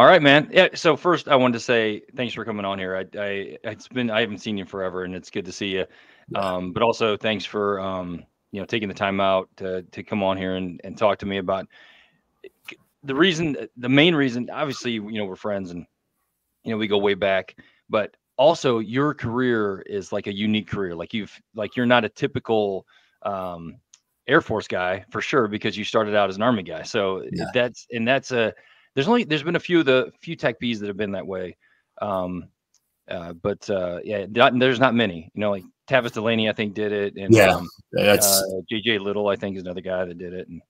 All right, man. Yeah. So first, I wanted to say thanks for coming on here. I, I, it's been I haven't seen you forever, and it's good to see you. Um, but also thanks for um, you know taking the time out to to come on here and and talk to me about the reason, the main reason. Obviously, you know we're friends, and you know we go way back. But also, your career is like a unique career. Like you've like you're not a typical um, Air Force guy for sure because you started out as an Army guy. So Yeah. that's and that's a there's only there's been a few of the few TACPs that have been that way. Um, uh, but uh, yeah, not, there's not many. You know, like Tavis Delaney, I think did it, and Yeah, um, That's uh, JJ Little, I think, is another guy that did it. And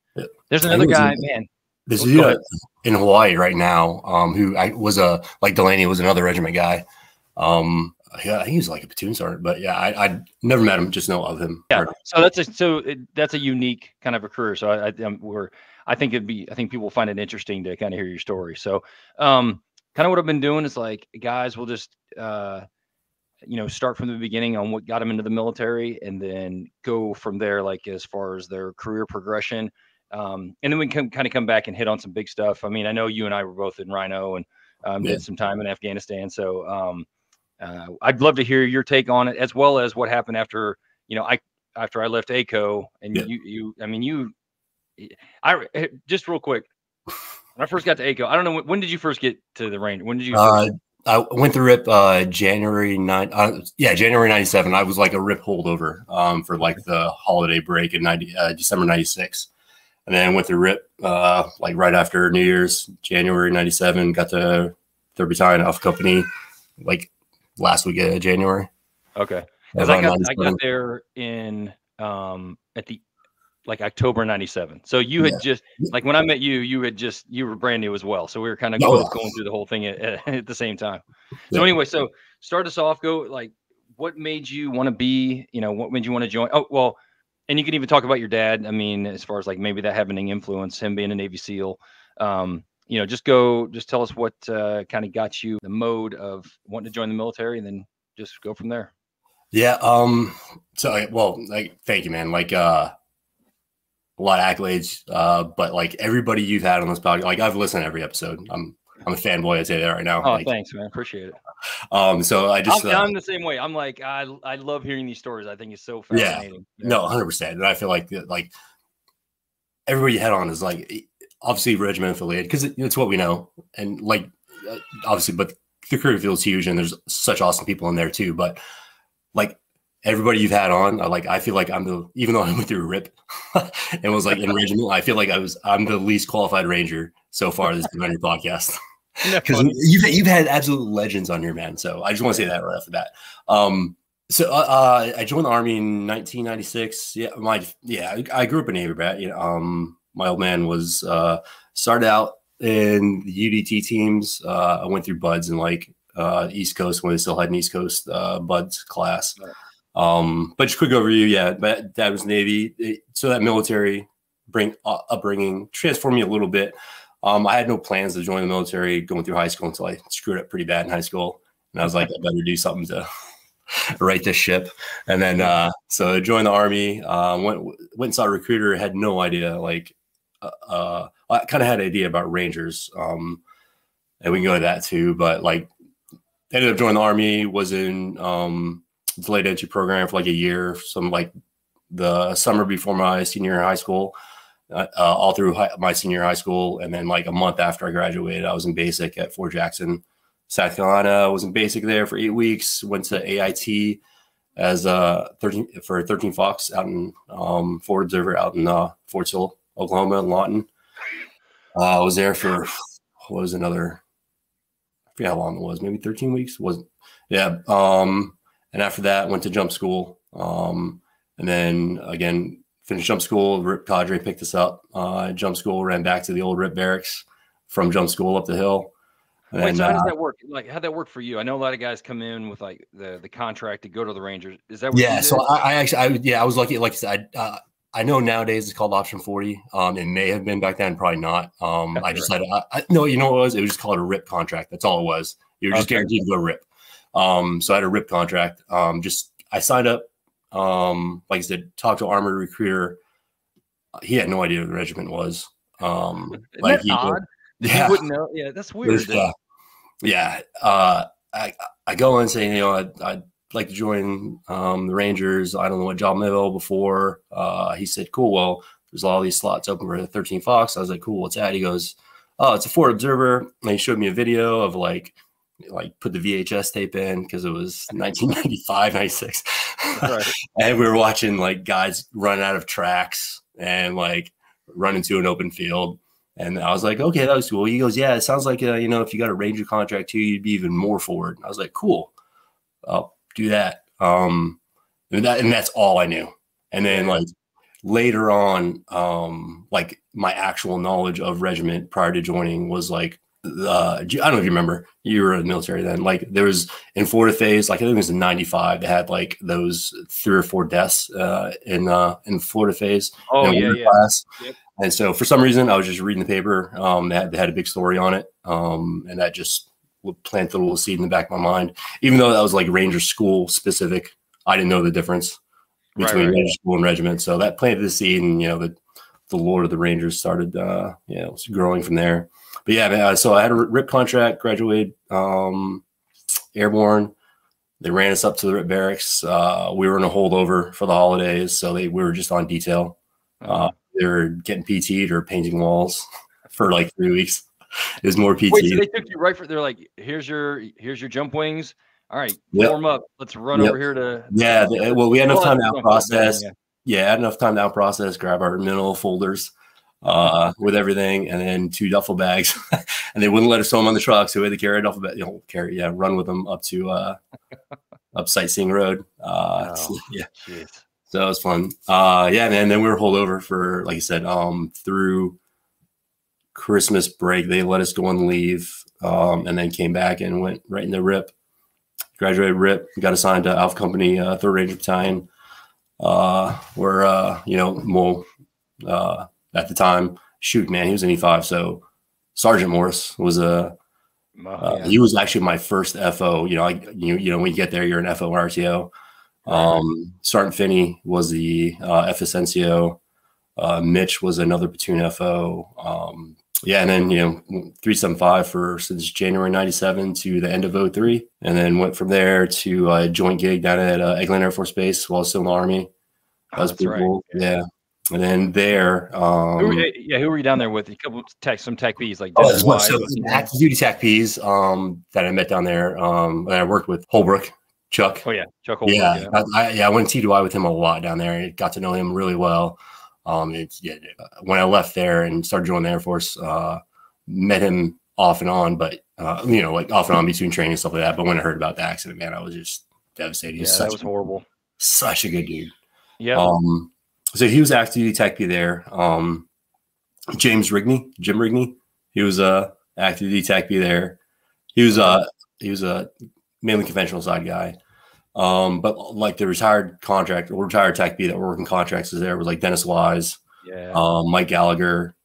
there's another think it was guy, in- man. There's a in Hawaii right now, um, who I was a like Delaney was another regiment guy. Um, yeah, he was like a platoon sergeant, but yeah, I I never met him, just know of him. Yeah. So that's a so it, that's a unique kind of a career. So I, I um, we're I think it'd be I think people find it interesting to kind of hear your story. So um, kind of what I've been doing is like guys we'll just uh, you know start from the beginning on what got them into the military and then go from there like as far as their career progression. Um, and then we can kind of come back and hit on some big stuff. I mean, I know you and I were both in Rhino and um, Yeah. did some time in Afghanistan. So um, uh, I'd love to hear your take on it, as well as what happened after you know I after I left ACO and Yeah. you you I mean you I eh, just real quick when I first got to ACO I don't know when, when did you first get to the range when did you Uh, I went through RIP uh, January nine. Uh, yeah, January '97. I was like a RIP holdover um, for like the holiday break in 90, uh, December '96, and then went through RIP uh, like right after New Year's, January '97. Got to Third Battalion Alpha Company like last week of January. okay because I got I got there in um at the like October 97 so you had Yeah. just like when I met you you had just you were brand new as well so we were kind of Oh, going through the whole thing at, at the same time so Yeah. anyway so start us off go like what made you want to be you know what made you want to join oh well and you can even talk about your dad i mean as far as like maybe that having an influence him being a navy seal um you know just go just tell us what uh, kind of got you the mode of wanting to join the military and then just go from there Yeah. Um. So, well, like, thank you, man. Like, uh, a lot of accolades. Uh, but like everybody you've had on this podcast, like I've listened to every episode. I'm I'm a fanboy. I say that right now. oh Like, thanks man appreciate it um. So I just I'm, uh, I'm the same way i'm like i i love hearing these stories i think it's so fascinating. Yeah. no, hundred percent. And I feel like like everybody you had on is like obviously regiment affiliated because it, it's what we know, and like uh, obviously, but the career field is huge, and there's such awesome people in there too. But like everybody you've had on, I like I feel like I'm the even though I went through a rip and was like in regiment, I feel like I was I'm the least qualified ranger so far this on your podcast because funny? you've you've had absolute legends on here, man. So I just want to say that right off the bat. Um, so uh, uh, I joined the army in 1996. Yeah, my yeah, I, I grew up in Navy brat. You know, um, my old man was uh, started out in the UDT teams. Uh, I went through BUD/S and like uh, East Coast when they still had an East Coast uh, BUD/S class. Right. Um, but just quick overview, yeah, my dad was Navy, It- so that military bring uh, upbringing transformed me a little bit. Um, I had no plans to join the military going through high school until I screwed up pretty bad in high school, and I was like, I better do something to right this ship. And then uh, so I joined the army. Uh, went went and saw a recruiter. Had no idea. Like, uh, uh, I kind of had an idea about Rangers, um, and we can go to that too. But like, ended up joining the army. Was in um, delayed entry program for like a year. Some like the summer before my senior high school uh, uh, all through high, my senior high school, and then like a month after I graduated, I was in basic at Fort Jackson, South Carolina. I was in basic there for eight weeks. Went to AIT as a thirteen for thirteen Fox out in um, Forward Observer out in uh, Fort Oklahoma, Lawton. Uh, I was there for what was another? I forget how long it was. Maybe thirteen weeks. Wasn't yeah. Um, and after that, went to jump school. Um, and then again finished jump school. Rip Cadre picked us up. Uh, jump school ran back to the old Rip barracks from jump school up the hill. And Wait, so how uh, does that work? Like, how'd that work for you? I know a lot of guys come in with like the the contract to go to the Rangers. Is that what yeah, so? I, I actually, I yeah, I was lucky. Like I said, I, uh, I know nowadays it's called option forty. Um, it may have been back then, probably not. Um, I just had, I, I, no, you know what it was? It was just called a rip contract. That's all it was. You were just Okay. guaranteed to go rip. Um, so I had a rip contract. Um, just I signed up. Um, like I said, talked to armored recruiter. He had no idea what the regiment was. Um, Isn't like that he, odd? Yeah. You wouldn't know. Yeah, that's weird. Yeah. Yeah. Uh, I, I go and say, you know, I'd, I'd like to join um, the Rangers. I don't know what job I'm available before. Uh, he said, cool. Well, there's all these slots open for the 13 Fox. I was like, cool. What's that? He goes, oh, it's a Forward Observer. And he showed me a video of like, like put the VHS tape in because it was 1995, 96. Right. and we were watching like guys run out of tracks and like run into an open field. And I was like, okay, that was cool. He goes, yeah, it sounds like, uh, you know, if you got a Ranger contract too, you'd be even more forward. I was like, cool, I'll do that. Um, and, that, and that's all I knew. And then like later on, um, like my actual knowledge of regiment prior to joining was like, uh, I don't know if you remember, you were in the military then. Like there was in Florida phase, like I think it was in '95, they had like those three or four deaths uh, in uh, in Florida phase. Oh yeah, yeah. Class. Yep. And so for some reason, I was just reading the paper. Um, they had, they had a big story on it, um, and that just planted a little seed in the back of my mind. Even though that was like Ranger School specific, I didn't know the difference between right, right. Ranger School and Regiment. So that planted the seed, and you know the the lore of the Rangers started, uh, you know, growing from there. But yeah, man, so I had a RIP contract, graduated um, airborne. They ran us up to the RIP barracks. Uh, we were in a holdover for the holidays, so they we were just on detail. Uh, they were getting PT'd or painting walls for like three weeks. It was more PT. Wait, so they took you right for. They're like, here's your here's your jump wings. All right, yep. warm up. Let's run yep. over here to. Yeah, they, well, we had enough time to out process. Yeah. yeah, had enough time to out process. Grab our mineral folders uh, with everything, and then two duffel bags, and they wouldn't let us throw them on the truck, so we had to carry a duffel bag. You know, carry yeah, run with them up to uh, up sightseeing road. Uh, oh, yeah. Geez. So it was fun. Uh, yeah, man. Then we were holed over for, like I said, um, through Christmas break. They let us go on leave, um, and then came back and went right in the RIP. Graduated RIP, got assigned to Alpha Company, uh, Third Ranger Battalion, uh, where uh, you know, Mo, uh, at the time, shoot, man, he was an E5. So Sergeant Morris was a uh, yeah. he was actually my first FO. You know, I you you know when you get there, you're an FO RTO. Um, Sergeant Finney was the uh, FSNCO. Uh, Mitch was another platoon FO. Um, yeah, and then you know 375 for since January 97 to the end of 03. and then went from there to a joint gig down at uh, Eglin Air Force Base while still in the Army. That was oh, pretty right. cool. Yeah. And then there, um, who, yeah, who were you down there with? A couple tech, some TACPs like oh, so active duty TACPs um, that I met down there. Um, I worked with Holbrook, Chuck. Oh yeah, Chuck. Holbrook, yeah, yeah. I, yeah, I went to TDY with him a lot down there. I got to know him really well. Um, it's yeah, when I left there and started joining the Air Force, uh, met him off and on, but uh, you know, like off and on between training and stuff like that. But when I heard about the accident, man, I was just devastated. Yeah, that was horrible. Such a good dude. Yeah. Um, so he was active duty tech there. Um, James Rigney, Jim Rigney, he was a uh, active duty tech there. He was uh he was a mainly conventional side guy. Um, but like the retired contract or retired TACP that were working contracts is there was like Dennis Wise, yeah, um, Mike Gallagher,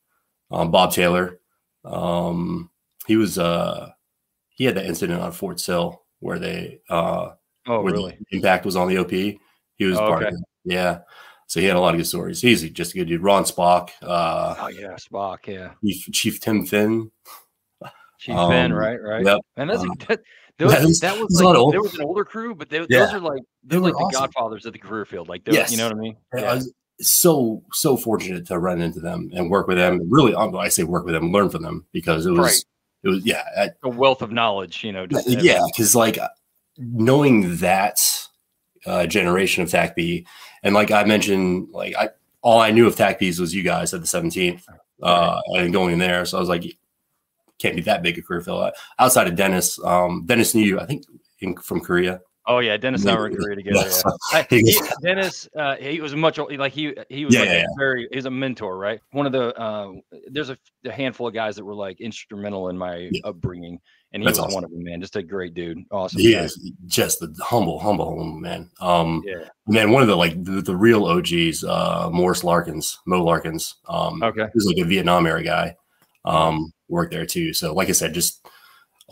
um, Bob Taylor. Um, he was uh he had that incident on Fort Sill where they uh oh where really the impact was on the OP. He was oh, part okay. of it. Yeah. So he had a lot of good stories. He's just a good dude. Ron Spock. Uh, oh yeah, Spock. Yeah. Chief, Chief Tim Finn. Chief um, Finn, right, right. Yep. And that's uh, that, those, that was, that was like, there was an older crew, but they, yeah. those are like they're like awesome. the godfathers of the career field. Like, yes. you know what I mean? Yeah. I was so so fortunate to run into them and work with them. Really, um, I say work with them, learn from them because it was right. it was yeah I, a wealth of knowledge. You know, just, yeah, because like knowing that uh, generation of TACP, and like I mentioned, like I all I knew of TACPs was you guys at the 17th, uh, and going in there. So I was like, can't be that big a career field. Outside of Dennis, um, Dennis knew you, I think, in, from Korea. Oh yeah, Dennis and I were in Korea together. Yeah. he, Dennis, uh, he was much like he he was yeah, like yeah, very he's a mentor, right? One of the uh, there's a, a, handful of guys that were like instrumental in my upbringing, and he That's was awesome. one of them, man. Just a great dude, awesome. He guy. is just the humble, humble man. Um, yeah, man, one of the like the, the real OGs, uh, Morris Larkins, Mo Larkins. Um, okay, he's like a Vietnam era guy. Um, worked there too. So, like I said, just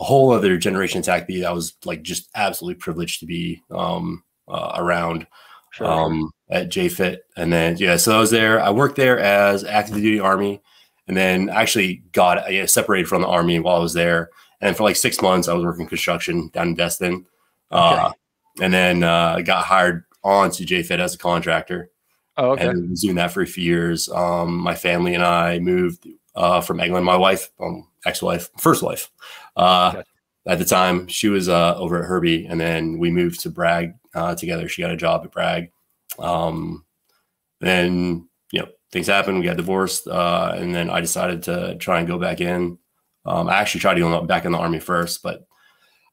a whole other generation attack B that was like just absolutely privileged to be um, uh, around sure. um, at JFIIT. And then, yeah, so I was there. I worked there as active duty Army. and then actually got yeah, separated from the army while I was there. And for like six months, I was working construction down in Destin. Uh, and then uh, got hired on to JFIIT as a contractor. Oh, okay. And was doing that for a few years. Um, my family and I moved uh, from Eglin. My wife, um, ex-wife, first wife, uh, at the time, she was uh, over at Hurlburt, and then we moved to Bragg uh, together. She got a job at Bragg. Um, then you know things happened. We got divorced, uh, and then I decided to try and go back in. Um, I actually tried to go back in the army first, but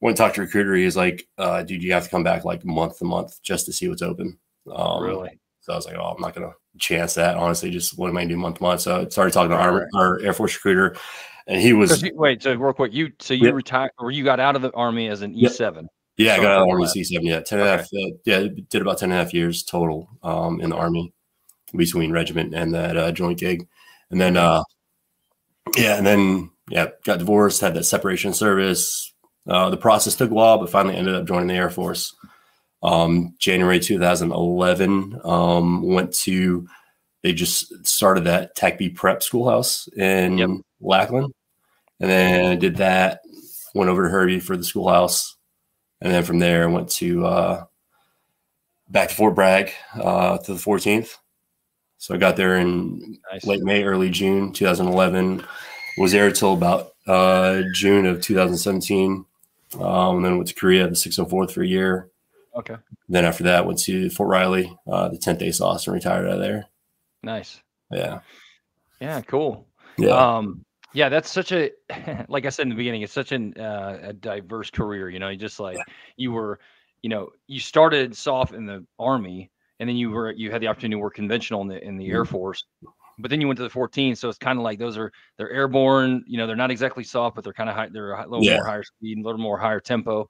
when I talked to recruiter, he was like, uh, "Dude, you have to come back like month to month just to see what's open." Um, really? So I was like, "Oh, I'm not gonna chance that." Honestly, just what am I doing month to month? So I started talking to our, our Air Force recruiter, and he was wait. So real quick, you so you yep. retired or you got out of the army as an E seven? Yeah, I got out of the army C seven. Yeah, ten and a half. Uh, yeah, did about 10 and a half years total um, in the army between regiment and that uh, joint gig, and then uh, yeah, and then yeah, got divorced, had that separation service. Uh, the process took a while, but finally ended up joining the Air Force. Um, January 2011, um, went to they just started that TACP prep schoolhouse in yep. Lackland, and then did that. Went over to Hurlburt for the schoolhouse, and then from there went to uh, back to Fort Bragg uh, to the 14th. So I got there in nice. late May, early June 2011. Was there till about uh, June of 2017. Um, and then went to Korea, the 604th for a year. Okay. Then after that, went to Fort Riley, uh, the 10th ASOS, and retired out of there. Nice. Yeah. Yeah. Cool. Yeah. Um, yeah, that's such a like I said in the beginning, it's such an uh, a diverse career. You know, you just like you were, you know, you started soft in the army, and then you were you had the opportunity to work conventional in the in the Air mm-hmm. Force, but then you went to the 14. So it's kind of like those are they're airborne. You know, they're not exactly soft, but they're kind of high. They're a little yeah. more higher speed, a little more higher tempo.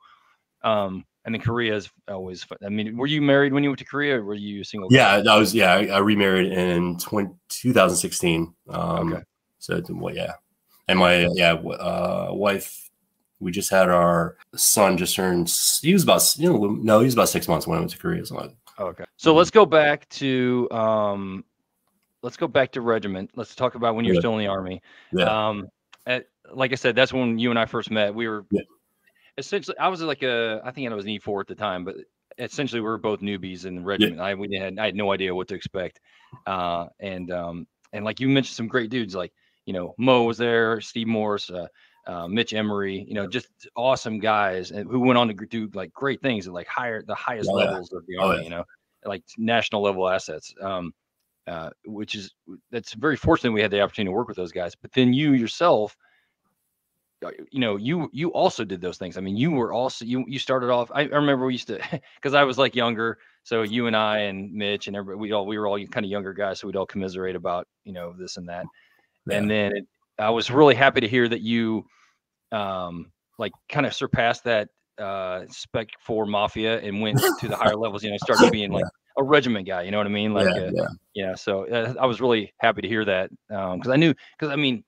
Um, and then Korea is always. Fun. I mean, were you married when you went to Korea? or Were you single? Yeah, I was. Yeah, I, remarried in 20, 2016. Um, okay. So well, yeah, and my yeah uh, wife we just had our son just turned he was about you know no he was about six months when I went to Korea so Okay. So let's go back to um, let's go back to regiment. Let's talk about when you're yeah. still in the army. Yeah. Um, at, like I said, that's when you and I first met. We were yeah. essentially. I was like a. I think I was an E four at the time, but essentially we were both newbies in the regiment. Yeah. I we had I had no idea what to expect. Uh, and um, and like you mentioned, some great dudes like you know Mo was there, Steve Morse. Uh, uh, Mitch Emery, you know, just awesome guys and who went on to do like great things at like higher the highest oh, levels of the army, oh, you know, like national level assets. Um, uh, which is that's very fortunate we had the opportunity to work with those guys. But then you yourself, uh, you know, you you also did those things. I mean, you were also you you started off. I, I remember we used to because I was like younger, so you and I and Mitch and everybody we all we were all kind of younger guys, so we'd all commiserate about you know this and that. Yeah. And then it, I was really happy to hear that you, um, like kind of surpassed that uh spec four mafia and went to the higher levels. You know, started being like a regiment guy. You know what I mean? Like, yeah, uh, yeah. yeah. So uh, I was really happy to hear that Um because um, I knew because I mean,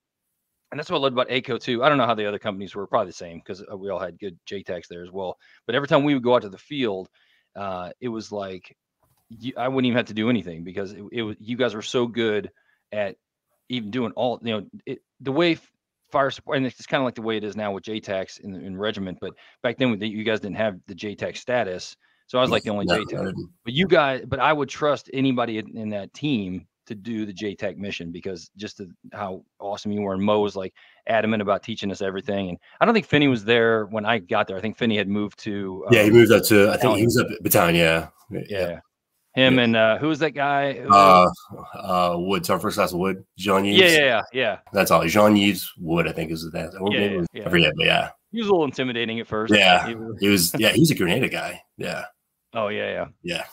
and that's what I loved about ACO too. I don't know how the other companies were, probably the same because uh, we all had good JTACs there as well. But every time we would go out to the field, uh, it was like you, I wouldn't even have to do anything because it, it was you guys were so good at even doing all you know it, the way fire support and it's kind of like the way it is now with JTACs in, in regiment. But back then, you guys didn't have the JTAC status, so I was like the only no, JTAC. But you guys, but I would trust anybody in, in that team to do the JTAC mission because just the, how awesome you were. And Mo was like adamant about teaching us everything. And I don't think Finney was there when I got there. I think Finney had moved to. Um, yeah, he moved up to. I think he was up at Battalion. Yeah. Yeah. yeah. Him yeah. and uh, who was that guy? Uh, uh, Wood, our first class Wood, Jean Yves. Yeah, yeah, yeah, yeah. That's all. Jean Yves Wood, I think, is that. Yeah, yeah, I forget, but yeah. He was a little intimidating at first. Yeah, he was. Yeah, he was yeah, he's a Grenada guy. Yeah. Oh yeah, yeah, yeah.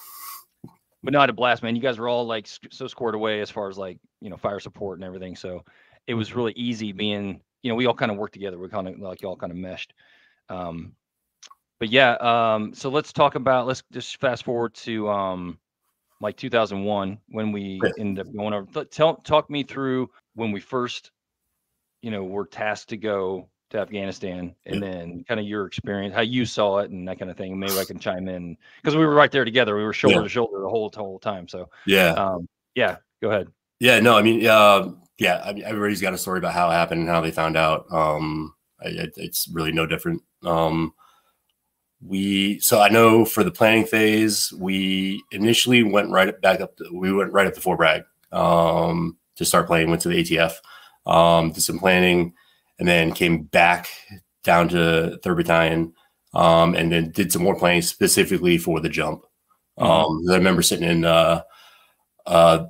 But not a blast, man. You guys were all like so scored away as far as like you know fire support and everything. So it was really easy being you know we all kind of worked together. We kind of like you all kind of meshed. Um, but yeah, um, so let's talk about let's just fast forward to um, like 2001 when we yeah. ended up going over. Tell talk me through when we first, you know, were tasked to go to Afghanistan and then kind of your experience, how you saw it and that kind of thing. Maybe I can chime in because we were right there together. We were shoulder yeah. to shoulder the whole whole time. So yeah, um, yeah, go ahead. Yeah, no, I mean, uh, yeah, I mean, everybody's got a story about how it happened and how they found out. Um, it, it's really no different. Um, we so I know for the planning phase, we initially went right back up. To, we went right up to Fort Bragg um, to start playing. Went to the ATF, um, did some planning, and then came back down to Third Battalion, um, and then did some more planning specifically for the jump. Mm-hmm. Um, I remember sitting in uh, uh,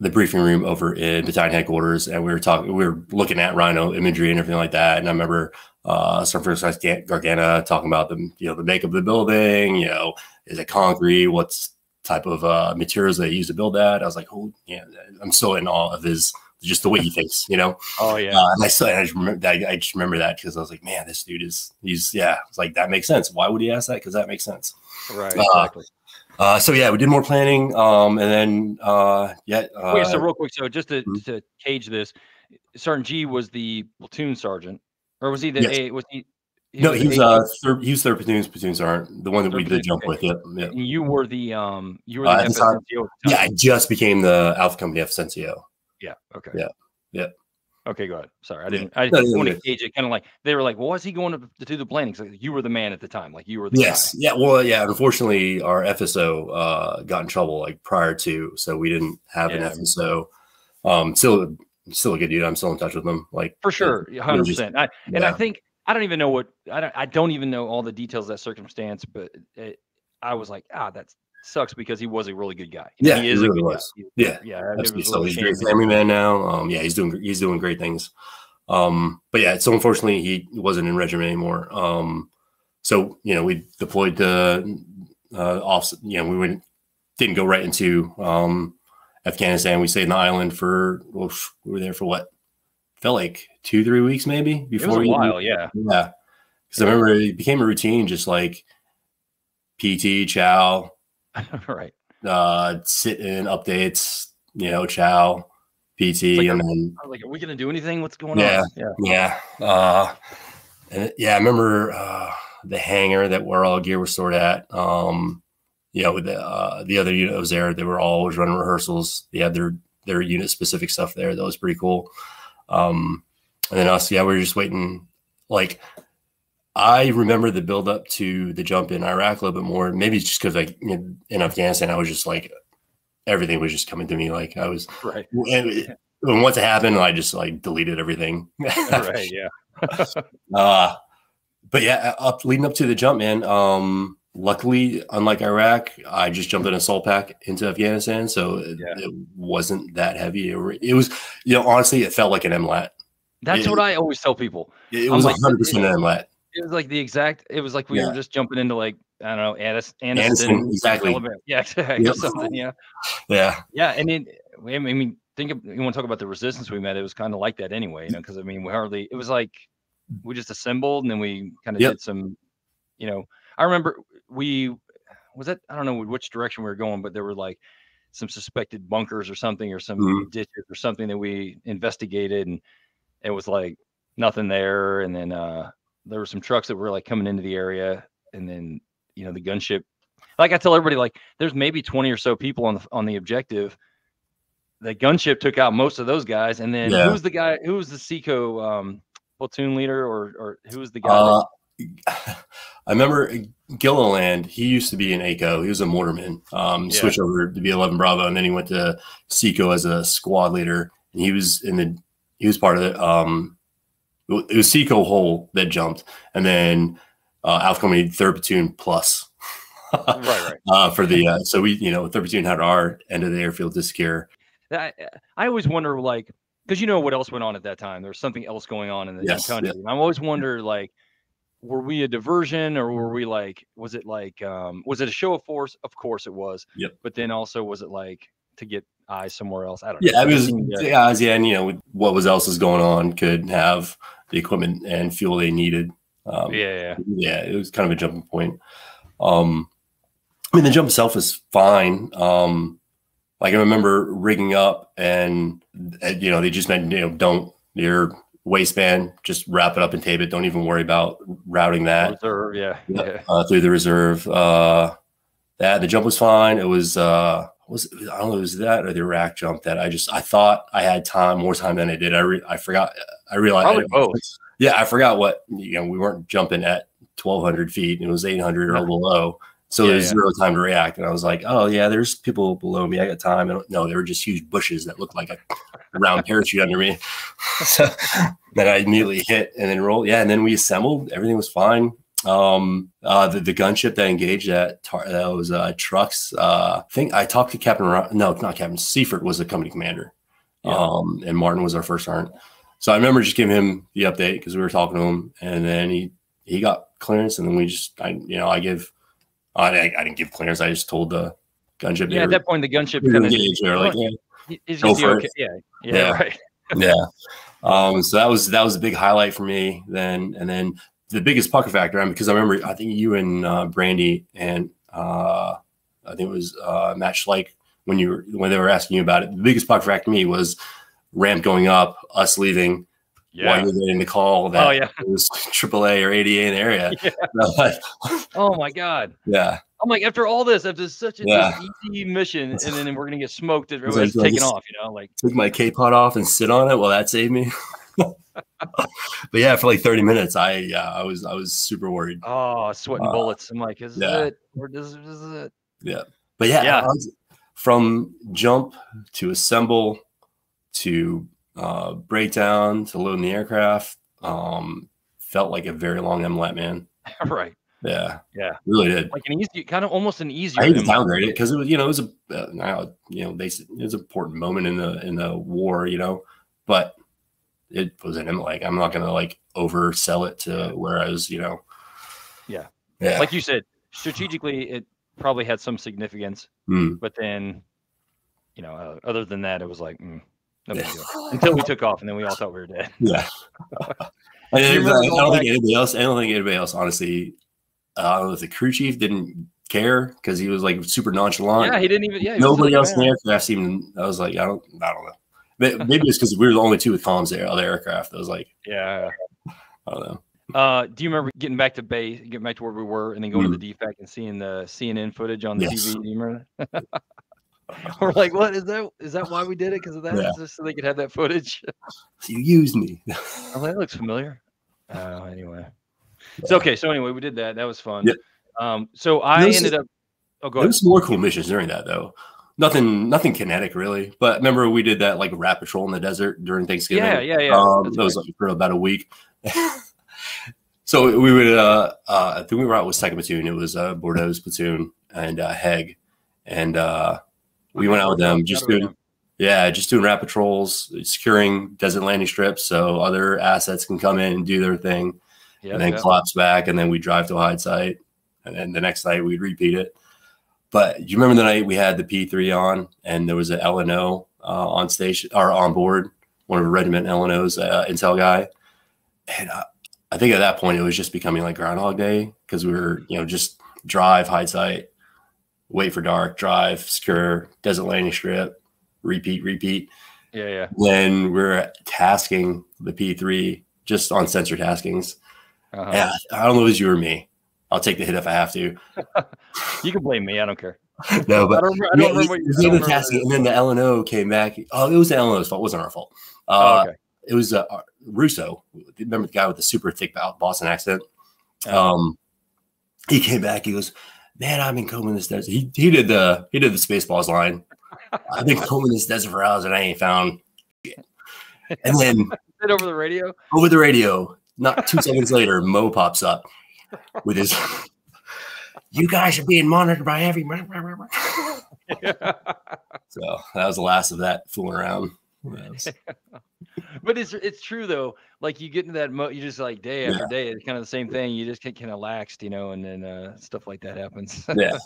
the briefing room over in battalion headquarters, and we were talking, we were looking at Rhino imagery and everything like that. And I remember uh, some first class Garganta talking about the you know the makeup of the building. You know, is it concrete? What's type of uh, materials they use to build that? I was like, oh yeah, I'm still in awe of his just the way he thinks. You know. Oh yeah. Uh, and I still I just remember I, I just remember that because I was like, man, this dude is he's yeah. It's like that makes sense. Why would he ask that? Because that makes sense. Right. Uh, exactly. Uh, so yeah, we did more planning, um, and then uh, yeah. Uh, Wait, so real quick, so just to, mm-hmm. to cage this, Sergeant G was the platoon sergeant, or was he the yes. A? Was he? he no, was he was uh, third, he was third platoon's platoon sergeant, the one that third we did jump okay. with. Yeah, yeah. you were the um, you were the uh, time, Yeah, I just became the Alpha Company FSNCO. Yeah. Okay. Yeah. Yeah. Okay, go ahead. Sorry, I didn't. I didn't want to gauge it. Kind of like they were like, "Well, why is he going to, to do the planning?" Like, you were the man at the time. Like you were the yes, guy. yeah. Well, yeah. Unfortunately, our FSO uh, got in trouble like prior to, so we didn't have yeah. an FSO. Um, still, still a good dude. I'm still in touch with them. Like for sure, hundred percent. And yeah. I think I don't even know what I don't. I don't even know all the details of that circumstance, but it, I was like, ah, that's sucks because he was a really good guy. yeah, he, is he really was. Guy. Yeah, yeah. So he's a great family man now. Um, yeah, he's doing he's doing great things. Um, but yeah, so unfortunately he wasn't in regiment anymore. Um, so you know we deployed the uh, off. You know we went didn't go right into um, Afghanistan. We stayed in the island for well, we were there for what felt like two three weeks maybe before it was a while. Yeah, yeah. Because I remember it became a routine, just like PT, chow, right. Uh, sit in updates, you know, chow, PT, like, and then like, are we gonna do anything? What's going yeah, on? Yeah, yeah. Uh, and yeah, I remember uh, the hangar that where all gear was stored at. Um, you know, the uh, the other unit was there. They were always running rehearsals. They had their their unit specific stuff there. That was pretty cool. Um, and then us, yeah, we were just waiting. Like I remember the build up to the jump in Iraq a little bit more. Maybe it's just because like in Afghanistan, I was just like everything was just coming to me. Like I was right. And, and once it happened, I just like deleted everything. right. Yeah. uh, but yeah, up leading up to the jump, man. Um, luckily, unlike Iraq, I just jumped in a assault pack into Afghanistan, so yeah. it, it, wasn't that heavy. It, it, was, you know, honestly, it felt like an MLAT. That's it, what I always tell people. It was like, 100% an MLAT it was like the exact. It was like we yeah. were just jumping into like I don't know, Addis, Anniston, exactly. Yeah, exactly. Yep. Something. Yeah. Yeah. Yeah, and it. I mean, think of, you want to talk about the resistance we met. It was kind of like that anyway, you know, because I mean, we hardly. It was like we just assembled and then we kind of yep. did some. You know, I remember we was that I don't know which direction we were going, but there were like some suspected bunkers or something or some mm-hmm. ditches or something that we investigated and it was like nothing there and then uh there were some trucks that were like coming into the area, and then you know the gunship. Like I tell everybody, like there's maybe 20 or so people on the on the objective. The gunship took out most of those guys, and then yeah. who's the guy? Who was the Seco um, platoon leader, or or who was the guy? Uh, that- I remember Gilliland. He used to be an ACO. He was a mortarman. Um, yeah. Switched over to be 11 Bravo, and then he went to Seco as a squad leader. And he was in the he was part of the um, it was Seco Hole that jumped, and then uh, Alpha Company third platoon plus. right, right. Uh, for the uh, so we you know third platoon had our end of the airfield to secure. I, I always wonder like because you know what else went on at that time. There was something else going on in the yes, country. Yeah. I always wonder like were we a diversion or were we like was it like um was it a show of force? Of course it was. Yep. But then also was it like to get eyes somewhere else? I don't know. Yeah, it was the eyes, yeah, and you know what was else is going on could have the equipment and fuel they needed. Um, yeah, yeah, it was kind of a jumping point. Um, I mean, the jump itself is fine. Um, like I remember rigging up, and uh, you know, they just meant you know, don't your waistband, just wrap it up and tape it. Don't even worry about routing that. Reserve, yeah, yeah. Uh, through the reserve. Uh, that the jump was fine. It was uh, was I don't know, it was that or the rack jump that I just I thought I had time, more time than I did. I re, I forgot. I realized. Probably both. Yeah, I forgot what you know. We weren't jumping at twelve hundred feet. It was eight hundred or below. So Yeah, there's yeah. zero time to react. And I was like, oh yeah, there's people below me. I got time. And no, they were just huge bushes that looked like a round parachute under me. so then I immediately hit and then rolled. Yeah, and then we assembled. Everything was fine. Um, uh, the, the gunship that engaged that tar- that was uh, trucks. Uh, I think I talked to Captain. Ro- no, not Captain Seifert was the company commander. Yeah. Um, and Martin was our first sergeant. So I remember just giving him the update because we were talking to him, and then he he got clearance, and then we just I you know I give I, I didn't give clearance. I just told the gunship. Yeah, at that point the gunship kind of engaged. They like, yeah, is Go for it. okay. Yeah, yeah, Yeah. right. yeah. Um, so that was that was a big highlight for me. Then and then the biggest pucker factor, I mean, because I remember I think you and uh, Brandy and uh, I think it was uh, Matt Schleich when you were when they were asking you about it. The biggest pucker factor to me was ramp going up, us leaving while Yeah. you're getting the call that Oh yeah. it was AAA or ADA in the area. Yeah. Oh my god. yeah, I'm like, after all this, after such a Yeah. easy mission, and then we're gonna get smoked. It like, taking off, you know. Like, took my K pot off and sit on it. Well, that saved me. But yeah, for like 30 minutes, I yeah, I was I was super worried. oh, sweating Uh, bullets. I'm like, is yeah. it or this is it? Yeah, but yeah, Yeah. Was- from jump to assemble to uh, breakdown to loading the aircraft, um, felt like a very long MLAT man. right. Yeah, Yeah. really did. Like an easy, kind of almost an easier. I hate to downgrade it because it was, you know, it was a, uh, now, you know, they it was an important moment in the in the war, you know, but it was an like I'm not gonna like oversell it to where I was, you know. Yeah. yeah, Like you said, strategically, it probably had some significance, Mm. but then, you know, uh, other than that, it was like, mm, no Yeah. deal. Until we took off, and then we all thought we were dead. Yeah. I, you I remember don't think anybody else. I don't think anybody else. Honestly, uh, I don't know if the crew chief didn't care because he was like super nonchalant. Yeah, he didn't even. Yeah, Nobody else in the aircraft even. I was like, I don't. I don't know. Maybe it's because we were the only two with comms there. Other aircraft. I was like, Yeah. I don't know. Uh, do you remember getting back to base, getting back to where we were, and then going Mm. to the DFAC and seeing the CNN footage on the Yes. TV? Do you remember? we're like, what is that? Is that why we did it? Because of that? Yeah. Just so they could have that footage? You used me. Like, that looks familiar. Uh, anyway, so okay. So anyway, we did that. That was fun. Yeah. Um, so I ended up. Oh, go There ahead. was some more cool missions during that though. Nothing, nothing kinetic really. But remember we did that like rat patrol in the desert during Thanksgiving. Yeah, yeah, yeah. Um, that was like for about a week. so we would, uh, uh, I think we were out with second platoon. It was uh, Bordeaux's platoon and uh, Heg, and uh, we went out with them just doing, yeah, just doing rat patrols, securing desert landing strips so other assets can come in and do their thing, Yeah, and then yeah. collapse back, and then we drive to a hide site, and then the next night we'd repeat it. But do you remember the night we had the P3 on, and there was an LNO uh, on station or on board, one of the regiment LNOs, uh, intel guy, and uh, I think at that point it was just becoming like Groundhog Day because we were, you know, just drive, hide site, wait for dark, drive, secure, desert landing strip, repeat, repeat. yeah, yeah. When we're tasking the P3 just on sensor taskings. Uh-huh. Yeah, I don't know if it was you or me. I'll take the hit if I have to. You can blame me. I don't care. No, I but don't, remember- I don't yeah, remember. What you, we I did don't the remember and then the LNO came back. Oh, it was the LNO's fault. It wasn't our fault. Oh, Uh, okay. It was uh, Russo. Remember the guy with the super thick Boston accent? Oh. Um, he came back. He goes, "Man, I've been combing this desert." He, he did the he did the Spaceballs line. I've been combing this desert for hours and I ain't found. Shit. And then over the radio? over the radio, not two seconds later, Mo pops up with his. You guys are being monitored by every. So that was the last of that fooling around. But it's it's true though. Like you get into that mo, you just like day after Yeah. day. It's kind of the same thing. You just get kind of laxed, you know, and then uh, stuff like that happens. yeah.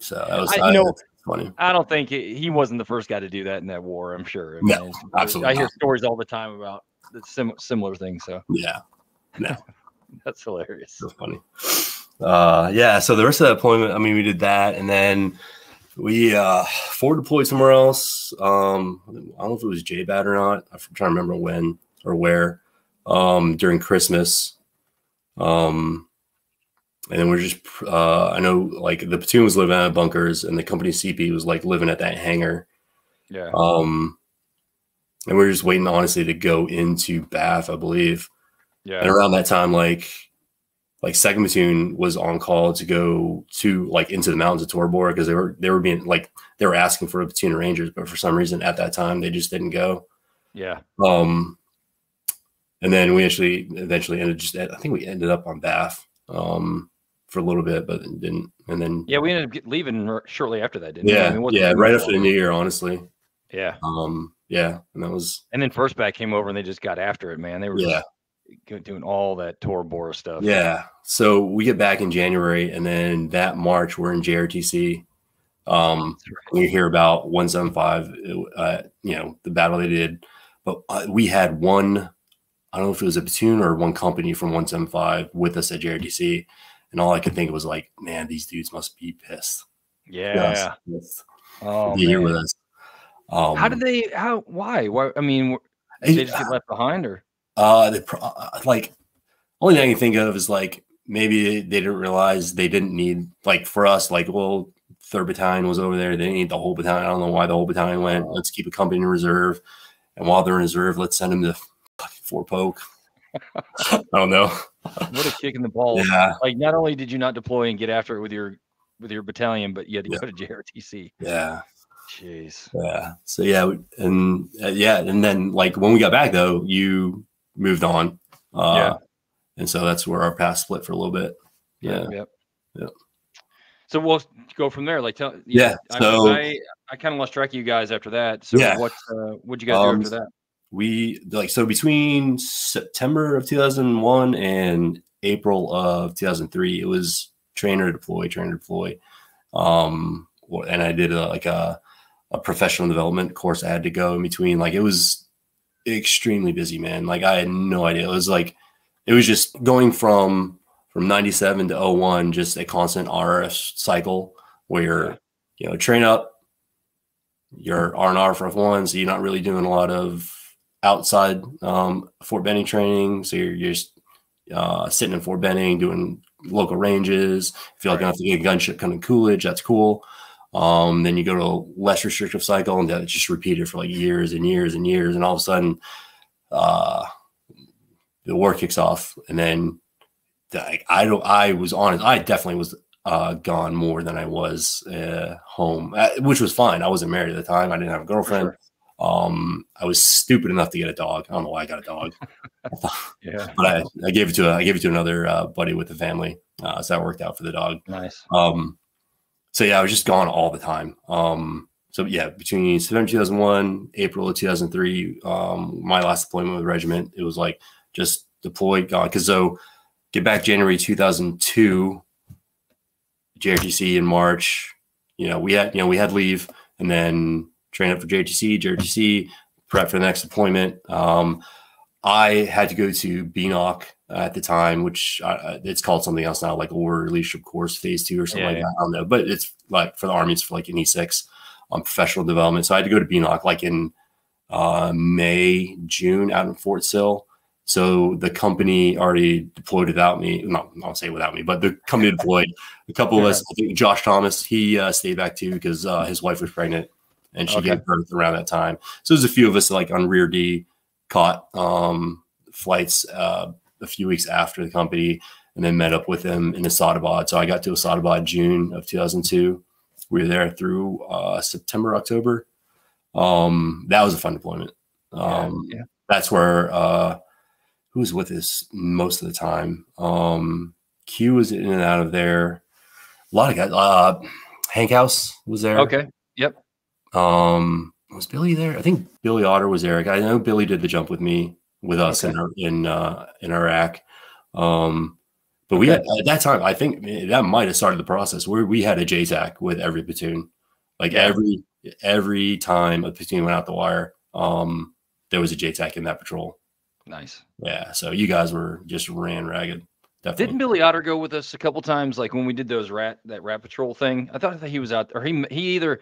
So that was I- you know, funny. I don't think he, he wasn't the first guy to do that in that war. I'm sure. I No, absolutely I hear not. stories all the time about the sim- similar things. So Yeah, that's hilarious. so funny. Uh, yeah. So the rest of the deployment, I mean, we did that, and then we uh forward deployed somewhere else. Um, I don't know if it was J-Bad or not. I'm trying to remember when or where. Um, during Christmas. Um, and then we're just uh, I know like the platoon was living out of bunkers, and the company CP was like living at that hangar. Yeah. Um, and we are just waiting honestly to go into Bath, I believe. Yeah. And around that time, like like second platoon was on call to go to like into the mountains of Tora Bora because they were they were being like they were asking for a platoon of rangers, but for some reason at that time they just didn't go. Yeah. Um, and then we actually eventually ended just I think we ended up on Bath um for a little bit, but didn't. And then yeah, we ended up leaving shortly after that, didn't yeah, we? I mean, yeah, right after the new year, honestly. Yeah. Um, yeah, and that was and then first back came over and they just got after it, man. They were yeah doing all that Tora Bora stuff. Yeah. So we get back in January, and then that March we're in JRTC. Um, we hear about 175, uh, you know, the battle they did, but uh, we had one. I don't know if it was a platoon or one company from 175 with us at JRTC, and all I could think was like, man, these dudes must be pissed. Yeah. Yes. Oh, be here with us. Um, how did they? How? Why? Why? I mean, did they just get left behind, or? Uh, they pro- uh, like only thing I can think of is like maybe they, didn't realize they didn't need like for us like well third battalion was over there. They didn't need the whole battalion. I don't know why the whole battalion went. Let's keep a company in reserve. And while they're in reserve let's send them to Fort Polk. I don't know. What a kick in the balls. Yeah. Like not only did you not deploy and get after it with your with your battalion but you had to yeah. go to JRTC yeah. Jeez. Yeah. So yeah and uh, yeah and then like when we got back though you moved on. Uh, yeah. And so that's where our path split for a little bit. Yeah. Yeah. Yeah. So we'll go from there. Like, tell, yeah. Know, so I, I, I kind of lost track of you guys after that. So yeah. what, uh, what'd you guys um, do after that? We like, so between September of 2001 and April of 2003, it was trainer deploy, trainer deploy. Um, and I did a, like a, a professional development course I had to go in between. Like it was extremely busy, man. Like I had no idea. It was like it was just going from from 97 to 01, just a constant RS cycle where you know train up your R&R for F1, so you're not really doing a lot of outside um, Fort Benning training. So you're, you're just uh, sitting in Fort Benning doing local ranges. If you like right. enough to get a gunship coming Coolidge, that's cool. Um, then you go to a less restrictive cycle and that just repeated for like years and years and years. And all of a sudden, uh, the war kicks off. And then like, I don't, I was honest, I definitely was uh, gone more than I was uh, home, uh, which was fine. I wasn't married at the time. I didn't have a girlfriend. Sure. Um, I was stupid enough to get a dog. I don't know why I got a dog. yeah, but I, I gave it to a, I gave it to another uh, buddy with the family, uh, so that worked out for the dog. Nice. Um, so yeah, I was just gone all the time. Um, so yeah, between September 2001, April of 2003, um, my last deployment with regiment, it was like just deployed, gone. Because so get back January 2002, JRTC in March. You know, we had you know we had leave and then train up for JRTC, JRTC, prep for the next deployment. Um, I had to go to BNOC at the time, which uh, it's called something else now, like Order Leadership Course Phase Two or something yeah, like yeah. that. I don't know, but it's like for the Army, it's for like an E6 on um, professional development. So I had to go to BNOC like in uh, May, June out in Fort Sill. So the company already deployed without me. Not, I'll say without me, but the company deployed. A couple yeah. of us, I think Josh Thomas, he uh, stayed back too because uh, his wife was pregnant and she okay. gave birth around that time. So there's a few of us like on Rear D caught um, flights uh, a few weeks after the company and then met up with them in Asadabad. So I got to Asadabad June of 2002. We were there through uh, September, October. Um, that was a fun deployment. Um, yeah, yeah. That's where uh, who was with us most of the time. Um, Q was in and out of there. A lot of guys. Uh, Hank House was there. Okay. Yep. Um, was Billy there? I think Billy Otter was there. I know Billy did the jump with me with us okay. in in uh, in Iraq. Um, but we had at that time, I think that might have started the process where we had a JTAC with every platoon. Like every every time a platoon went out the wire, um, there was a JTAC in that patrol. Nice. Yeah. So you guys were just ran ragged. Definitely. Didn't Billy Otter go with us a couple times? Like when we did those rat that rat patrol thing, I thought, thought he was out, or he he either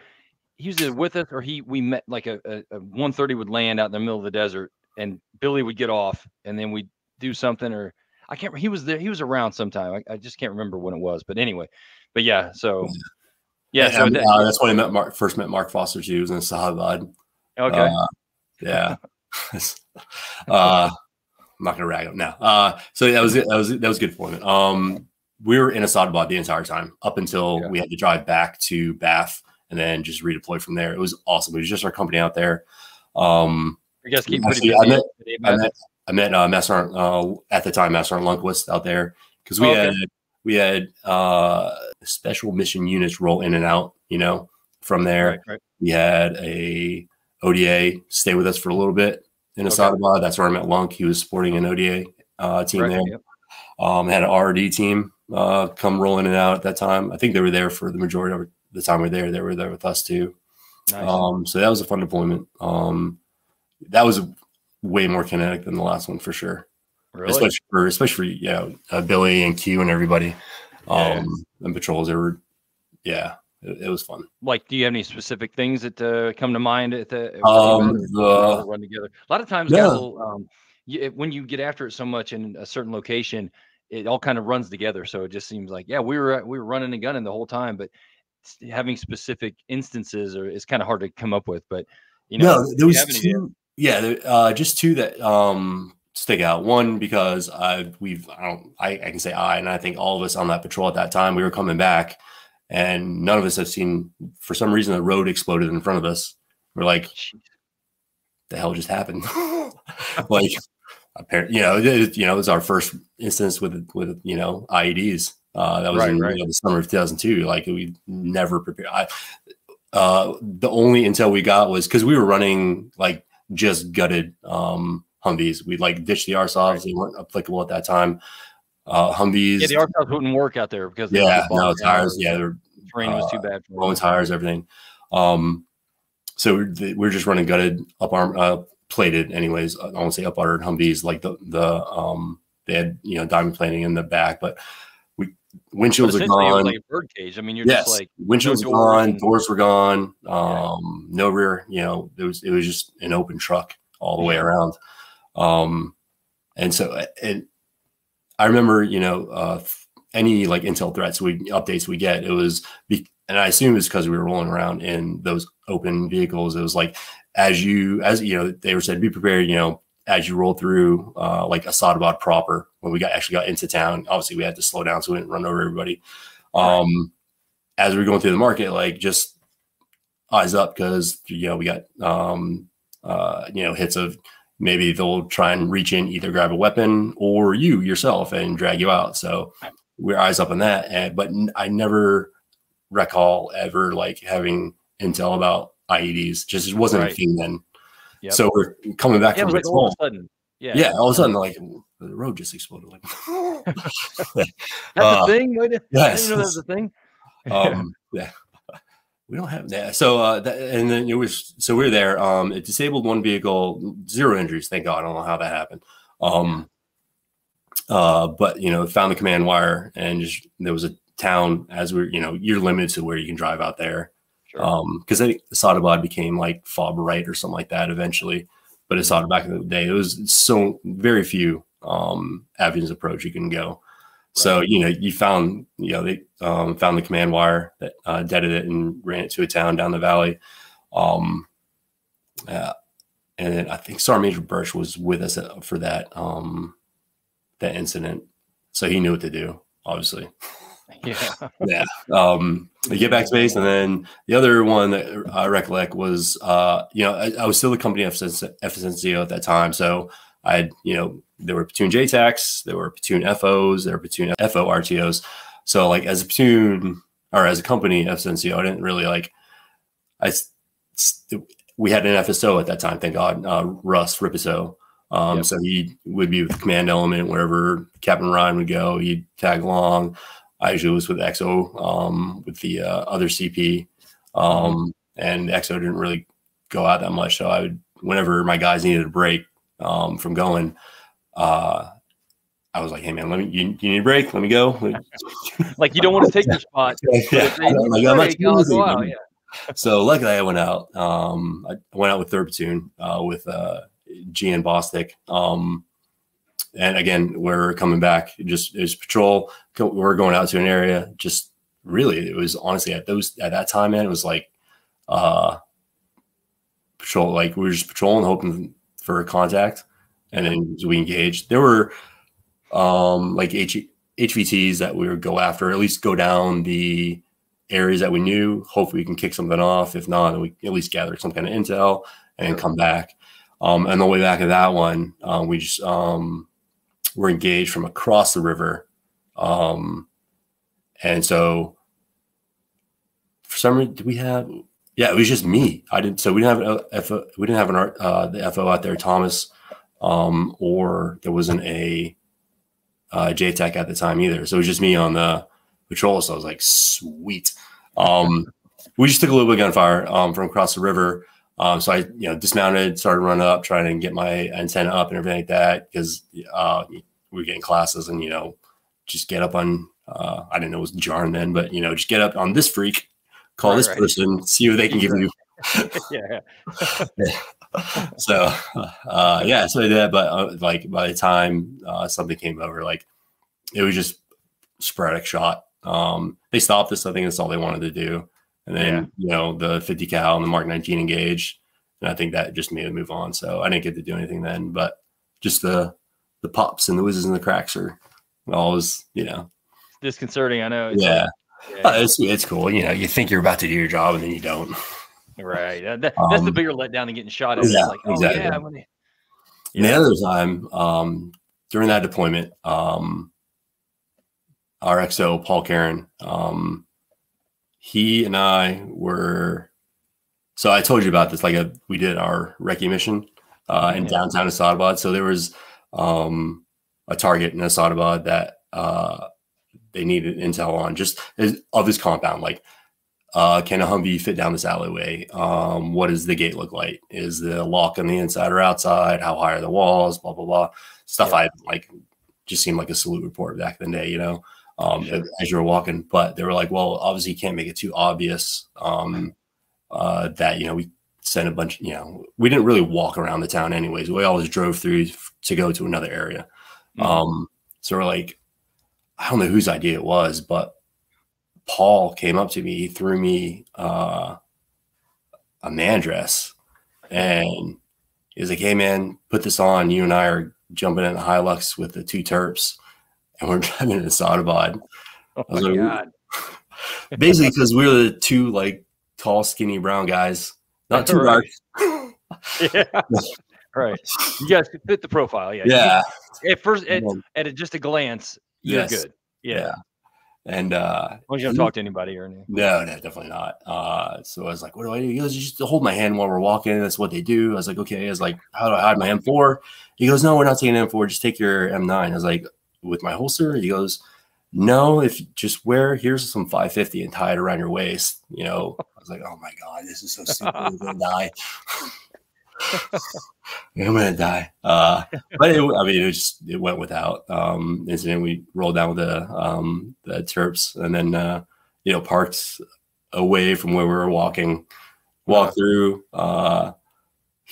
he was with us or he we met like a, a, a 130 would land out in the middle of the desert and Billy would get off and then we'd do something or I can't. He was there. He was around sometime. I, I just can't remember when it was. But anyway, but yeah. So yeah. So that, uh, that's when I met Mark. First met Mark Foster. He was in Asadabad. Okay. Uh, yeah. uh, I'm not gonna rag him now. Uh, so that was it. That was that was good for him. Um, we were in Asadabad the entire time up until yeah. we had to drive back to Bath and then just redeploy from there. It was awesome. It was just our company out there. Um, you guys keep actually, I met, I met, I met uh, Master uh, at the time, Master Lundquist out there because we oh, okay. had we had uh, special mission units roll in and out. You know, from there right, right. we had a ODA stay with us for a little bit in Asadabad. Okay. That's where I met Lunk. He was supporting an ODA uh, team right, there. Yep. Um, had an RD team uh, come rolling in and out at that time. I think they were there for the majority of the time we are there. They were there with us too. Nice. Um, so that was a fun deployment. Um, that was way more kinetic than the last one for sure. Really? Especially for especially for you know uh, Billy and Q and everybody. Um, yeah. and patrols. They were, yeah, it, it, was fun. Like, do you have any specific things that uh, come to mind at the, um, the run together? A lot of times, yeah. Will, um, you, when you get after it so much in a certain location, it all kind of runs together. So it just seems like, yeah, we were we were running and gunning the whole time, but having specific instances or is kind of hard to come up with. But you know, no, there was two, yeah, uh, just two that um stick out. One because I we've I don't I, I can say I and I think all of us on that patrol at that time we were coming back, and none of us have seen for some reason the road exploded in front of us. We're like, the hell just happened? like apparently, you know, it, you know, it was our first instance with with you know IEDs. Uh, that was right, in right. You know, the summer of 2002. Like we never prepared. I, uh, the only intel we got was because we were running like just gutted um, Humvees. We like ditched the RSOVs; right. they weren't applicable at that time. Uh, Humvees, yeah, the RSOVs wouldn't work out there because yeah, no tires, yeah, the terrain was too uh, bad. For tires, everything. Um, so we're, we're just running gutted up arm, uh, plated, anyways. I won't say up armored Humvees like the the um they had you know diamond plating in the back, but windshields are gone. Like bird cage. I mean, you're yes. just like windshields no gone, and... doors were gone, um, yeah. no rear. You know, it was it was just an open truck all the way around. Um, and so and I remember, you know, uh, any like intel threats we updates we get, it was, be, and I assume it's because we were rolling around in those open vehicles. It was like as you as you know, they were said, be prepared. You know, as you roll through uh, like Asadabad proper, when we got actually got into town, obviously we had to slow down so we didn't run over everybody. Um, as we are going through the market, like just eyes up because you know we got um, uh, you know hits of maybe they'll try and reach in, either grab a weapon or you yourself and drag you out. So we're eyes up on that. And, but I never recall ever like having intel about IEDs. Just it wasn't right. a thing then. Yep. So we're coming back yeah, from like all of a sudden. Yeah. Yeah. All of a sudden, like the road just exploded. Like that's uh, a thing. Wait, yes. You know that's a thing. um, yeah. We don't have that. So, uh, that, and then it was, so we are there. Um, it disabled one vehicle, zero injuries. Thank God. I don't know how that happened. Um, uh, but you know, found the command wire and just, there was a town as we're, you know, you're limited to where you can drive out there. Sure. Um, I think Sadabad became like FOB Wright or something like that eventually, but it's mm-hmm. back in the day. It was so very few, um, avenues approach you can go. So you know, you found you know they um, found the command wire that uh, deaded it and ran it to a town down the valley. Um, uh, and I think Sergeant Major Birch was with us uh, for that um, that incident, so he knew what to do. Obviously, yeah, yeah. Um, we get back to base, and then the other one that I recollect was, uh, you know, I, I was still the company FSNCO at that time, so I had, you know, there were platoon JTACs, there were platoon FOs, there were platoon FO RTOs. So like as a platoon or as a company FSNCO, I didn't really like. I we had an FSO at that time, thank God, uh, Russ Ripiso. Um, yep. So he would be with the command element wherever Captain Ryan would go. He'd tag along. I usually was with XO um, with the uh, other CP, um, and XO didn't really go out that much. So I would, whenever my guys needed a break um, from going, uh, I was like, "Hey man, let me. You, you need a break? Let me go." like you don't want to take the spot. yeah. Like, break, yeah. so luckily, I went out. Um, I went out with third platoon uh, with uh, Gian Bostic, um, and again, we're coming back. Just it was patrol. We're going out to an area. Just really, it was honestly at those at that time, man. It was like uh patrol. Like we were just patrolling, hoping for a contact, and then we engaged. There were um like H, HVTs that we would go after, at least go down the areas that we knew. Hopefully, we can kick something off. If not, we at least gather some kind of intel and come back. Um, and the way back of that one, uh, we just um, were engaged from across the river. Um, and so for some reason, did we have? Yeah, it was just me. I didn't. So we didn't have an FO, we didn't have an uh, the FO out there, Thomas, um, or there wasn't a uh, JTAC at the time either. So it was just me on the patrol. So I was like, sweet. Um, we just took a little bit of gunfire um, from across the river. Um, so I, you know, dismounted, started running up, trying to get my antenna up and everything like that because uh, we were getting classes and you know, just get up on. Uh, I didn't know it was JARN then, but you know, just get up on this freak, call this right. person, see what they can give you. yeah. so uh, yeah, so I did. But uh, like by the time uh, something came over, like it was just sporadic shot. Um, they stopped this. I think that's all they wanted to do. And then, yeah. you know, the 50 cal and the Mark 19 engaged. And I think that just made it move on. So I didn't get to do anything then, but just the the pops and the whizzes and the cracks are always, you know. disconcerting, I know. It's yeah. Like, yeah. It's it's cool. You know, you think you're about to do your job and then you don't. Right. That, that's um, the bigger letdown than getting shot at. Yeah, like, oh, exactly. yeah, yeah. The other time, um, during that deployment, um, our XO Paul Karen, um, he and I were. So I told you about this. Like a, we did our recce mission uh, in yeah. downtown Asadabad. So there was um, a target in Asadabad that uh, they needed intel on, just as, of this compound. Like, uh, can a Humvee fit down this alleyway? Um, what does the gate look like? Is the lock on the inside or outside? How high are the walls? Blah blah blah. Stuff yeah. I like just seemed like a salute report back in the day, you know um, sure. as you were walking. But they were like, well, obviously you can't make it too obvious um, uh, that, you know, we sent a bunch, you know, we didn't really walk around the town anyways. We always drove through to go to another area. Mm-hmm. Um, so we're like, I don't know whose idea it was, but Paul came up to me, he threw me uh, a man dress and he was like, Hey man, put this on. You and I are jumping in the Hilux with the two terps and we're driving to Asadabad. Oh my like, God. basically, because we were the two like tall, skinny brown guys, not too right. dark. yeah. right. You guys fit the profile. Yeah. Yeah. At first, at, at just a glance, you're good. Yeah. yeah. And uh long you don't talk to anybody or anything. No, no, definitely not. Uh so I was like, what do I do? He goes, just hold my hand while we're walking. That's what they do. I was like, okay. I was like, how do I hide my M4? He goes, No, we're not taking M4, just take your M9. I was like, with my holster? He goes, no, if just wear, here's some 550 and tie it around your waist. You know, I was like, oh my God, this is so stupid. I'm to die. I'm to die. Uh, but it, I mean, it just, it went without um, incident. We rolled down with the, um, the Terps and then, uh, you know, parked away from where we were walking, walked through. Uh,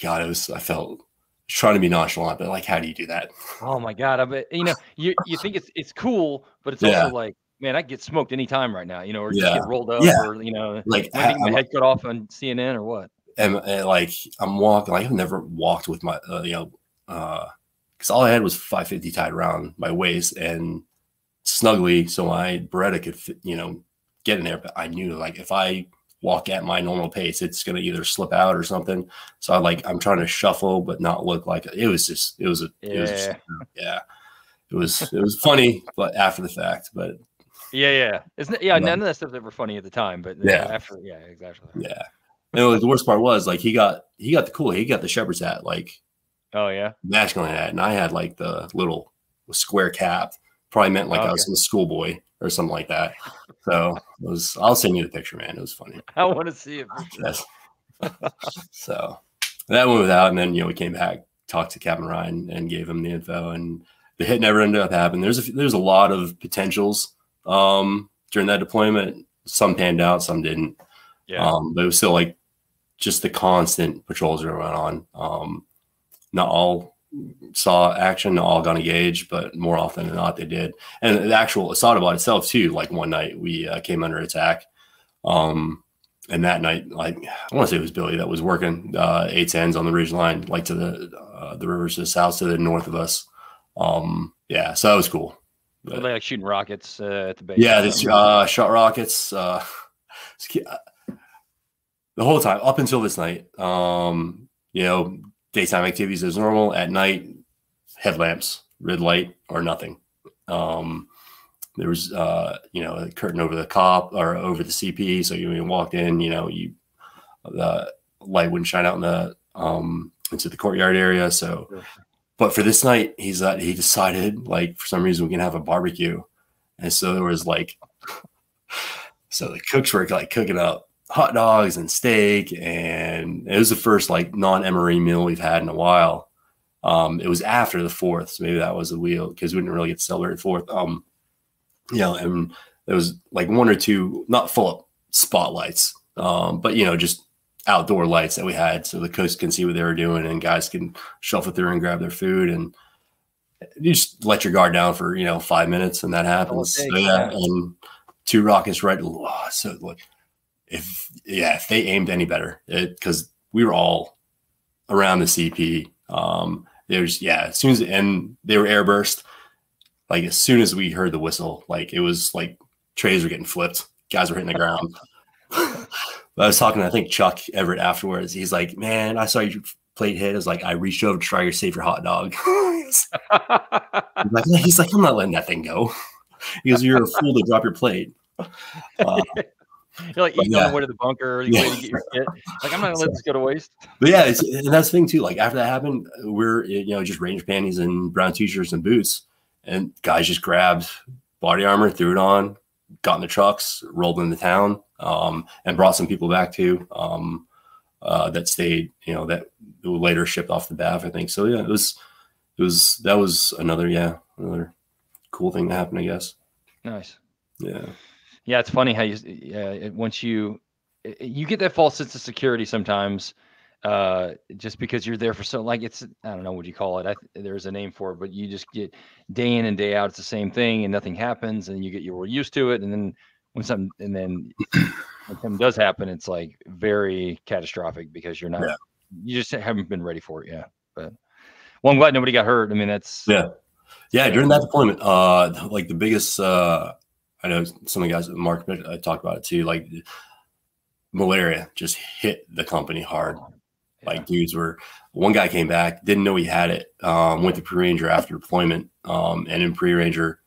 God, it was, I felt trying to be nonchalant, but like, how do you do that? Oh my god! I bet you know you you think it's it's cool, but it's yeah. also like, man, I get smoked anytime right now, you know, or just yeah. get rolled up, yeah. or you know, like I, my head cut off on CNN or what? And, and, like I'm walking, like I've never walked with my, uh, you know, uh because uh, all I had was 550 tied around my waist and snugly, so my Beretta could, fit, you know, get in there. But I knew like if I walk at my normal pace, it's going to either slip out or something. So I like I'm trying to shuffle but not look like it was just it was a yeah. it was just, yeah. it was it was funny but after the fact but yeah yeah. Isn't it, yeah none of that stuff's ever funny at the time but yeah. after yeah exactly. Yeah. And the worst part was like he got he got the cool he got the shepherd's hat like oh yeah? masculine hat and I had like the little square cap probably meant like oh, I was a schoolboy or something like that. So it was. I'll send you the picture, man. It was funny. I want to see it. Yes. so that went without, and then you know we came back, talked to Captain Ryan, and gave him the info, and the hit never ended up happening. There's a there's a lot of potentials um, during that deployment. Some panned out, some didn't. Yeah. Um, but it was still like just the constant patrols that went on. Um, not all saw action all got engaged, but more often than not, they did. And the actual Asadabad itself, too, like one night we uh, came under attack. Um, and that night, like I want to say it was Billy that was working uh, A-10s on the ridge line, like to the uh, the rivers to the south, to the north of us. Um, yeah, so that was cool. But, they like shooting rockets uh, at the base. Yeah, they uh, shot rockets. Uh, the whole time up until this night. Um, you know, daytime activities as normal. At night, headlamps, red light, or nothing. Um, there was, uh, you know, a curtain over the cop or over the CP. So you, walked in, you know, you the light wouldn't shine out in the um, into the courtyard area. So, but for this night, he's uh, he decided like for some reason we can have a barbecue, and so there was like, so the cooks were like cooking up hot dogs and steak, and it was the first like non-MRE meal we've had in a while. Um, it was after the fourth, so maybe that was the wheel because we didn't really get to celebrate the fourth. Um, you know, and there was like one or two, not full of spotlights, um, but you know, just outdoor lights that we had so the coast can see what they were doing and guys can shuffle through and grab their food and you just let your guard down for you know five minutes and that happens. So, yeah, and two rockets right. Oh, so like if yeah, if they aimed any better, because we were all around the CP. Um, there's yeah, as soon as and they were airburst, like as soon as we heard the whistle, like it was like trays were getting flipped, guys were hitting the ground. I was talking, to, I think Chuck Everett afterwards. He's like, "Man, I saw your plate hit." I was like, "I reached over to try to save your hot dog." he's, like, he's like, "I'm not letting that thing go." He goes, "You're a fool to drop your plate." Uh, You're like eating yeah. on the way to the bunker, you yeah. to get your shit. Like I'm not gonna let this go to waste. But yeah, and that's the thing too. Like after that happened, we're you know just range panties and brown t-shirts and boots, and guys just grabbed body armor, threw it on, got in the trucks, rolled into town, um, and brought some people back too. Um, uh, that stayed, you know, that later shipped off the BAF, I think. So yeah, it was, it was that was another yeah another cool thing that happened, I guess. Nice. Yeah. Yeah, it's funny how you yeah once you you get that false sense of security sometimes uh just because you're there for so like it's i don't know what you call it I, there's a name for it but you just get day in and day out it's the same thing and nothing happens and you get you're used to it and then when something and then when something does happen it's like very catastrophic because you're not yeah. you just haven't been ready for it yeah but well i'm glad nobody got hurt i mean that's yeah yeah during that deployment uh like the biggest uh I know some of the guys, Mark, I talked about it too. Like malaria just hit the company hard. Yeah. Like dudes were, one guy came back, didn't know he had it, um, went to pre ranger after deployment, um, and in pre ranger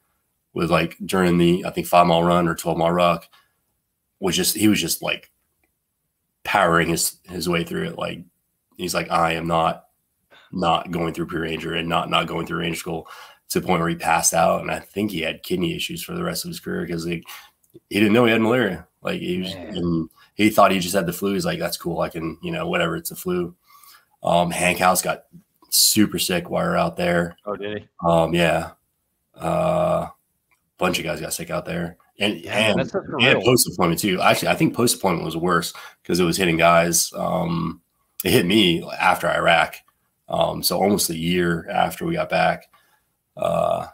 was like during the I think five mile run or twelve mile ruck was just he was just like powering his his way through it. Like he's like I am not not going through pre ranger and not not going through ranger school to the point where he passed out, and I think he had kidney issues for the rest of his career because like he didn't know he had malaria. Like he was, and he thought he just had the flu. He's like, "That's cool. I can, you know, whatever. It's a flu." Um, Hank House got super sick while we are out there. Oh, did he? Um, yeah. Uh, bunch of guys got sick out there, and yeah, and, and post deployment too. Actually, I think post deployment was worse because it was hitting guys. Um, it hit me after Iraq, um, so almost a year after we got back uh,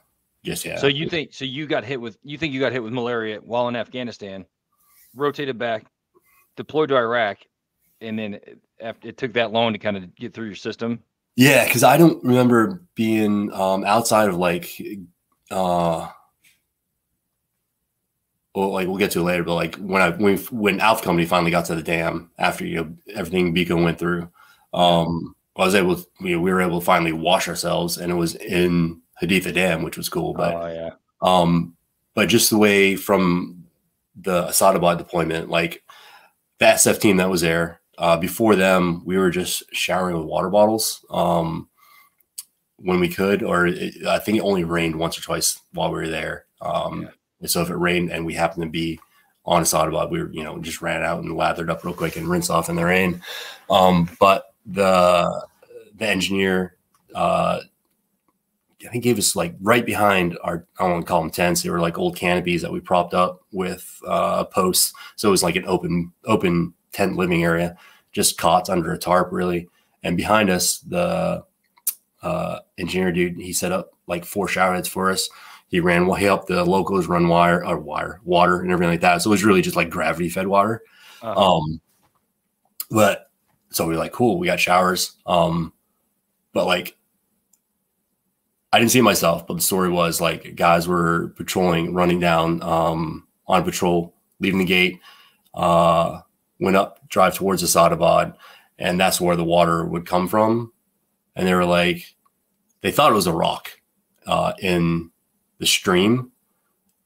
just yeah. So you think so? You got hit with you think you got hit with malaria while in Afghanistan, rotated back, deployed to Iraq, and then after it took that long to kind of get through your system. Yeah, because I don't remember being um, outside of like, uh, well, like we'll get to it later, but like when I when when Alpha Company finally got to the dam after you know everything Beacon went through, um, I was able, to, you know, we were able to finally wash ourselves, and it was in Haditha Dam, which was cool. But oh, yeah. um, but just the way from the Asadabad deployment, like the SF team that was there, uh, before them, we were just showering with water bottles um, when we could, or it, I think it only rained once or twice while we were there. Um, yeah. So if it rained and we happened to be on Asadabad, we were, you know, just ran out and lathered up real quick and rinse off in the rain. Um, but the the engineer uh, I think gave us like right behind our I don't want to call them tents. They were like old canopies that we propped up with uh, posts. So it was like an open open tent living area, just cots under a tarp really. And behind us, the uh, engineer dude. He set up like four shower heads for us. He ran, well, he helped the locals run wire or wire, water and everything like that. So it was really just like gravity fed water. Uh-huh. Um, but so we are like, cool, we got showers. Um, but like, I didn't see it myself, but the story was like guys were patrolling, running down um, on patrol, leaving the gate, uh, went up, drive towards the Sadabad, and that's where the water would come from. And they were like, they thought it was a rock uh, in the stream,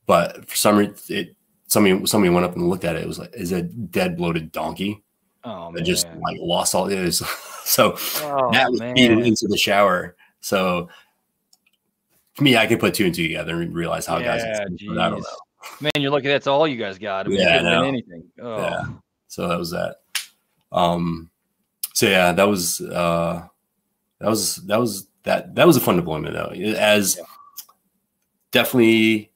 but for some reason, it somebody somebody went up and looked at it. It was like, is a dead bloated donkey oh, that just like lost all it is. so Oh, that was man. into the shower. So to me, I could put two and two together and realize how guys. Yeah, but I don't know. Man, you're lucky that's all you guys got. I mean, Yeah, it I could have know. been anything. Oh, Yeah. So that was that. Um. So yeah, that was uh, that was that was that that was a fun deployment though. As Yeah. definitely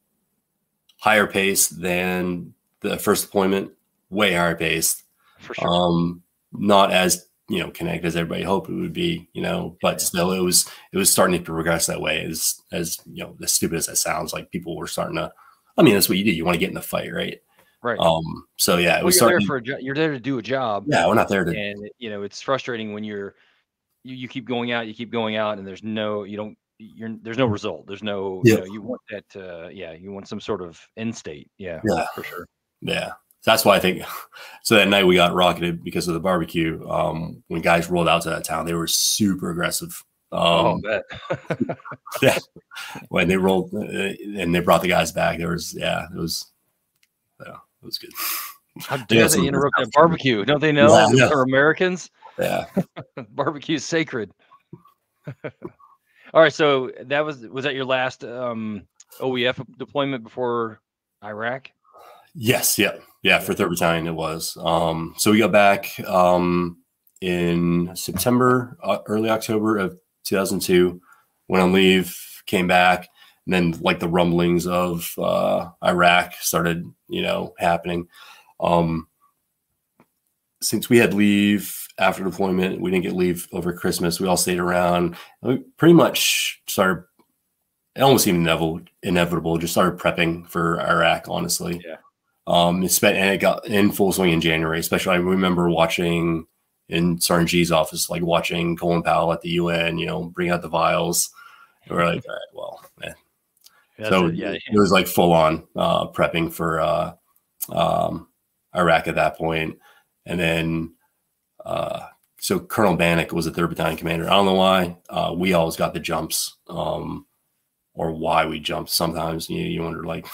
higher pace than the first deployment, way higher pace. for sure. um not as you know connect as everybody hoped it would be you know but Yeah. still it was it was starting to progress that way as as you know as stupid as that sounds like people were starting to i mean that's what you do you want to get in the fight right right. um so yeah it well, was you're there starting for a jo- you're there to do a job. yeah we're not there to and you know it's frustrating when you're you, you keep going out you keep going out and there's no you don't you're there's no result there's no Yeah. you know you want that uh yeah you want some sort of end state yeah Yeah. for sure yeah that's why i think so that night we got rocketed because of the barbecue um when guys rolled out to that town they were super aggressive. Oh um bet. when they rolled uh, and they brought the guys back there was yeah it was yeah it was good. How dare they interrupt a barbecue? Don't they know Yeah, yeah. they're americans? Yeah. Barbecue is sacred. All right so that was was that your last um oef deployment before iraq? Yes, yeah, yeah. For third battalion, it was. Um, so we got back um, in September, uh, early October of 2002. Went on leave, came back, and then like the rumblings of uh, Iraq started, you know, happening. Um, since we had leave after deployment, we didn't get leave over Christmas. We all stayed around. We pretty much started. It almost seemed inevitable. Inevitable. Just started prepping for Iraq. Honestly, Yeah. Um, it spent and it got in full swing in January. Especially, I remember watching in Sergeant G's office, like watching Colin Powell at the UN. You know, bring out the vials. And we're like, all right, well, man. So it, yeah it was like full on uh, prepping for uh, um, Iraq at that point, and then uh, so Colonel Bannock was the third battalion commander. I don't know why uh, we always got the jumps, um, or why we jumped. Sometimes you you wonder like,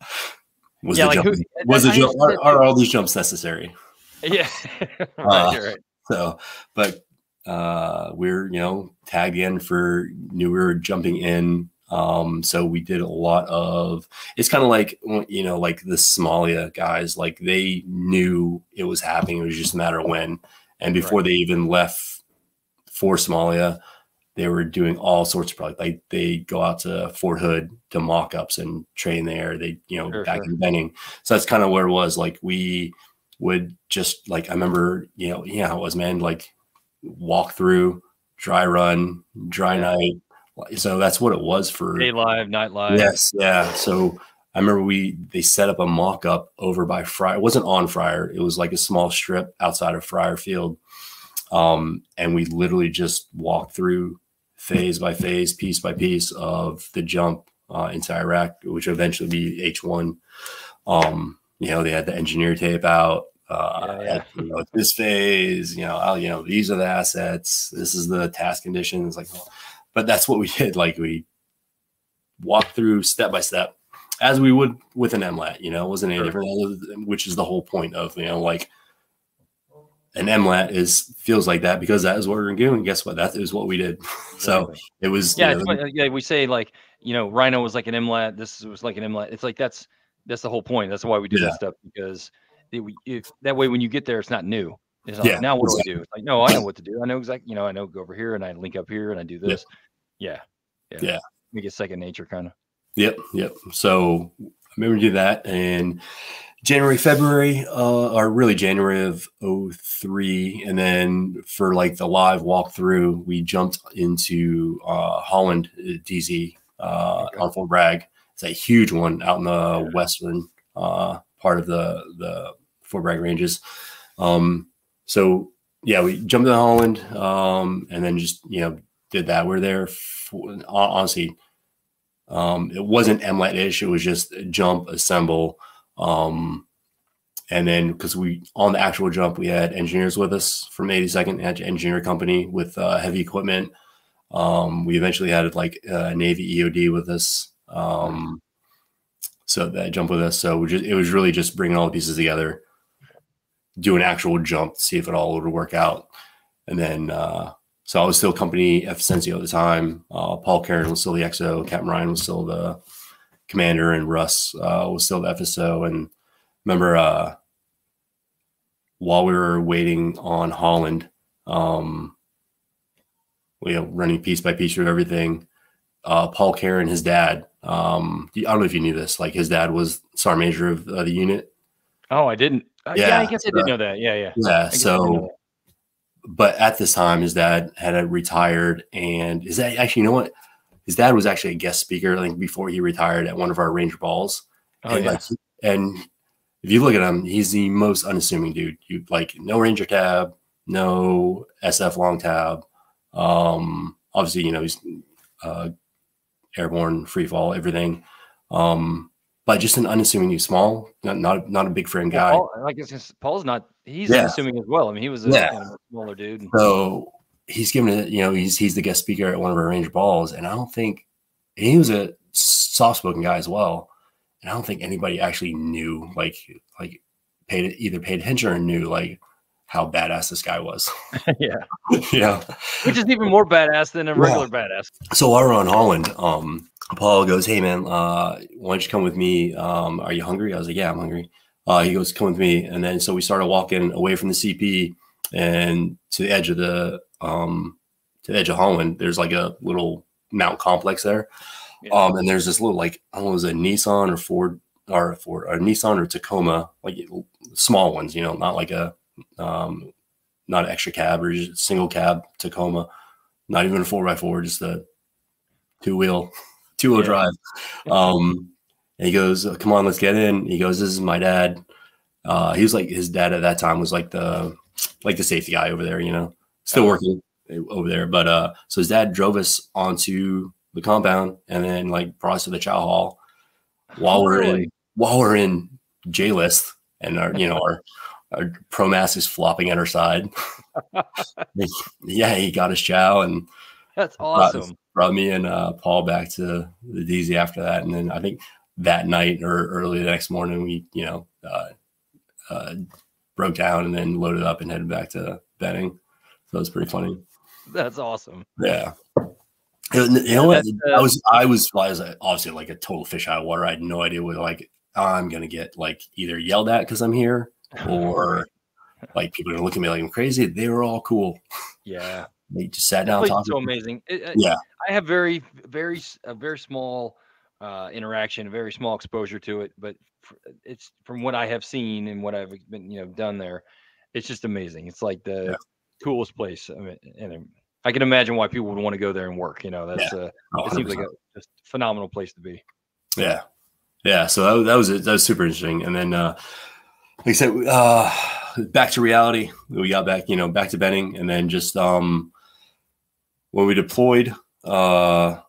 was Yeah, the like jump, who- was the jump, are, are all these jumps necessary? yeah right, Uh, right. So, but uh, we're you know tagged in for newer jumping in. Um, so we did a lot of. It's kind of like you know, like the Somalia guys. Like they knew it was happening. It was just a matter of when. And before they even left for Somalia, they were doing all sorts of projects. Like they go out to Fort Hood to mock ups and train there. They you know Sure, back sure. in Benning. So that's kind of where it was. Like we would just like I remember, you know, yeah, how it was man, like walk through, dry run, dry Yeah. night. So that's what it was for day live night live Yes, yeah. So I remember we they set up a mock up over by Fryar. It wasn't on Fryar. It was like a small strip outside of Fryar Field. Um, and we literally just walked through phase by phase, piece by piece of the jump uh, into Iraq, which would eventually be H one. Um, you know, they had the engineer tape out. Uh, Yeah, yeah. at, you know, this phase, you know, oh, you know, these are the assets. This is the task conditions. Like, but that's what we did. Like we walked through step by step as we would with an MLAT, you know, it wasn't any Sure. different, which is the whole point of, you know, like an MLAT is feels like that because that is what we're doing. Guess what? That is what we did. so it was, yeah, you know, funny, yeah. We say like you know, Rhino was like an MLAT. This was like an MLAT. It's like that's that's the whole point. That's why we do Yeah. that stuff because it, if, that way when you get there, it's not new. It's not Yeah, like, now what do I do? It's like no, I know what to do. I know exactly. You know, I know go over here and I link up here and I do this. Yeah, yeah, Yeah. Make it second nature, kind of. Yep, yep. So I remember we did that and January, February, uh, or really January of 03. And then for like the live walkthrough, we jumped into uh, Holland uh, DZ uh, okay. on Fort Bragg. It's a huge one out in the yeah. western uh, part of the, the Fort Bragg ranges. Um, so yeah, we jumped to Holland um, and then just, you know, did that. We're there for, honestly. Um, it wasn't MLAT ish. It was just jump, assemble, um, and then because we on the actual jump, we had engineers with us from 82nd Engineer Company with uh, heavy equipment. Um, we eventually had like a Navy EOD with us. Um, so that jump with us. So just, it was really just bringing all the pieces together, do an actual jump, see if it all would work out. And then, uh, so I was still company FSNCO at the time. Uh, Paul Karen was still the XO. Captain Ryan was still the commander and Russ uh, was still the FSO. And remember, uh, while we were waiting on Holland, um, you know, running piece by piece through everything, uh, Paul Karen, his dad, um, I don't know if you knew this, like his dad was sergeant major of uh, the unit. Oh, I didn't. Uh, yeah, yeah, I guess I didn't know that. Yeah, yeah. Yeah. So, but at this time, his dad had retired, and is that actually, you know what? His dad was actually a guest speaker like before he retired at one of our Ranger balls. Oh, and, yeah. like, and if you look at him, he's the most unassuming dude. You like no Ranger tab, no SF long tab. Um, obviously, you know, he's uh, airborne, free fall, everything. Um, but just an unassuming, small, not not, not a big frame guy. Paul, like it's just, Paul's not. He's yeah. unassuming as well. I mean, he was a yeah. kind of smaller dude. So he's given it, you know, he's he's the guest speaker at one of our Ranger balls, and I don't think he was a soft spoken guy as well. And I don't think anybody actually knew, like, like paid either paid attention or knew like how badass this guy was. yeah, yeah, which is even more badass than a regular yeah. badass. So while we're on Holland, um, Paul goes, "Hey man, uh, why don't you come with me? Um, are you hungry?" I was like, "Yeah, I'm hungry." Uh, he goes, "Come with me," and then so we started walking away from the CP and to the edge of the um, to the edge of Holland, there's like a little mount complex there. Yeah. Um, and there's this little like I don't know, was a Nissan or Ford or Ford or Nissan or Tacoma, like small ones, you know, not like a um, not an extra cab or just single cab Tacoma, not even a four by four, just a two wheel, two wheel yeah. drive. Um, and he goes, "Come on, let's get in." He goes, "This is my dad." Uh, he was like his dad at that time was like the like the safety guy over there, you know still working over there. But uh, so his dad drove us onto the compound and then like brought us to the chow hall while we're in while we're in JLIST and our you know our our pro mass is flopping at our side. yeah, he got his chow and that's awesome. Brought, brought me and uh, Paul back to the DZ after that, and then I think that night or early the next morning we you know uh, uh, broke down and then loaded up and headed back to Benning. So was pretty funny. That's awesome. Yeah. You know what? Uh, I was I was I was obviously like a total fish out of water. I had no idea what like I'm gonna get like either yelled at because I'm here or like people are gonna look at me like I'm crazy. They were all cool. Yeah. They just sat down. So amazing. It, yeah. I have very very a very small uh, interaction, a very small exposure to it, but it's from what I have seen and what I've been you know done there. It's just amazing. It's like the yeah coolest place. I mean, and I can imagine why people would want to go there and work. You know, that's yeah. uh, it seems like a just phenomenal place to be. Yeah, yeah. So that, that was that was super interesting. And then, uh, like I said, uh, back to reality. We got back, you know, back to Benning, and then just um, when we deployed, uh,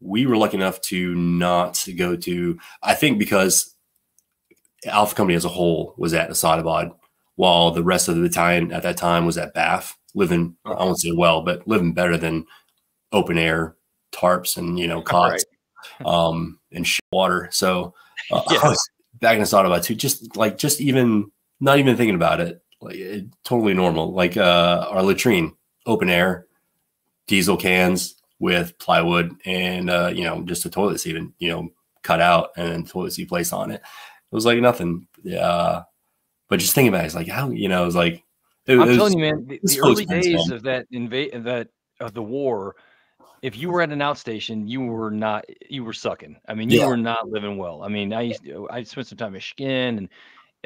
we were lucky enough to not go to. I think because Alpha Company as a whole was at Asadabad while the rest of the battalion at that time was at Bath, living I won't say well, but living better than open air tarps and you know cots right. um, and water. So uh, yeah. I was back in Asadabad too, just like just even not even thinking about it, like it, totally normal. Like uh, our latrine, open air, diesel cans with plywood and uh, you know just a toilet seat and you know cut out and then toilet seat placed on it. It was like nothing. Yeah, but just thinking about it, it's like how you know, it was like it, I'm it was, telling you, man, the, the early days of that invade that of the war, if you were at an outstation, you were not you were sucking. I mean, you Yeah. were not living well. I mean, I used to, I spent some time at Shkin and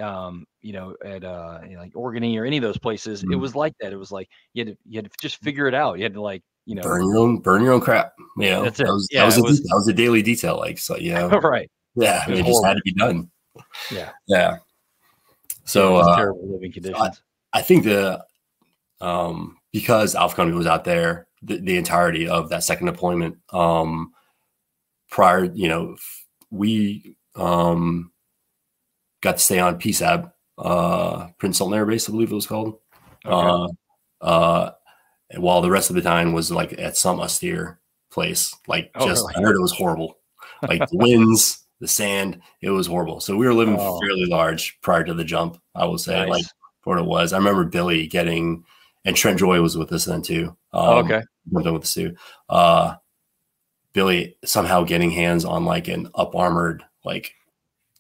um, you know, at uh you know, like Orgun-E or any of those places. It Mhm. was like that. It was like you had to you had to just figure it out. You had to like, you know, burn your own burn your own crap. You know, That's it. that was Yeah, that was it a, was- that was a daily detail. Like so, you know, right. yeah, It it just had to be done. Yeah. Yeah. So uh, terrible living conditions. I think the um because Alpha Company was out there the, the entirety of that second deployment, um prior, you know, we um got to stay on PSAB, uh Prince Sultan Air Base, I believe it was called. Okay. Uh uh while the rest of the time was like at some austere place. Like Oh, just really? I heard it was horrible. Like the winds, the sand, it was horrible. So we were living Oh. fairly large prior to the jump, I will say. Nice. Like for what it was. I remember Billy getting, and Trent Joy was with us then too. Um, Oh, okay. Jumped in with the Sioux. Uh, Billy somehow getting hands on like an up armored like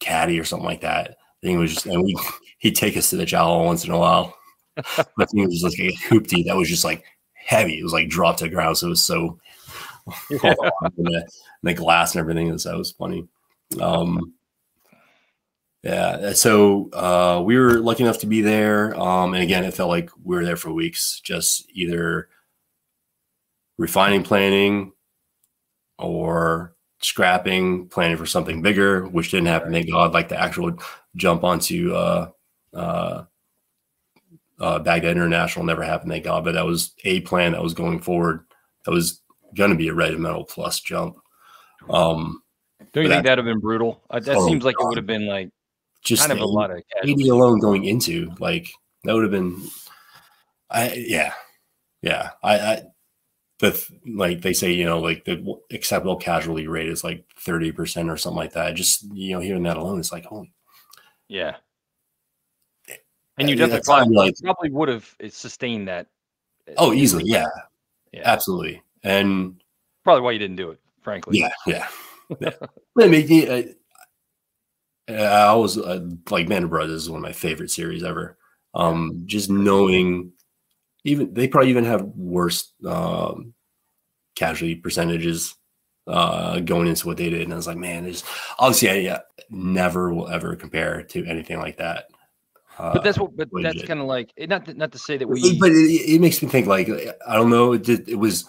caddy or something like that. I think it was just, and we he'd take us to the jowl once in a while. I think it was like a hoopty that was just like heavy. It was like dropped to the ground. So it was so Yeah. and the, and the glass and everything. So that was funny. Um, yeah. So uh, we were lucky enough to be there. Um, and again, it felt like we were there for weeks, just either refining planning or scrapping, planning for something bigger, which didn't happen. Thank God. Like the actual jump onto uh, uh, uh, Baghdad International never happened. Thank God. But that was a plan that was going forward. That was going to be a regimental plus jump. Um, Don't you think that'd have been brutal? Uh, that Oh, seems like it would have been like just kind of a lot of 80 casualties. alone going into like that would have been i yeah yeah i i the like they say you know like the acceptable casualty rate is like 30% or something like that just you know hearing that alone it's like holy Yeah. And you Yeah, definitely probably, like- probably would have sustained that. uh, oh easily yeah Yeah. absolutely and Probably why you didn't do it, frankly. yeah yeah, I mean, uh, I was uh, like Band of Brothers is one of my favorite series ever. Um, just knowing, even they probably even have worse um, casualty percentages uh, going into what they did, and I was like, man, there's obviously I yeah, never will ever compare to anything like that. Uh, But that's what. But that's kind of like not. To, not to say that we. but it, it makes me think like I don't know. It, it was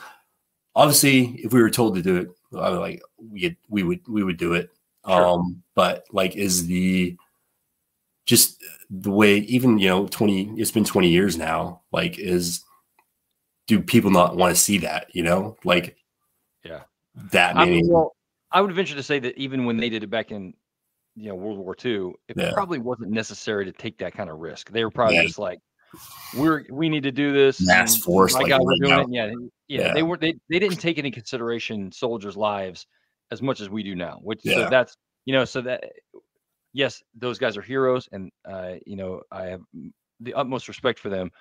obviously if we were told to do it, I was like we we would we would do it. Sure. Um, but like is the just the way even you know twenty it's been twenty years now. Like is do people not want to see that? You know, like Yeah. that I many. mean, well, I would venture to say that even when they did it back in, you know, World War II, it Yeah. probably wasn't necessary to take that kind of risk. They were probably Yeah. just like, "We're we need to do this." Mass and force, My like, God, we're doing it. Yeah, yeah, Yeah. They were they they didn't take any consideration soldiers' lives as much as we do now. Which so that's you know so that yes, those guys are heroes, and uh, you know I have the utmost respect for them,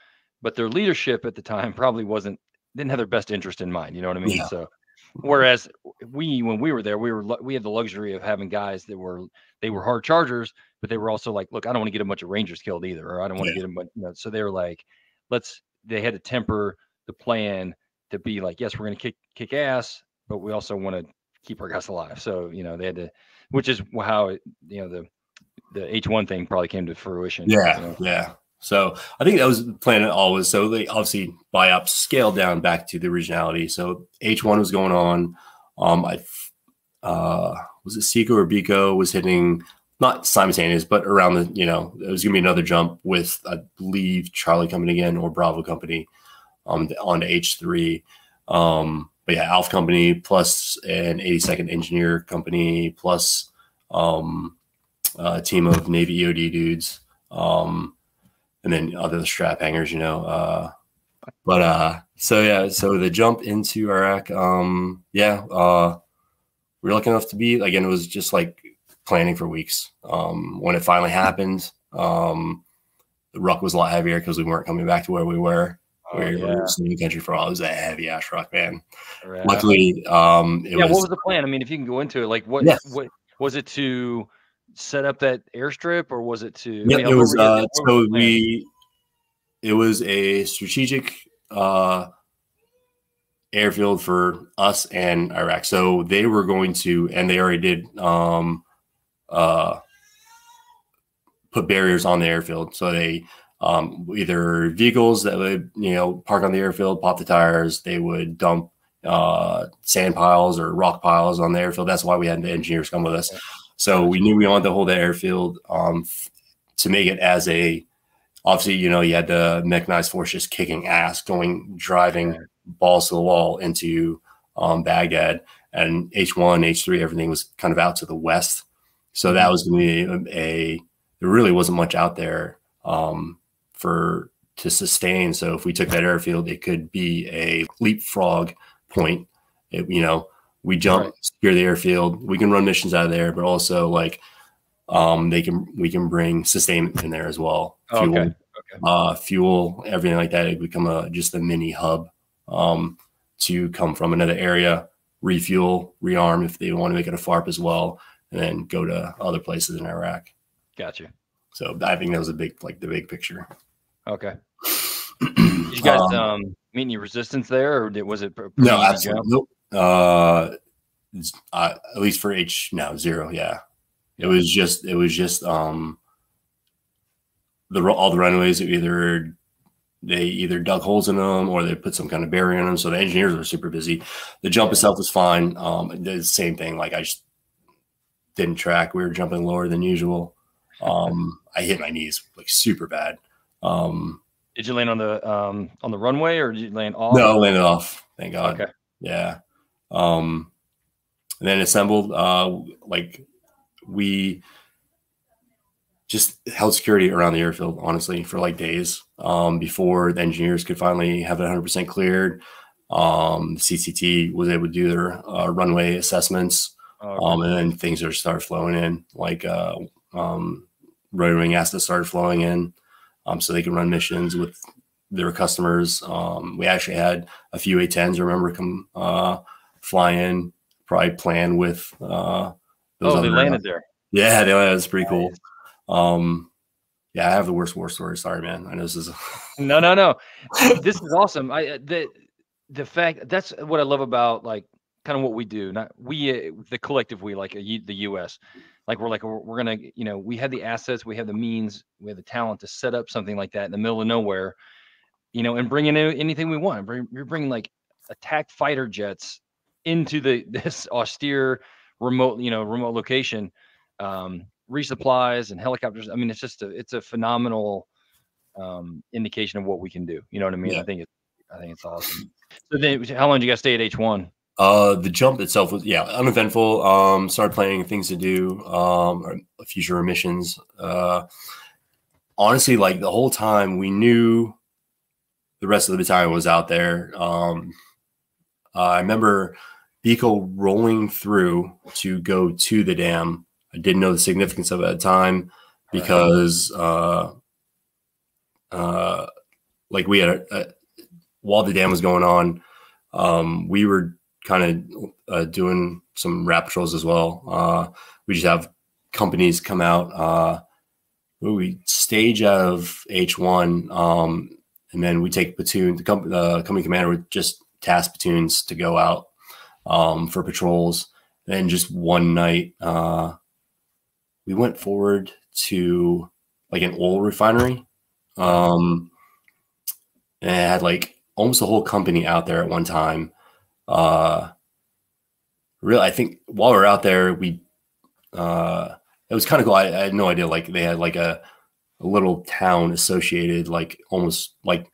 but their leadership at the time probably wasn't didn't have their best interest in mind. You know what I mean? Yeah. So whereas we when we were there we were we had the luxury of having guys that were they were hard chargers but they were also like look i don't want to get a bunch of rangers killed either or i don't want to Yeah. get a bunch you know so they were like let's they had to temper the plan to be like yes we're going to kick kick ass but we also want to keep our guys alive so you know they had to which is how it, you know the the h1 thing probably came to fruition you Yeah, know? yeah. So I think that was the plan always. So they obviously buy up, scale down back to the originality. So H1 was going on. Um, I uh, was it C Co or B Co was hitting not simultaneous, but around the you know it was gonna be another jump with I believe Charlie coming again or Bravo Company um onto H3. Um, but yeah, Alpha Company plus an 82nd Engineer Company plus um, a team of Navy EOD dudes. Um, and then other strap hangers, you know. Uh, but uh, so yeah, so the jump into Iraq, um, yeah, uh, we were lucky enough to be again. It was just like planning for weeks. Um, when it finally happened, um, the ruck was a lot heavier because we weren't coming back to where we were. Oh, we were in the country for all. It was a heavy ass ruck, man. Yeah. Luckily, um, it yeah was, what was the plan i mean if you can go into it like what Yes. what was it to set up that airstrip or was it to know, it was uh, so we it was a strategic uh airfield for us and Iraq. So they were going to, and they already did um, uh, put barriers on the airfield. So they um, either vehicles that would you know park on the airfield, pop the tires. They would dump uh, sand piles or rock piles on the airfield. That's why we had the engineers come with us. So we knew we wanted to hold the airfield um, to make it as a obviously you know you had the mechanized force just kicking ass, going driving balls to the wall into um, Baghdad, and H one, H three, everything was kind of out to the west. So that mm-hmm. was going to be a, a there really wasn't much out there um, for to sustain. So if we took that airfield, it could be a leapfrog point. It, you know, we jump, right. secure the airfield. We can run missions out of there, but also like um, they can we can bring sustainment in there as well. Oh, fuel, okay. okay. Uh, fuel, everything like that. It become a just a mini hub um, to come from another area, refuel, rearm if they want to make it a FARP as well, and then go to other places in Iraq. Gotcha. So I think that was a big, like the big picture. Okay. Did you guys um, um, meet any resistance there, or did, was it? No, absolutely. Nope. Uh, uh, at least for H now zero. Yeah, it was just it was just um the all the runways either they either dug holes in them or they put some kind of barrier in them. So the engineers were super busy. The jump itself was fine. Um, the same thing. Like I just didn't track. We were jumping lower than usual. Um, I hit my knees like super bad. Um, did you land on the um, on the runway or did you land off? No, I landed off. Thank God. Okay. Yeah. Um, and then assembled. Uh, like we just held security around the airfield, honestly, for like days um, before the engineers could finally have it 100% cleared. Um, CCT was able to do their uh, runway assessments, oh, okay. um, and then things are start flowing in. Like uh, um, rotary wing assets started flowing in, um, so they can run missions with their customers. Um, we actually had a few A-10s, remember, come uh, fly in, probably plan with. Uh, oh, they landed there. Yeah, they, that's pretty cool. Um, yeah, I have the worst war story. Sorry, man. I know this is. no, no, no. This is awesome. I uh, the the fact that's what I love about like kind of what we do. Not we, uh, the collective we, like uh, the U.S like we're like we're, we're gonna you know we have the assets we have the means we have the talent to set up something like that in the middle of nowhere you know and bring in anything we want bring, you're bringing like attack fighter jets into the this austere remote you know remote location um resupplies and helicopters i mean it's just a it's a phenomenal um indication of what we can do you know what i mean yeah. i think it's i think it's awesome so then how long did you guys stay at h1 uh, the jump itself was yeah uneventful. Um, started planning things to do, um, future missions. Uh, honestly, like the whole time we knew the rest of the battalion was out there. Um, I remember B Co rolling through to go to the dam. I didn't know the significance of it at the time because uh, uh, like we had a, a, while the dam was going on, um, we were kind of uh, doing some rap patrols as well. Uh, we just have companies come out. Uh, we stage out of H1, um, and then we take platoon. The com- uh, company commander would just task platoons to go out um, for patrols. Then just one night, uh, we went forward to like an oil refinery. Um, and it had like almost the whole company out there at one time uh, really, I think while we are out there, we uh, it was kind of cool. I, I, had no idea like they had like a, a little town associated, like almost like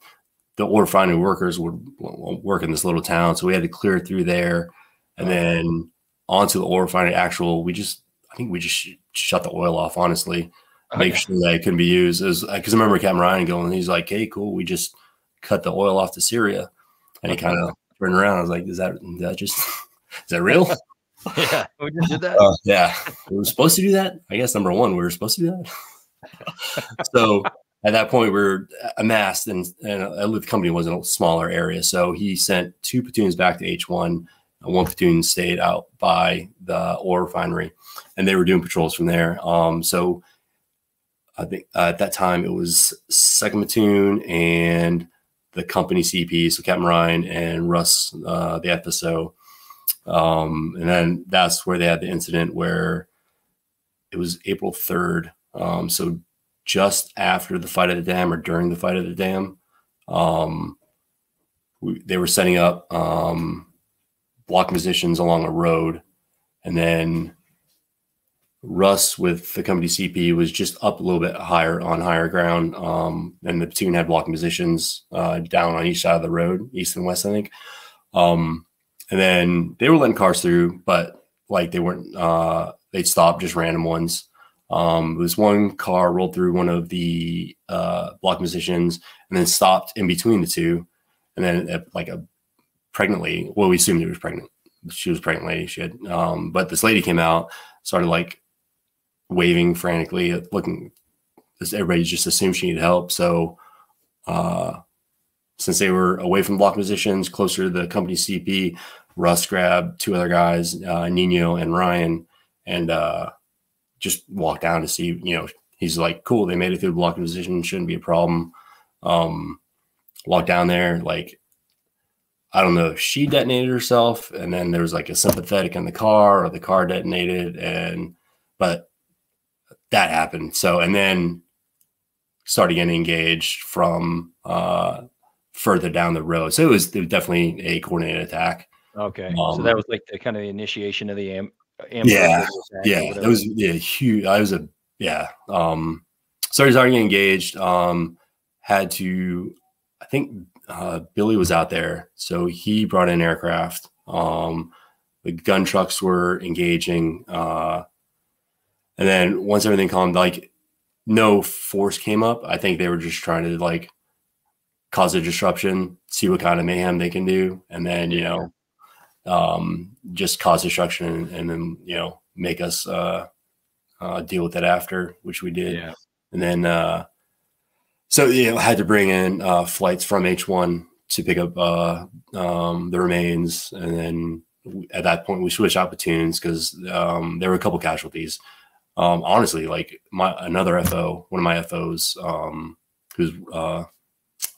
the oil refinery workers would work in this little town. So we had to clear through there, and then onto the oil refinery. Actual, we just I think we just sh- shut the oil off. Honestly, make sure that it couldn't be used. Because I remember Captain Ryan going, he's like, "Hey, cool, we just cut the oil off to Syria," and he kind of turned around. I was like, is that, is that just, is that real? yeah. We just did that. Uh, yeah. We were supposed to do that. I guess number one, we were supposed to do that. so at that point, we are amassed and, and the company was in a smaller area. So he sent two platoons back to H1. One platoon stayed out by the oil refinery and they were doing patrols from there. Um, so I think uh, at that time it was second platoon and the company CP, so Captain Ryan and Russ, uh, the FSO. Um, and then that's where they had the incident where it was April 3rd. Um, so just after the fight at the dam or during the fight at the dam, um, we, they were setting up um, block positions along a road. And then Russ with the company CP was just up a little bit higher on higher ground. Um, and the platoon had blocking positions uh, down on each side of the road, east and west, I think. Um, and then they were letting cars through, but like they weren't, uh, they'd stop just random ones. Um, this one car rolled through one of the uh, block positions and then stopped in between the two. And then, uh, like a pregnant lady, well, we assumed he was pregnant. She was pregnant lady. She had, um, but this lady came out, started like waving frantically, looking. Everybody just assumed she needed help. So, uh, since they were away from block positions, closer to the company CP, Russ grabbed two other guys, uh, Nino and Ryan, and uh, just walked down to see. You know, he's like, "Cool, they made it through the block position. Shouldn't be a problem." Um, walked down there, like I don't know if she detonated herself, and then there was like a sympathetic in the car, or the car detonated, and but that happened. So, and then started getting engaged from uh, further down the road. So it was, it was definitely a coordinated attack. Okay, um, so that was like the kind of the initiation of the am. am yeah, yeah, that was yeah huge. I was a yeah. Um, started starting getting engaged. Um, had to, I think uh, Billy was out there, so he brought in aircraft. Um, the gun trucks were engaging. Uh, and then once everything calmed, like no force came up. I think they were just trying to like cause a disruption, see what kind of mayhem they can do, and then you know, um, just cause destruction and, and then you know make us uh, uh, deal with it after, which we did. Yeah. And then uh, so you had to bring in uh, flights from H one to pick up uh, um, the remains, and then at that point we switched out platoons because um, there were a couple casualties um, honestly, like my another FO, one of my FOs, um, who's uh,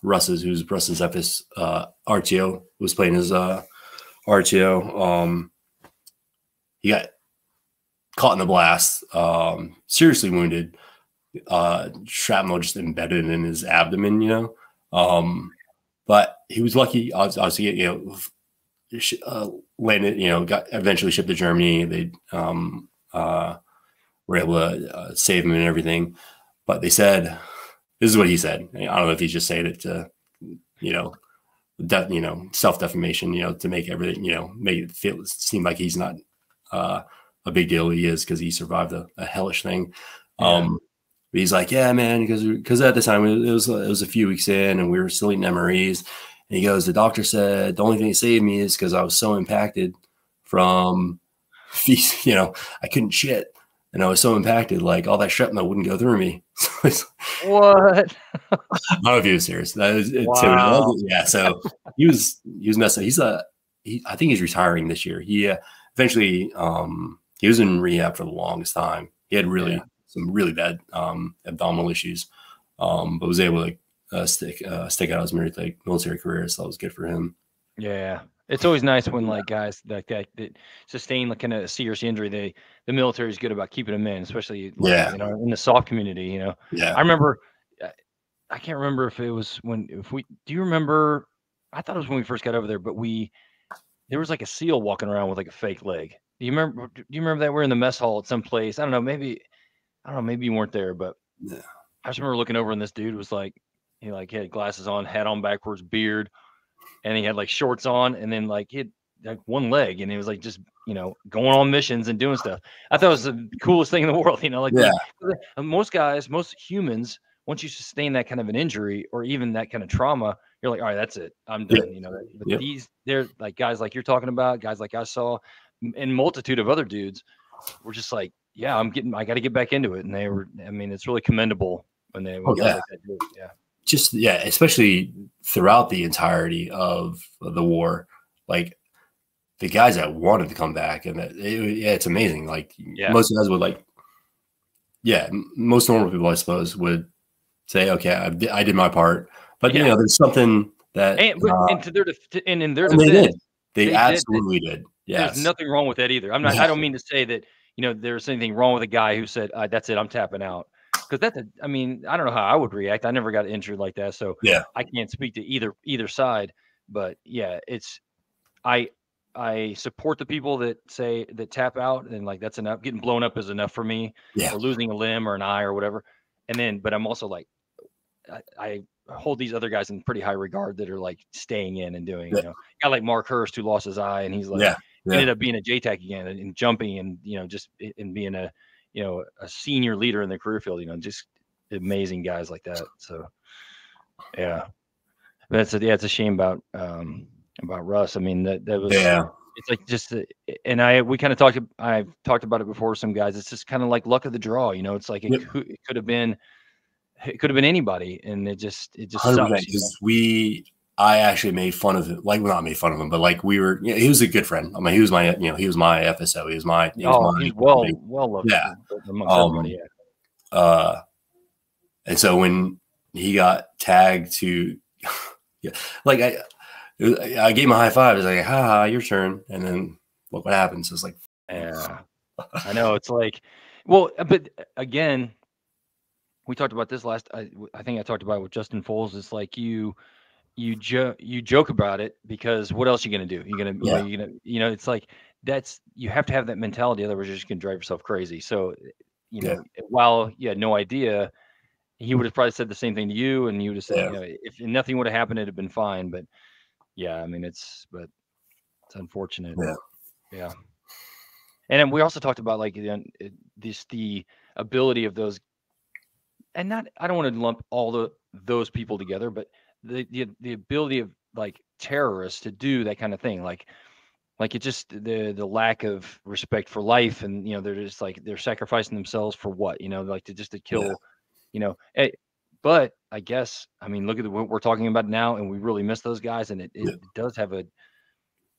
Russ's, who's Russ's FS uh, RTO, was playing his uh, RTO. Um, he got caught in the blast, um, seriously wounded. Uh, shrapnel just embedded in his abdomen, you know. Um, but he was lucky. Obviously, you know, uh, landed. You know, got eventually shipped to Germany. They um, uh, were able to uh, save him and everything. But they said, this is what he said. I don't know if he's just saying it to, you know, de- you know, self defamation, you know, to make everything, you know, make it feel seem like he's not uh, a big deal. He is because he survived a, a hellish thing. Yeah. Um, he's like, yeah, man, because because at the time it was it was a few weeks in, and we were still eating MREs. And he goes, the doctor said the only thing that saved me is because I was so impacted from, you know, I couldn't shit and I was so impacted, like all that shrapnel wouldn't go through me. what? I don't know if he was serious. That was, wow. yeah. So he was he was messed up. He's a he, I think he's retiring this year. He uh, eventually um, he was in rehab for the longest time. He had really yeah. Some really bad um, abdominal issues, um, but was able to uh, stick uh, stick out his military military career. So that was good for him. Yeah, it's always nice when like guys like that, that sustain like kind of a serious injury. They the military is good about keeping them in, especially like, yeah, you know, in the soft community. You know, yeah. I remember, I can't remember if it was when if we. Do you remember? I thought it was when we first got over there, but we there was like a seal walking around with like a fake leg. Do you remember? Do you remember that we're in the mess hall at some place? I don't know. Maybe I don't know. Maybe you weren't there, but yeah. I just remember looking over and this dude was like, he like had glasses on, hat on backwards, beard and he had like shorts on, and then like he had like one leg, and he was like just you know going on missions and doing stuff. I thought it was the coolest thing in the world. You know, like yeah. Uh, most guys, most humans, once you sustain that kind of an injury or even that kind of trauma, you're like, all right, that's it, I'm done. Yeah. You know, but yeah. these they're like guys like you're talking about, guys like I saw, and multitude of other dudes were just like, yeah, I'm getting, I got to get back into it, and they were, I mean, it's really commendable when they, when oh, yeah. Like yeah just yeah, especially throughout the entirety of the war, like the guys that wanted to come back, and that it, yeah, it's amazing. Like yeah. most guys would like, yeah, most normal people, I suppose, would say, okay, I, I did my part, but yeah. you know, there's something That And, uh, and to their def- and in their and they did. They, They did. absolutely did. Yes. there's nothing wrong with that either. I'm not. I don't mean to say that you know there's anything wrong with a guy who said uh, that's it, I'm tapping out. Because that's a, I mean, I don't know how I would react. I never got injured like that, so Yeah. I can't speak to either either side. But yeah, it's I I support the people that say that tap out and like that's enough. Getting blown up is enough for me, Yeah. or losing a limb or an eye or whatever. And then, but I'm also like, I, I hold these other guys in pretty high regard that are like staying in and doing. Yeah. You know, guy like Mark Hurst who lost his eye and he's like Yeah. Yeah. ended up being a JTAC again and, and jumping and you know just and being a you know a senior leader in the career field. You know, just amazing guys like that. So yeah, that's a, yeah, it's a shame about um about Russ. I mean that that was Yeah. it's like just the- and I we kind of talked I've talked about it before some guys. It's just kind of like luck of the draw. You know, it's like it, Yep. could, it could have been it could have been anybody, and it just it just sucks. you know? We, I actually made fun of him. Like, well, not made fun of him, but like we were. You know, he was a good friend. I mean, he was my, you know, he was my FSO. He was my. He was Oh, my he's well company. well loved Yeah. Um. Yeah. Uh, and so when he got tagged to, yeah, like I, was- I gave him a high five. It's like, ha, ha, your turn. And then look what happens. It's like, Yeah, I know. It's like, well, uh, but uh, again, we talked about this last. I think I talked about it with Justin Foles. It's like you, you jo- you joke about it because what else are you gonna do? You're gonna, you Yeah. know, you're gonna, you know, it's like that's you have to have that mentality. Otherwise, you're just gonna drive yourself crazy. So, you Yeah. know, while you had no idea, he would have probably said the same thing to you, and you would have said, Yeah. you know, if nothing would have happened, it'd have been fine. But yeah, I mean, it's but it's unfortunate. Yeah. Yeah. And then we also talked about like the, this the ability of those, and not I don't want to lump all the those people together, but the the the ability of like terrorists to do that kind of thing, like like it just the the lack of respect for life, and you know they're just like they're sacrificing themselves for what you know, like to just to kill, you know. eh, but I guess I mean look at the, what we're talking about now, and we really miss those guys, and it, it Yeah. does have a.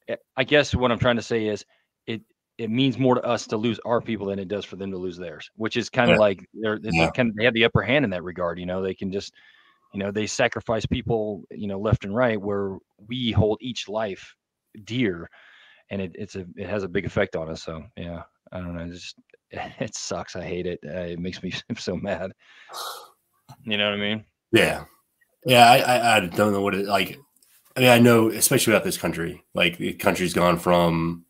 eh, guess what I'm trying to say is it it means more to us to lose our people than it does for them to lose theirs, which is kind of Yeah. like they're, they're Yeah. kind of they have the upper hand in that regard. You know, they can just, you know, they sacrifice people, you know, left and right, where we hold each life dear, and it, it's a it has a big effect on us. So yeah, I don't know, it just it sucks. I hate it. Uh, it makes me so mad. You know what I mean? Yeah, yeah. I, I, I don't know what it like. I mean, I know, especially about this country. Like the country's gone from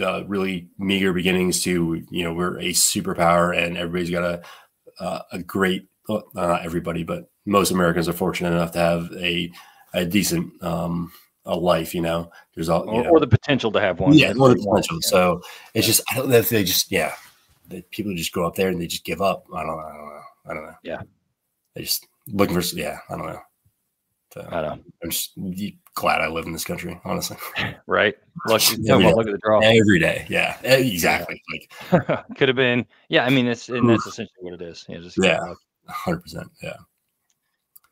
uh, really meager beginnings to you know we're a superpower and everybody's got a uh, a great. Well, not everybody, but most Americans are fortunate enough to have a a decent um, a life. You know, there's all Or, know, or the potential to have one. yeah, well, the potential. yeah. So it's just I don't know if they just yeah, that people just go up there and they just give up. I don't know. I don't know. I don't know. Yeah. they just looking for yeah. I don't know. So, I don't know, I'm just glad I live in this country, honestly. right? Look, Every talking look at the draw. Every day, yeah, e- exactly. Like Could have been, yeah. I mean, it's and that's essentially what it is. Yeah, just Yeah. 100. percent Yeah,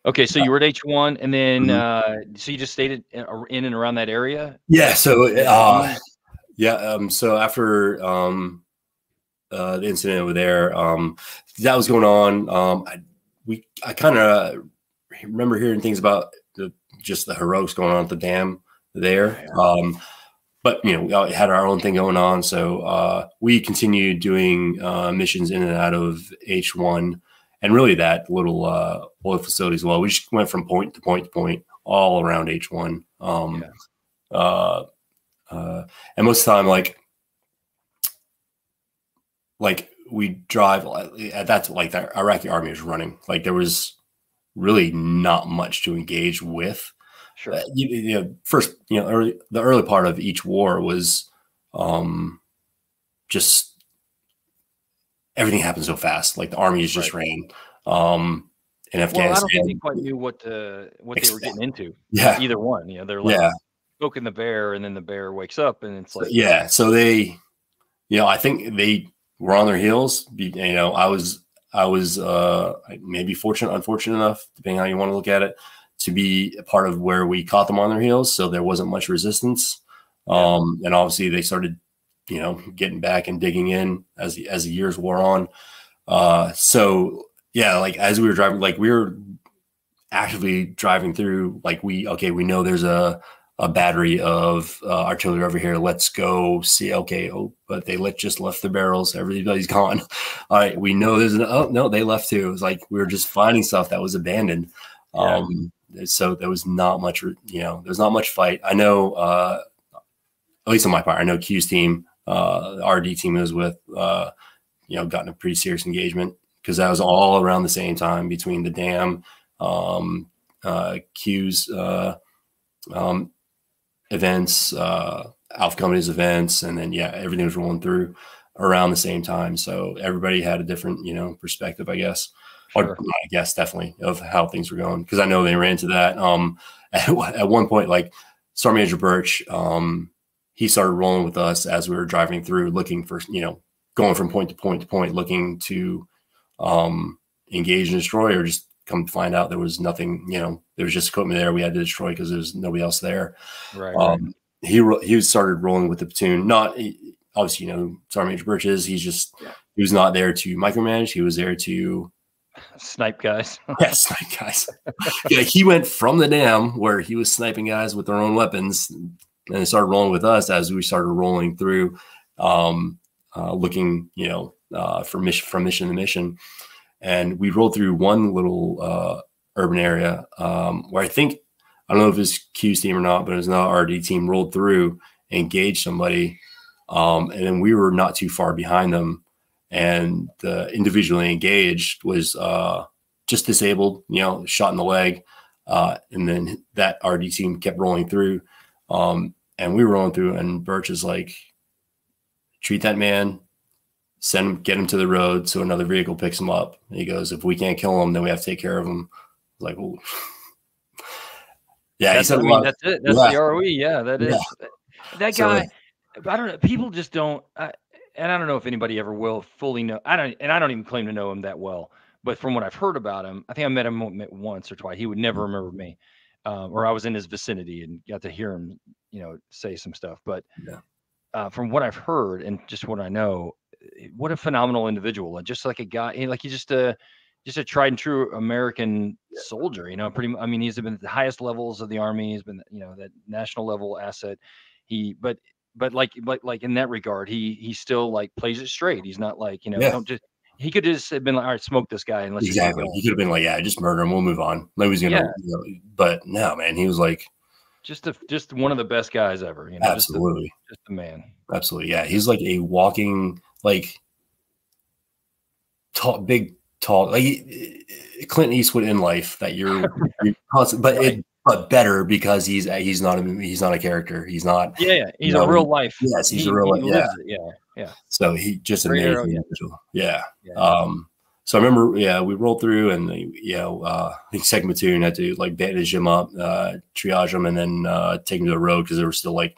Okay, so you were at H one, and then Mhm. uh, so you just stayed in, in and around that area. yeah. So uh, yeah, um, so after um, uh, the incident over there, um, that was going on. Um, I, we I kind of remember hearing things about the just the heroics going on at the dam there. Um, but you know, we all had our own thing going on, so uh, we continued doing uh, missions in and out of H one, and really that little uh, oil facility as well. We just went from point to point to point all around H one. Um, uh, uh, and most of the time, like, like we drive at that like the Iraqi army was running. Like there was really not much to engage with. Sure. Uh, you, you know, first, you know, early, the early part of each war was um, just everything happened so fast. Like the armies just ran. Um, in Well, I Afghanistan, don't think they quite knew what to, what they were getting into. yeah, Either one, you know, they're like yeah. poking the bear, and then the bear wakes up, and it's like, yeah so they you know i think they were on their heels you know i was i was uh maybe fortunate unfortunate enough depending how you want to look at it to be a part of where we caught them on their heels so there wasn't much resistance um and obviously they started you know getting back and digging in as the as the years wore on uh so yeah like as we were driving like we were actively driving through. Like we okay, we know there's a a battery of uh, artillery over here. Let's go see. Okay, oh, but they let just left the barrels. Everybody's gone. All right, we know there's an. Oh no, they left too. It was like we were just finding stuff that was abandoned. Yeah. Um, so there was not much. You know, there's not much fight. I know. Uh, at least on my part, I know Q's team, uh, RD team was with. Uh, you know, gotten a pretty serious engagement because that was all around the same time between the dam, um, uh, Q's uh, um, events, uh, Alpha Company's events, and then yeah, everything was rolling through around the same time. So everybody had a different, you know, perspective, I guess. Sure. Or, I guess definitely of how things were going because I know they ran into that. Um, at, at one point, like Sergeant Major Birch, um, he started rolling with us as we were driving through, looking for, you know, going from point to point to point, looking to um, engage and destroy, or just come to find out there was nothing. You know, there was just equipment there we had to destroy because there was nobody else there. Right. Um, right. He he started rolling with the platoon. Not obviously, you know, Sergeant Major Birches. He's just yeah. he was not there to micromanage. He was there to snipe guys. yeah, snipe guys. yeah, he went from the dam where he was sniping guys with their own weapons, and it started rolling with us as we started rolling through. Um, uh, looking, you know, uh, for mission from mission to mission. And we rolled through one little uh, urban area um, where I think I don't know if it's Q's team or not, but it was not RD team rolled through, engaged somebody, um, and then we were not too far behind them. And the individually engaged was uh, just disabled, you know, shot in the leg. Uh, and then that RD team kept rolling through. Um, and we were rolling through, and Birch is like, treat that man, send him, get him to the road so another vehicle picks him up. And he goes, if we can't kill him, then we have to take care of him. like, well, yeah, that's, I mean, that's it. That's yeah. the ROE. Yeah, that is yeah. that guy. So, I don't know. People just don't, I, and I don't know if anybody ever will fully know. I don't, and I don't even claim to know him that well. But from what I've heard about him, I think I met him once or twice. He would never remember me, um, or I was in his vicinity and got to hear him, you know, say some stuff. But yeah uh, from what I've heard and just what I know, eh, what a phenomenal individual! And Just like a guy, eh, like he's just a just a tried and true American soldier. You know, pretty. I mean, he's been at the highest levels of the army. He's been, you know, that national level asset. He, but but like but like in that regard, he he still like plays it straight. He's not like you know, yeah. don't just. He could just have been like, all right, smoke this guy and let's exactly. He could have been like, yeah, just murder him. We'll move on. Nobody's gonna. Yeah. You know, but no, man, he was like, just a just one of the best guys ever. You know, absolutely, just a, just a man. Absolutely, yeah. He's like a walking like tall, big, tall, like eh, Clint Eastwood in life. That you're, you're but it, but better because he's he's not a he's not a character. He's not. Yeah, yeah. he's a know, real life. Yes, he's he, a real life. Yeah. yeah, yeah. So he just amazing yeah. yeah. yeah. Um so I remember, yeah, we rolled through and you know, uh, I think second platoon had to like bandage him up, uh, triage him, and then uh, take him to the road because there was still like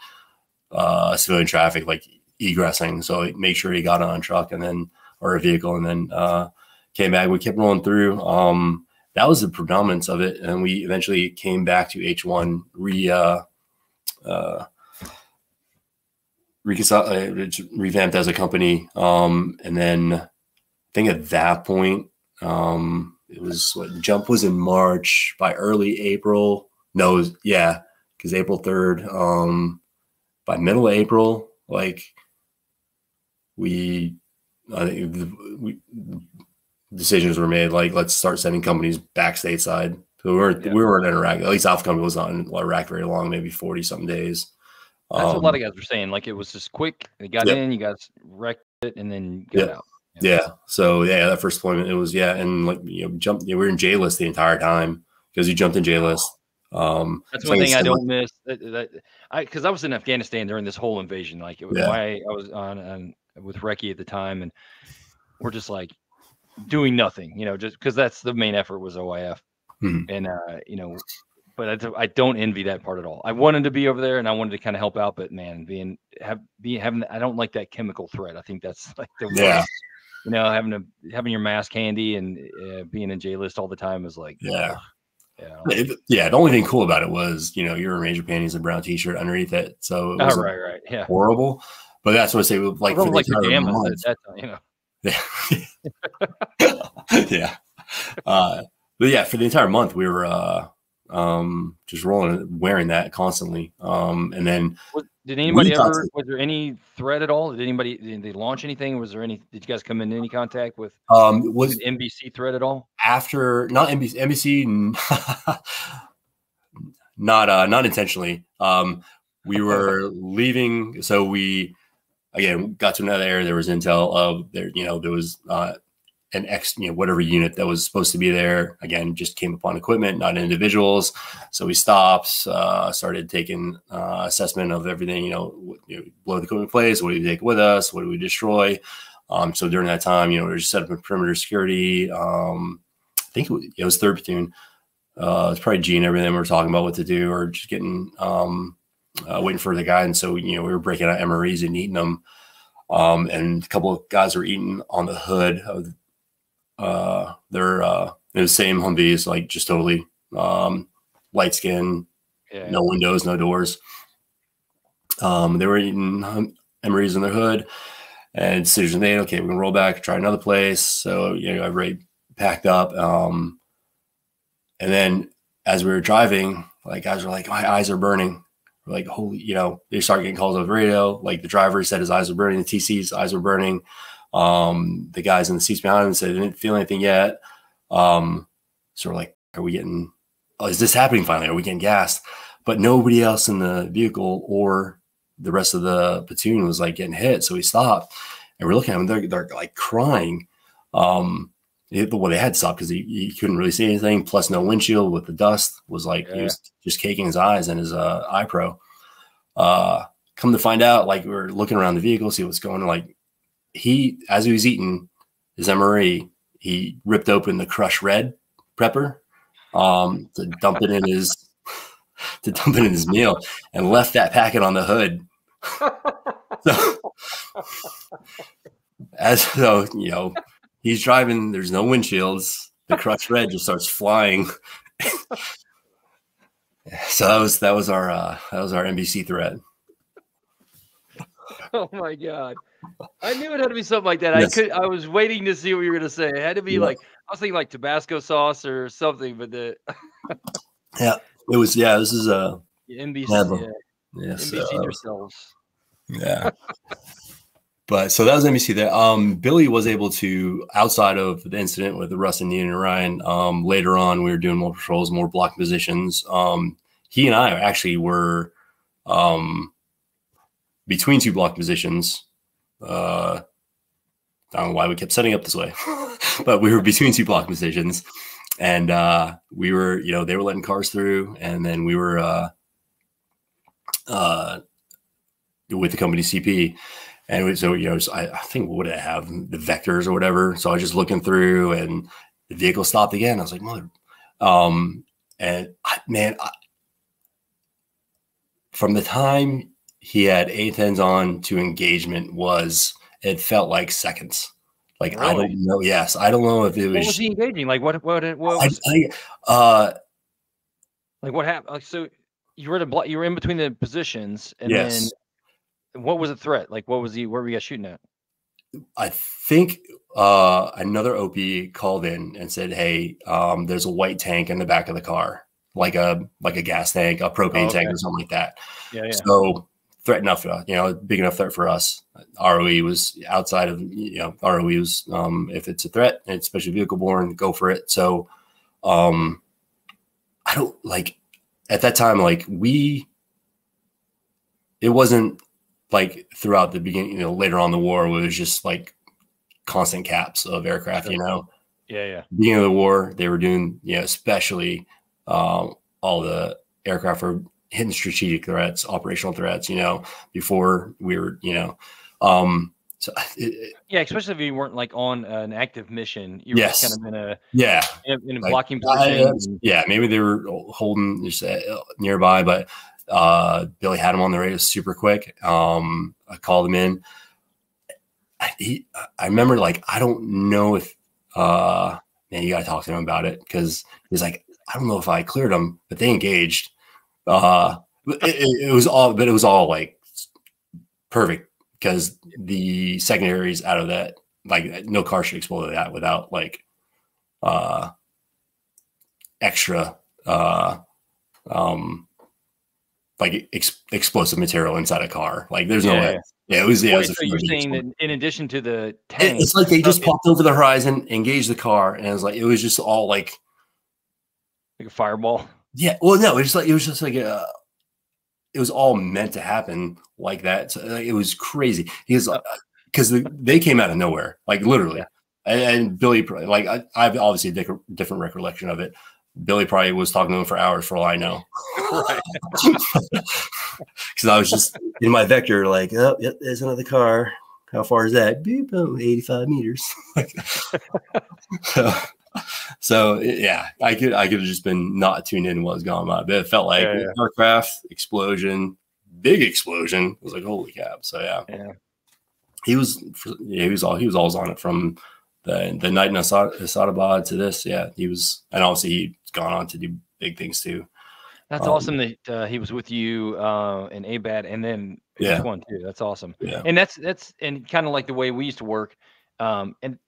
uh, civilian traffic, like egressing. So make sure he got on a truck and then or a vehicle, and then uh, came back. We kept rolling through. Um, that was the predominance of it, and we eventually came back to H one re. Uh, uh, uh revamped as a company, um, and then I think at that point, um, it was what jump was in March. By early April, no, was, yeah, because April third. Um, by middle of April, like we, I think the, we, decisions were made. Like let's start sending companies back stateside. So we weren't yeah. we weren't in Iraq. At least Alpha Company was not in Iraq very long, maybe forty something days. That's um, what a lot of guys were saying. Like it was just quick. They got in, you guys wrecked it, and then got out. Yeah. So yeah, that first deployment, it was yeah, and like you know, jumped. You know, we were in JLIST the entire time because you jumped in JLIST. Um, That's one thing I don't miss. That, that, I because I was in Afghanistan during this whole invasion. Like it was yeah. why I was on, on with Recce at the time, and we're just like doing nothing. You know, just because that's the main effort was OIF, mm-hmm. and uh, you know, but I, I, don't envy that part at all. I wanted to be over there and I wanted to kind of help out, but man, being have being having I don't like that chemical threat. I think that's like the worst. yeah. you know, having to having your mask handy and uh, being in JLIST all the time is like, yeah. Yeah. It, yeah. The only thing cool about it was, you know, you're in Ranger panties and brown t-shirt underneath it. So it was oh, right, right. Yeah. Horrible. But that's what I say. Like, for like pajamas that, you know. Yeah. yeah. Uh, but yeah, for the entire month we were uh, um, just rolling, wearing that constantly. Um, and then was, did anybody ever? To, was there any threat at all? Did anybody? Did they launch anything? Was there any? Did you guys come in any contact with? Um, was NBC threat at all? After not NBC, NBC, not uh, not intentionally. Um, we were leaving, so we again got to another area. There was intel of there, you know, there was uh, an X, you know, whatever unit that was supposed to be there. Again, just came upon equipment, not individuals. So we stopped, uh, started taking uh, assessment of everything. You know, you know, blow the equipment place. What do we take with us? What do we destroy? Um, so during that time, you know, we were just set up a perimeter security. Um, I think it was, it was third platoon. Uh, it's probably G and everything. We were talking about what to do, or just getting um, uh, waiting for the guidance. So you know, we were breaking out MREs and eating them. Um, and a couple of guys were eating on the hood of uh, they're uh, the same Humvees, like just totally um, light skin, yeah. no windows, no doors. Um, they were eating MREs in their hood, and decision made. Okay, we're gonna roll back, try another place. So you know, already packed up. Um, and then as we were driving, like guys were like, my eyes are burning. We're like, holy, you know, they start getting calls over the radio. Like the driver said his eyes were burning, the TC's eyes were burning. Um, the guys in the seats behind him said they didn't feel anything yet. Um, so we're like, are we getting, oh, is this happening finally? Are we getting gassed? But nobody else in the vehicle or the rest of the platoon was like getting hit. So we stopped and we're looking at them. They're, they're like crying. Um, it, well, they had to stop because he, he, couldn't really see anything. Plus, no windshield with the dust was like yeah. he was just caking his eyes and his uh, eye pro. Uh, come to find out, like we are looking around the vehicle, see what's going on. Like he, as he was eating his MRE, he ripped open the crushed red prepper um, to dump it in his to dump it in his meal and left that packet on the hood. so, as so, you know, he's driving. There's no windshields. The crushed red just starts flying. so that was that was our uh, that was our NBC threat. Oh my god! I knew it had to be something like that. Yes. I could. I was waiting to see what you were going to say. It had to be yeah. like I was thinking like Tabasco sauce or something, but the yeah, it was. Yeah, this is a NBC. Yeah, yes, NBC uh, yourselves. Yeah. but so that was NBC there. Um, Billy was able to, outside of the incident with the Russ and Ian and Ryan, um, later on we were doing more patrols, more block positions. Um, he and I actually were um, between two block positions uh, I don't know why we kept setting up this way, but we were between two block positions, and uh, we were, you know, they were letting cars through, and then we were uh, uh, with the company CP, and so you know, so I, I, think what did I have the vectors or whatever. So I was just looking through, and the vehicle stopped again. I was like, mother, um, and I, man, I, from the time he had A-10s on to engagement was it felt like seconds. Like really? I don't know. Yes, I don't know if it was. What was he engaging? Like what? What? What? Was, I, I, uh, like what happened? Like so, you were the you were in between the positions, and yes. then what was the threat? Like what was he? Where were you guys shooting at? I think uh, another OP called in and said, "Hey, um, there's a white tank in the back of the car, like a like a gas tank, a propane oh, okay. tank, or something like that." Yeah, yeah. So threat enough, uh, you know, big enough threat for us. ROE was outside of, you know, ROE was, um, if it's a threat, especially vehicle borne, go for it. So, um, I don't like at that time, like we, it wasn't like throughout the beginning, you know, later on the war, it was just like constant caps of aircraft, you know? Yeah. Yeah. Beginning of the war, they were doing, you know, especially, um, all the aircraft were hidden strategic threats, operational threats, you know, before we were, you know, um, so it, yeah, especially if you weren't like on an active mission, you were yes. kind of in a yeah in, in a like, blocking position. Yeah, maybe they were holding just uh, nearby, but uh, Billy had him on the radio super quick. Um, I called him in. I, he, I remember like I don't know if uh, man, you got to talk to him about it because he's like I don't know if I cleared them, but they engaged uh, it, it, was all, but it was all like perfect because the secondaries out of that, like no car should explode that without like, uh, extra uh um like ex- explosive material inside a car. Like there's no Yeah, way. yeah. It was yeah. it was so you're saying that in addition to the tank, it's like they just popped over the horizon, engaged the car, and it was like it was just all like like a fireball. Yeah. Well, no, it was just like it was just like a. It was all meant to happen like that. So, like, it was crazy. He was because uh, uh, they came out of nowhere, like literally. Yeah. And, and Billy, probably- like I, I have obviously a dic- different recollection of it. Billy probably was talking to him for hours, for all I know. because I was just in my vector, like, oh, yep, there's another car. How far is that? Beep, oh, 85 meters. so, so, yeah, I could I could have just been not tuned in what was going on, but it felt like Yeah, yeah. aircraft explosion, big explosion. I was like, holy cap! So yeah, Yeah. he was yeah, he was all he was always on it from the the night in Asadabad to this. Yeah, he was, and obviously he's gone on to do big things too. That's Um, awesome that uh, he was with you uh, in ABAD and then Yeah. this one too. That's awesome. Yeah, And that's that's and kind of like the way we used to work. Um, and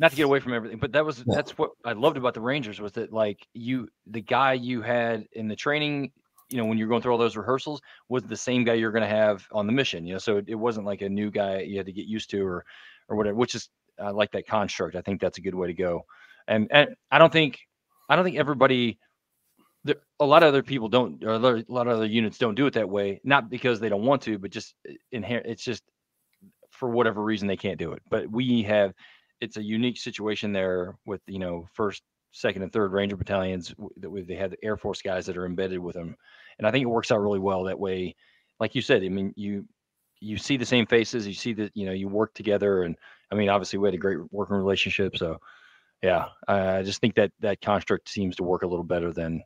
not to get away from everything, but that was Yeah. that's what I loved about the Rangers was that like you the guy you had in the training, you know, when you're going through all those rehearsals was the same guy you're going to have on the mission. You know, so it, it wasn't like a new guy you had to get used to or or whatever. Which is I like that construct. I think that's a good way to go. And and I don't think I don't think everybody there, a lot of other people don't, or a lot a lot of other units don't do it that way. Not because they don't want to, but just eh, inherent. It's just for whatever reason they can't do it. But we have, it's a unique situation there with you know first, second, and third Ranger battalions that we, they have the Air Force guys that are embedded with them, and I think it works out really well that way. Like you said, I mean you you see the same faces, you see that you know you work together, and I mean obviously we had a great working relationship, so. Yeah, I just think that that construct seems to work a little better than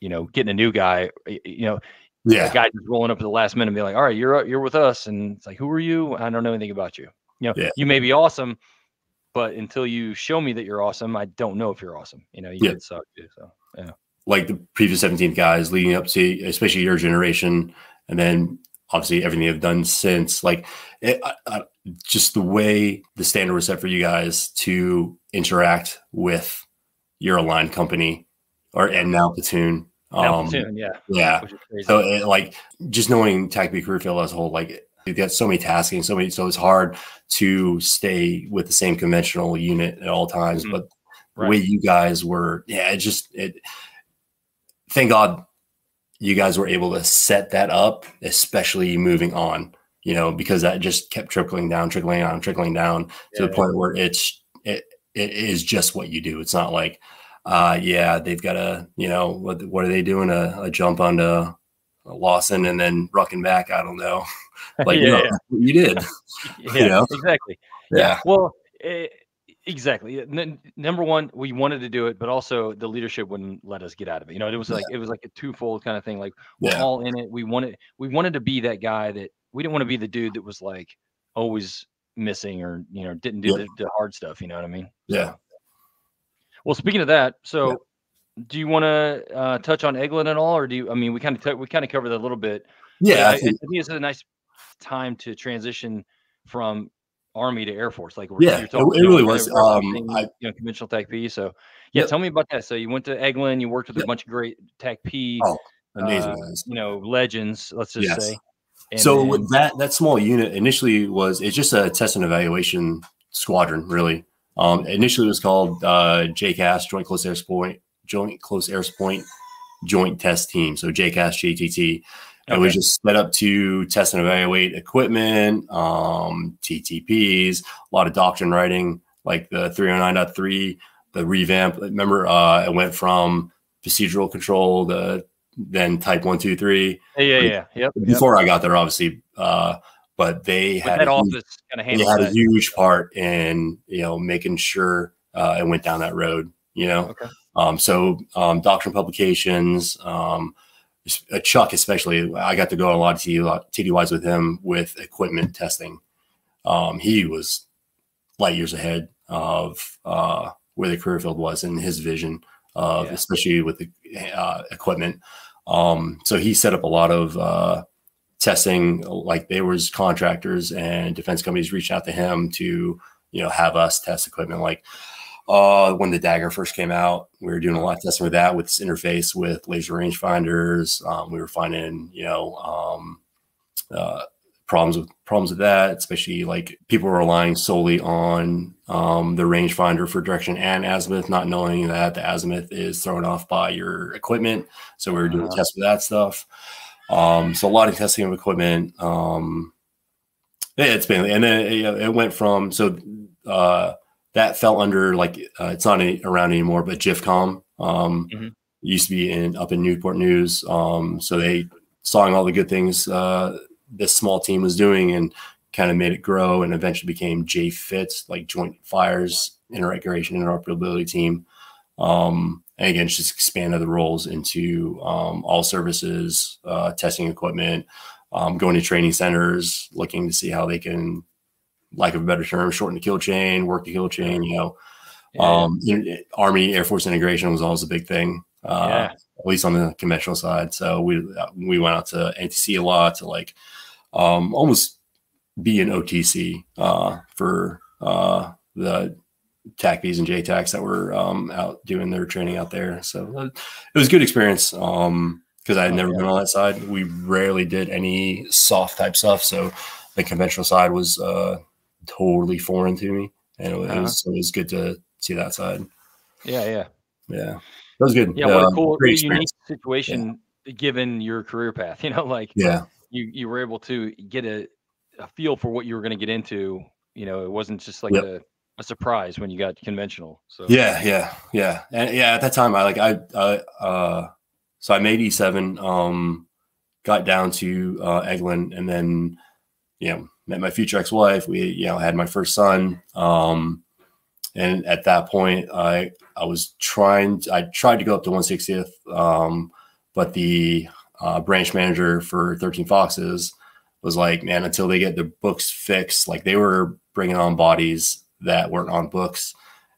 you know, getting a new guy, you know, yeah, guy just rolling up at the last minute and be like, all right, you're you're with us. And it's like, who are you? I don't know anything about you. You know, Yeah. you may be awesome, but until you show me that you're awesome, I don't know if you're awesome. You know, you Yeah. could suck too. So yeah. like the previous 17 guys leading up to especially your generation and then obviously everything they've done since like it, I, I, just the way the standard was set for you guys to interact with your aligned company or and now platoon Now um platoon, yeah. yeah Which is crazy. so it, like just knowing TACP career field as a whole, like you've got so many tasking, so many, so it's hard to stay with the same conventional unit at all times. Mhm. But the Right. way you guys were, yeah, it just it. Thank God, you guys were able to set that up, especially moving on. You know, because that just kept trickling down, trickling down, trickling down to Yeah, the point where it's it it is just what you do. It's not like, uh, yeah, they've got a you know what what are they doing a, a jump onto Lawson and then rucking back. I don't know. Like Yeah, no, yeah. you did. yeah, know? exactly. Yeah. Well, eh, exactly. N- number one, we wanted to do it, but also the leadership wouldn't let us get out of it. You know, it was like it was like a twofold kind of thing. Like we're Yeah. all in it. We wanted we wanted to be that guy that we didn't want to be the dude that was like always missing or you know didn't do the, the hard stuff. You know what I mean? Yeah. Well, speaking of that, so do you want to uh, touch on Eglin at all, or do you? I mean, we kind of we kind of covered that a little bit. Yeah. I, I I think, think it's a nice time to transition from Army to Air Force. Like Yeah, you're it- talking, it you know, really you're was. Um, I- you know, conventional TACP. So yeah, Yep. tell me about that. So you went to Eglin, you worked with a bunch of great TACP, Oh, amazing. uh, you know, legends. Let's just Yes. say. And so then- with that that small unit initially was it's just a test and evaluation squadron really um initially it was called uh jcas joint close air point joint close air point joint test team so jcas jtt and we Okay. just set up to test and evaluate equipment um ttps a lot of doctrine writing like the 309.3 the revamp remember uh it went from procedural control to then type one two three yeah, yeah, yeah, yep. yep. before I got there, obviously, uh, but they had that a huge, office kind of they handled had a huge part in you know making sure uh, it went down that road. You know, Okay. um, so um, doctrine publications, um, Chuck especially, I got to go on a lot of TD, TDYs with him with equipment testing. Um, he was light years ahead of uh, where the career field was and his vision of, Yeah. especially with the uh, equipment. Um, so he set up a lot of uh, testing. Like there was contractors and defense companies reached out to him to, you know, have us test equipment. Like Uh, when the Dagger first came out, we were doing a lot of testing with that with this interface with laser rangefinders. Um, we were finding, you know, um, uh, problems with problems with that, especially like people were relying solely on um, the rangefinder for direction and azimuth, not knowing that the azimuth is thrown off by your equipment. So we were doing uh-huh. tests with that stuff. Um, so a lot of testing of equipment. Um, it's been, and then it, it went from so uh, that fell under like uh, it's not any, around anymore, but JFCOM um, mm-hmm. used to be in up in Newport News. Um, so they saw all the good things uh, this small team was doing and kind of made it grow and eventually became JFIIT, like Joint Fires Integration Interoperability Team. Um, and again, just expanded the roles into um, all services, uh, testing equipment, um, going to training centers, looking to see how they can, like a better term, shorten the kill chain, work the kill chain. You know, yeah. um, Army Air Force integration was always a big thing. Uh, yeah. At least on the conventional side. So we we went out to ATC a lot to like um, almost be an OTC uh, for uh, the TACPs and JTACs that were um, out doing their training out there. So it was a good experience because um, I had oh, never yeah. been on that side. We rarely did any soft type stuff. So the conventional side was uh, totally foreign to me. And it was, uh-huh. it was good to see that side. Yeah, yeah. Yeah. That was good. Yeah, what a um, cool, unique situation yeah. given your career path. You know, like yeah, you you were able to get a, a feel for what you were going to get into. You know, it wasn't just like yep. a, a surprise when you got conventional. So yeah, yeah, yeah, and yeah. At that time, I like I, I uh, so I made E seven, um, got down to uh, Eglin, and then you know met my future ex wife. We you know had my first son. Um, and at that point, I I was trying. I tried to go up to 160th, um, but the uh, branch manager for 13 Foxes was like, man, until they get the books fixed, like they were bringing on bodies that weren't on books.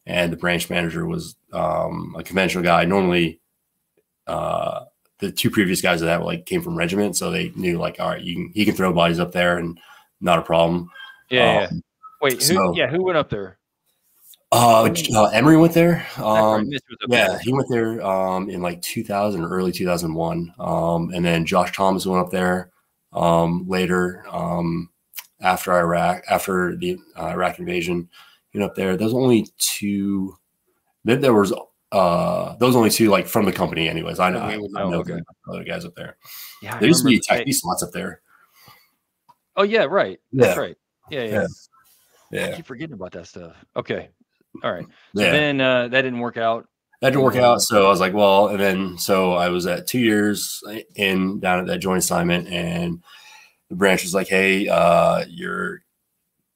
And the branch manager was um, a conventional guy. Normally, uh, the two previous guys of that like came from regiment, so they knew like, all right, you can he can throw bodies up there and not a problem. Yeah. Um, yeah. Wait, so, who? Yeah, who went up there? Uh, uh, Emery went there. Um, yeah, he went there um, in like 2000 or early 2001. Um, and then Josh Thomas went up there um, later um, after Iraq, after the uh, Iraq invasion. He went up there. There's only two. There, there was uh, those only two like from the company, anyways. I know, I, I know okay. other guys up there. Yeah, there used to be tech slots up there. Oh yeah, right. Yeah. That's right. Yeah, yeah. yeah. I keep forgetting about that stuff. Okay. All right. So yeah. then uh, that didn't work out. That didn't work out. So I was like, well, and then so I was at two years in down at that joint assignment, and the branch was like, hey, uh, you're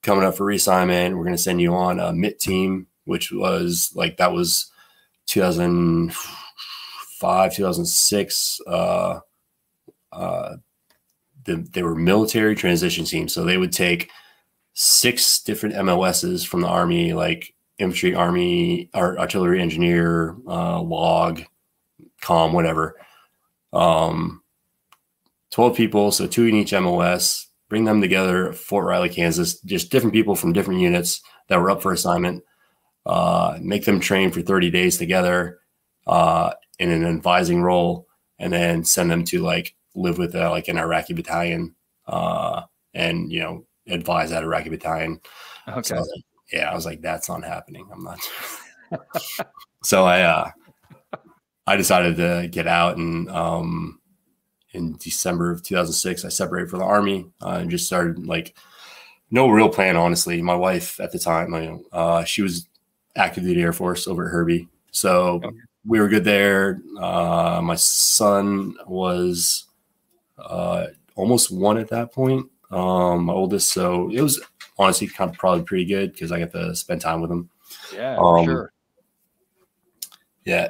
coming up for reassignment. We're going to send you on a MiTT team, which was like that was 2005, 2006. Uh, uh, the, they were military transition teams, so they would take six different MOSs from the army, like infantry, army, or artillery engineer, uh, log, com, whatever. Um, 12 people, so two in each MOS, bring them together Fort Riley, Kansas, just different people from different units that were up for assignment, uh, make them train for 30 days together uh, in an advising role, and then send them to like live with uh, like an Iraqi battalion uh, and, you know, advise that Iraqi battalion. Okay. So yeah, I was like, that's not happening. I'm not. so I, uh, I decided to get out and, um, in December of 2006, I separated from the army uh, and just started like no real plan, honestly. My wife at the time, uh, she was active duty Air Force over at Herbie. So okay. we were good there. Uh, my son was uh, almost one at that point, um, my oldest. So it was honestly kind of probably pretty good because I get to spend time with them. Yeah, um, sure. Yeah.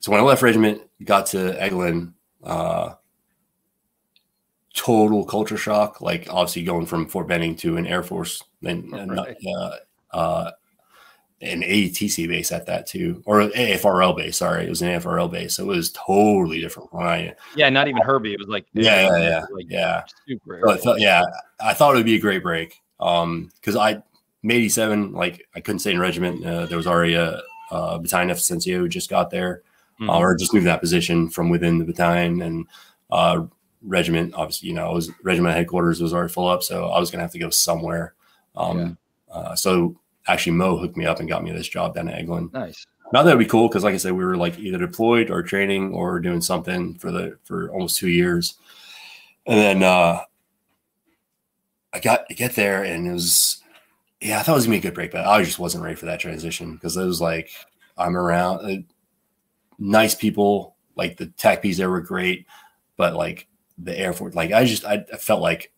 So when I left regiment, got to Eglin, uh, total culture shock. Like obviously going from Fort Benning to an Air Force, then right. uh, uh, an ATC base at that too, or AFRL base. Sorry, it was an AFRL base. So it was totally different when I. Yeah, not even Herbie. It was like yeah, yeah, yeah, like, yeah. Super. So I thought, yeah, I thought it would be a great break. Um, because I made E-7, like I couldn't stay in regiment. Uh, there was already a, a battalion F who just got there Mhm. uh, or just moved that position from within the battalion and uh, regiment. Obviously, you know, I was regiment headquarters was already full up, so I was gonna have to go somewhere. Um, uh, so actually, Mo hooked me up and got me this job down at Eglin. nice. Not that would be cool because, like I said, we were like either deployed or training or doing something for the for almost two years, and then uh, I got to get there and it was yeah, I thought it was gonna be a good break, but I just wasn't ready for that transition because it was like I'm around uh, nice people, like the TACPs there were great, but like the Air Force, like I just I, I felt like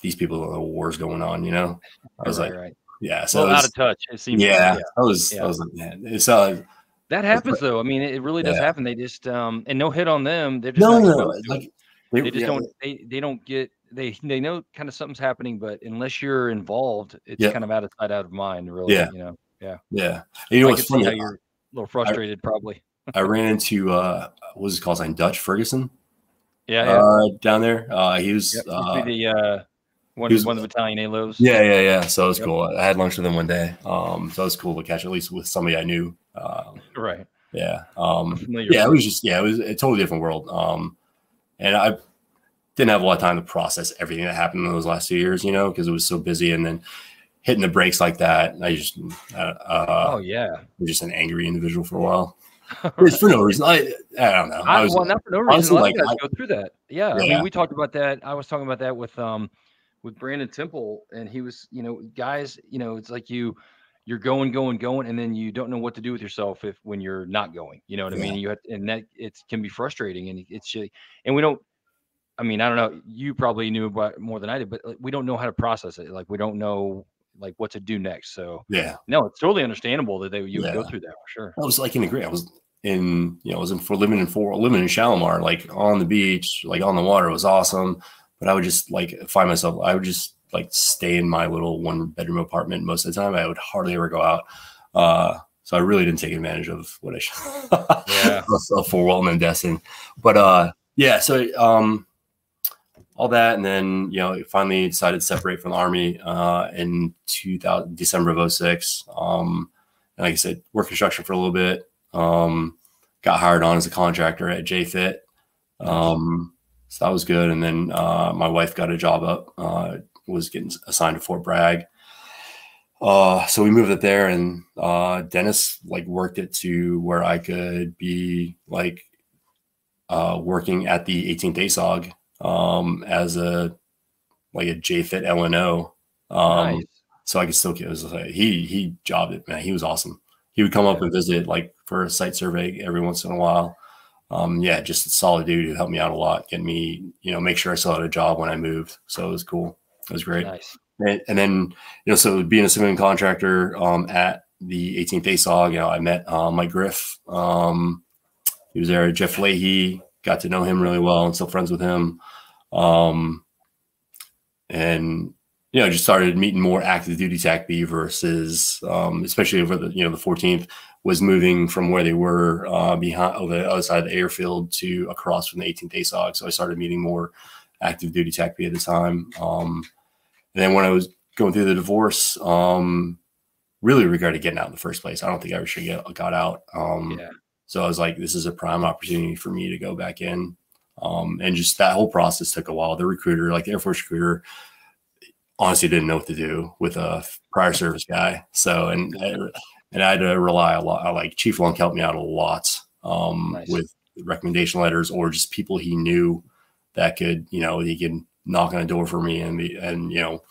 these people the wars going on, you know. I was right, like, right. Yeah, So so it out of touch. It seems. yeah, like, I was Yeah. I was like, man, it's That happens though. I mean, it really does Yeah. happen. They just um and no hit on them. They're just no, no, no, it. like they, they just yeah, don't they, they don't get they they know kind of something's happening, but unless you're involved, it's Yeah. kind of out of sight, out of mind, really. Yeah. You know, yeah. Yeah, you know I what's funny? how you're a little frustrated, probably. I ran into uh, what was his call sign? Dutch Ferguson Yeah, yeah. uh, down there. Uh, he was Yep, uh, the uh, one, was- one of the battalion ALOs. yeah, yeah, yeah. So it was Yep. cool. I had lunch with him one day. Um, so it was cool to catch at least with somebody I knew. Uh, right. yeah, um, yeah. It was just yeah, it was a totally different world. Um, and I didn't have a lot of time to process everything that happened in those last two years, you know, because it was so busy. And then hitting the brakes like that, I just uh, uh, Oh yeah. was just an angry individual for a while. For no reason. I I don't know. I I, was well, not for no reason. honestly, like, guys I- go through that. Yeah, I mean, we talked about that. I was talking about that with um with Brandon Temple, and he was, you know, guys, you know, it's like you you're going, going, going, and then you don't know what to do with yourself if when you're not going. You know what I mean? You have, and that it can be frustrating, and it's and we don't. I mean, I don't know. You probably knew about more than I did, but we don't know how to process it. Like we don't know like what to do next. So yeah. no, it's totally understandable that they you would go through that for sure. I was like in the great. I was in, you know, I was in for living in for living in Shalimar, like on the beach, like on the water. It was awesome. But I would just like find myself, I would just like stay in my little one bedroom apartment most of the time. I would hardly ever go out. Uh, so I really didn't take advantage of what I should Yeah. Fort Walton and Destin. But uh yeah, so um all that and then you know finally decided to separate from the army uh in 2000 December of 06. Um and like I said, worked construction for a little bit. Um got hired on as a contractor at JFIIT. Um so that was good. And then uh my wife got a job up, uh was getting assigned to Fort Bragg. Uh, so we moved it there, and uh, Dennis like worked it to where I could be like uh, working at the 18th ASOG um, as a like a JFIIT LNO. Um, nice. So I could still get. It was like, he he jobbed it, man. He was awesome. He would come up and visit like for a site survey every once in a while. Um, yeah, just a solid dude who helped me out a lot, get me you know make sure I still had a job when I moved. So it was cool. It was great. Nice. And, and then, you know, so being a civilian contractor um, at the 18th ASOG, you know, I met uh, Mike Griff. Um, he was there. Jeff Leahy, got to know him really well and still friends with him. Um, and, you know, just started meeting more active duty TACP versus, um, especially over the, you know, the 14th was moving from where they were uh, behind over the other side of the airfield to across from the 18th ASOG. So I started meeting more active duty TACP at the time. Um, and then when I was going through the divorce, um, really regretted getting out in the first place. I don't think I ever should get got out. Um, Yeah. So I was like, this is a prime opportunity for me to go back in. Um, and just that whole process took a while. The recruiter, like the Air Force recruiter, honestly didn't know what to do with a prior service guy. So and and I had to rely a lot. Like Chief Lunk helped me out a lot um, Nice. with recommendation letters or just people he knew that could, you know, he could knock on a door for me and be, and you know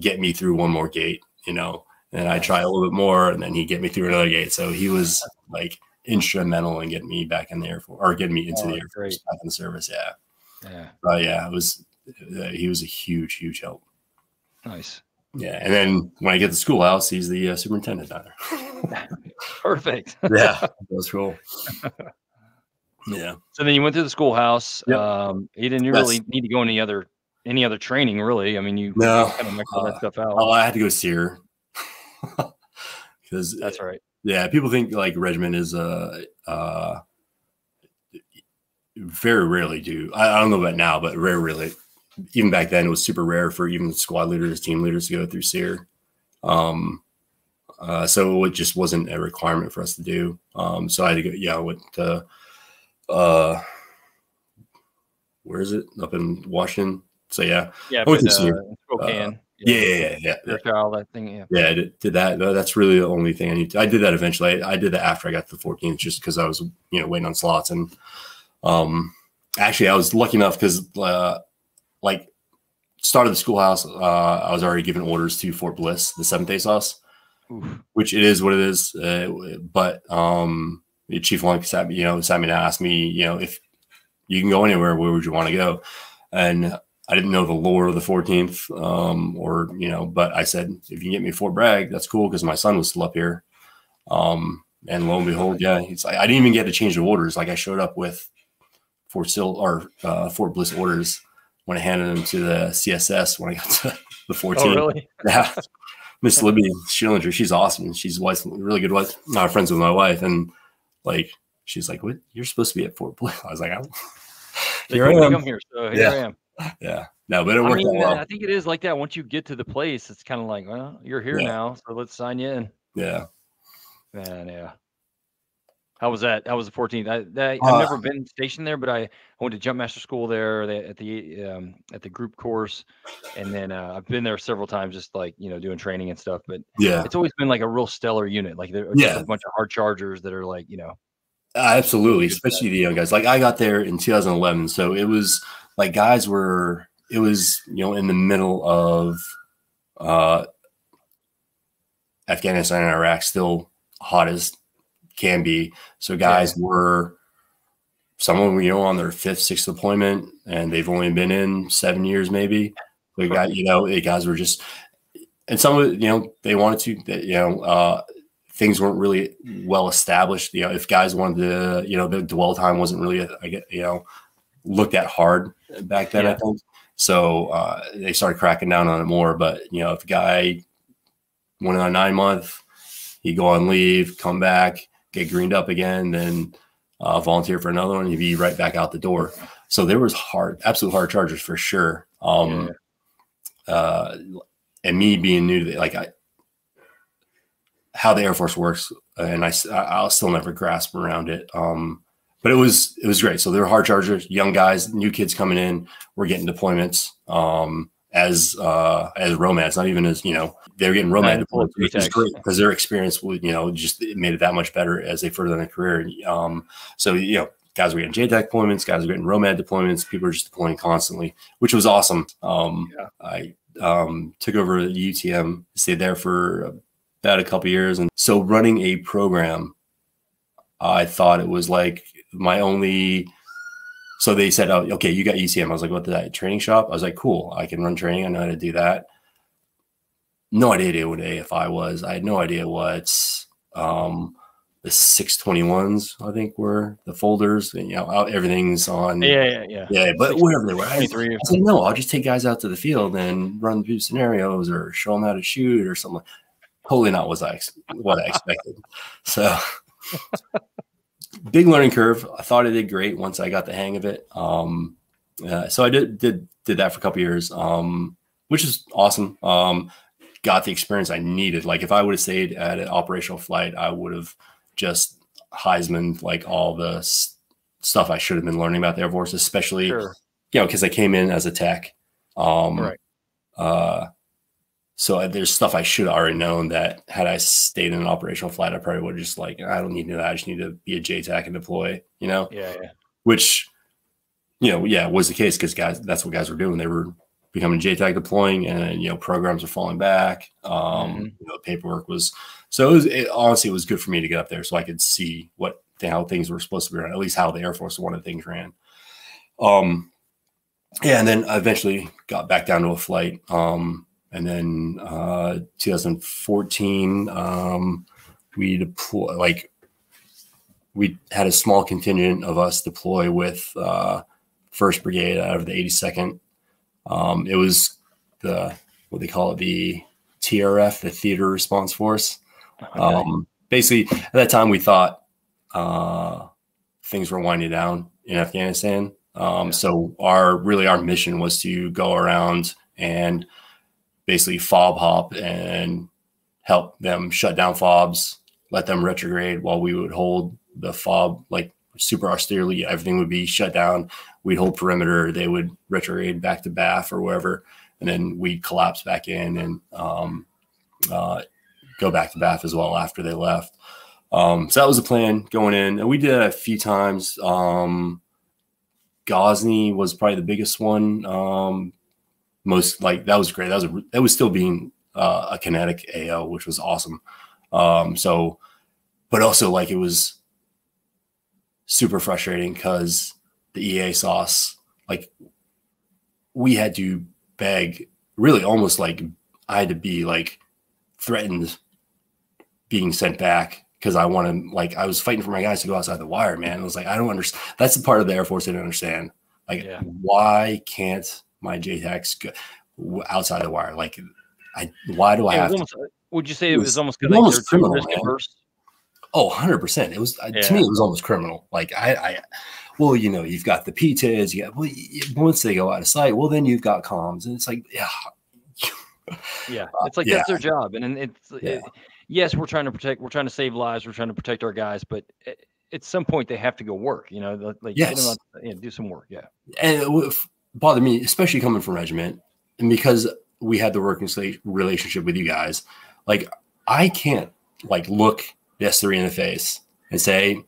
get me through one more gate. You know, and I try a little bit more, and then he get me through another gate. So he was like instrumental in getting me back in the Air Force or getting me into Oh, the Air Force great. back in the service. Yeah, Yeah. but yeah, it was. Uh, he was a huge, huge help. Nice. Yeah, and then when I get to the schoolhouse, he's the uh, superintendent down there. Perfect. yeah, that was cool. Yeah, So then you went to the schoolhouse. Yep. Um, you didn't That's- really need to go any other any other training, really. I mean, you No, kind of mixed all that uh, stuff out. oh, I had to go see her because That's right. yeah, people think like regiment is uh uh very rarely do. I, I don't know about now, but very rarely. Even back then, it was super rare for even squad leaders, team leaders to go through SERE Um, uh, so it just wasn't a requirement for us to do. Um, so I had to go, yeah, I went to, uh, where is it? Up in Washington. So yeah. Yeah. I went but, to uh, Spokane. Yeah, yeah, yeah, yeah. Fairchild, that thing. Yeah. Yeah, I did, did that. That's really the only thing I need. To, I did that eventually. I, I did that after I got to the 14th, just because I was, you know, waiting on slots. And um, actually, I was lucky enough because, uh, like, started the schoolhouse. Uh, I was already given orders to Fort Bliss, the Seventh ASOS, Oof. which it is what it is. Uh, but um, chief one sat, me- you know, sat me down, asked me, you know, if you can go anywhere, where would you want to go? And I didn't know the lore of the 14th, um, or you know, but I said if you can get me Fort Bragg, that's cool because my son was still up here. Um, and lo and behold, yeah, it's like I didn't even get to change the orders. Like I showed up with Fort Sill or uh, Fort Bliss orders when I handed them to the CSS when I got to the 14th. Oh, really? Yeah. Miss Libby Schillinger, she's awesome. She's wife, really good wife, not friends with my wife. And like, she's like, what? You're supposed to be at Fort Bliss. I was like, I'm, here I am. come here, so here Yeah. I am. Yeah. No, but it I worked mean, out well. I think it is like that. Once you get to the place, it's kind of like, well, you're here Yeah. now, so let's sign you in. Yeah. Man, yeah. How was that? How was the 14th? I, that, Uh, I've never been stationed there, but I, I went to jump master school there at the um, at the group course, and then uh, I've been there several times, just like you know, doing training and stuff. But Yeah. it's always been like a real stellar unit. Like they're just Yeah. a bunch of hard chargers that are like you know, Absolutely, especially the young guys. Like I got there in 2011, so it was like guys were. It was you know in the middle of uh, Afghanistan and Iraq, still hot as can be. So guys were some of them you know on their fifth, sixth deployment, and they've only been in seven years, maybe. They got you know the guys were just, and some of it, you know they wanted to that you know. uh things weren't really well established. You know, if guys wanted to, you know, the dwell time wasn't really, I get, you know, looked at hard back then. I think so. Uh, they started cracking down on it more. But you know, if a guy went on a nine month, he'd go on leave, come back, get greened up again, then uh, volunteer for another one, you'd be right back out the door. So there was hard, absolute hard chargers for sure. Um, uh, and me being new to the, like I, how the Air Force works, and I I'll still never grasp around it. Um, but it was it was great. So they were hard chargers, young guys, new kids coming in. We're getting deployments um, as uh, as romads, not even as you know they were getting deployments, which is great because their experience would you know just it made it that much better as they further in their career. Um, so you know. Guys were getting JTAC deployments. Guys were getting Romad deployments. People were just deploying constantly, which was awesome. Um, Yeah. I um, took over the UTM, stayed there for about a couple years, and so running a program, I thought it was like my only. So they said, "Oh, okay, you got ECM." I was like, "What did that training shop?" I was like, "Cool, I can run training. I know how to do that." No idea what AFI was. I had no idea what um, the six twenty ones. I think were the folders. You know, out- everything's on. yeah, yeah, yeah. yeah, but whatever they were. I, I said, no, I'll just take guys out to the field and run through scenarios or show them how to shoot or something. Totally not what I ex- what I expected. So big learning curve. I thought I did great once I got the hang of it. Um, uh, so I did did did that for a couple years, um, which is awesome. Um, got the experience I needed. Like if I would have stayed at an operational flight, I would have just Heisman like all the stuff I should have been learning about the Air Force, especially Sure. you know, because I came in as a tech. Um, Right. Uh, so I- there's stuff I should have already known that had I stayed in an operational flight, I probably would have just like, I don't need to know that. I just need to be a JTAC and deploy, you know, Yeah, yeah. which, you know, yeah, was the case because guys, that's what guys were doing. They were becoming JTAC deploying and, you know, programs are falling back. Um, Mhm. you know, the paperwork was, so it was, it, honestly, it was good for me to get up there so I could see what, how things were supposed to be run, at least how the Air Force wanted things ran. Um, yeah, and then I eventually got back down to a flight. Um, and then uh, 2014, um, we deploy like we had a small contingent of us deploy with uh, First Brigade out of the 82nd. Um, it was the what they call it the TRF, the Theater Response Force. Okay. Um, basically, at that time, we thought uh, things were winding down in Afghanistan. Um, Yeah. So our really our mission was to go around and basically fob hop and help them shut down fobs, let them retrograde while we would hold the fob like super austerely. Everything would be shut down. We'd hold perimeter. They would retrograde back to BAF or wherever, and then we'd collapse back in and um, uh, go back to BAF as well after they left. Um, so that was the plan going in, and we did a few times. Um, Ghazni was probably the biggest one. Um, most like that was great. That was a, that was still being uh, a kinetic AO, which was awesome. Um, so, but also like it was super frustrating because the EASOS, like we had to beg, really almost like I had to be like threatened being sent back because I wanted like I was fighting for my guys to go outside the wire, man. I was like, I don't understand. That's the part of the Air Force I didn't understand. Like, yeah. why can't my JTACs outside the wire? Like, I why do I have? Almost, to? Would you say it was, it was almost, like almost criminal? Oh, 100 percent. It was yeah. to me, it was almost criminal. Like I, I, well, you know, you've got the PTIDs. You got well, once they go out of sight, well, then you've got comms, and it's like, yeah, yeah, it's like uh, that's their job, and, it's yeah. it, yes, we're trying to protect, we're trying to save lives, we're trying to protect our guys, but at some point they have to go work. You know, like yes. you know, do some work. Yeah, and it bothered me, especially coming from regiment, and because we had the working relationship with you guys. Like, I can't like look this three in the face and say,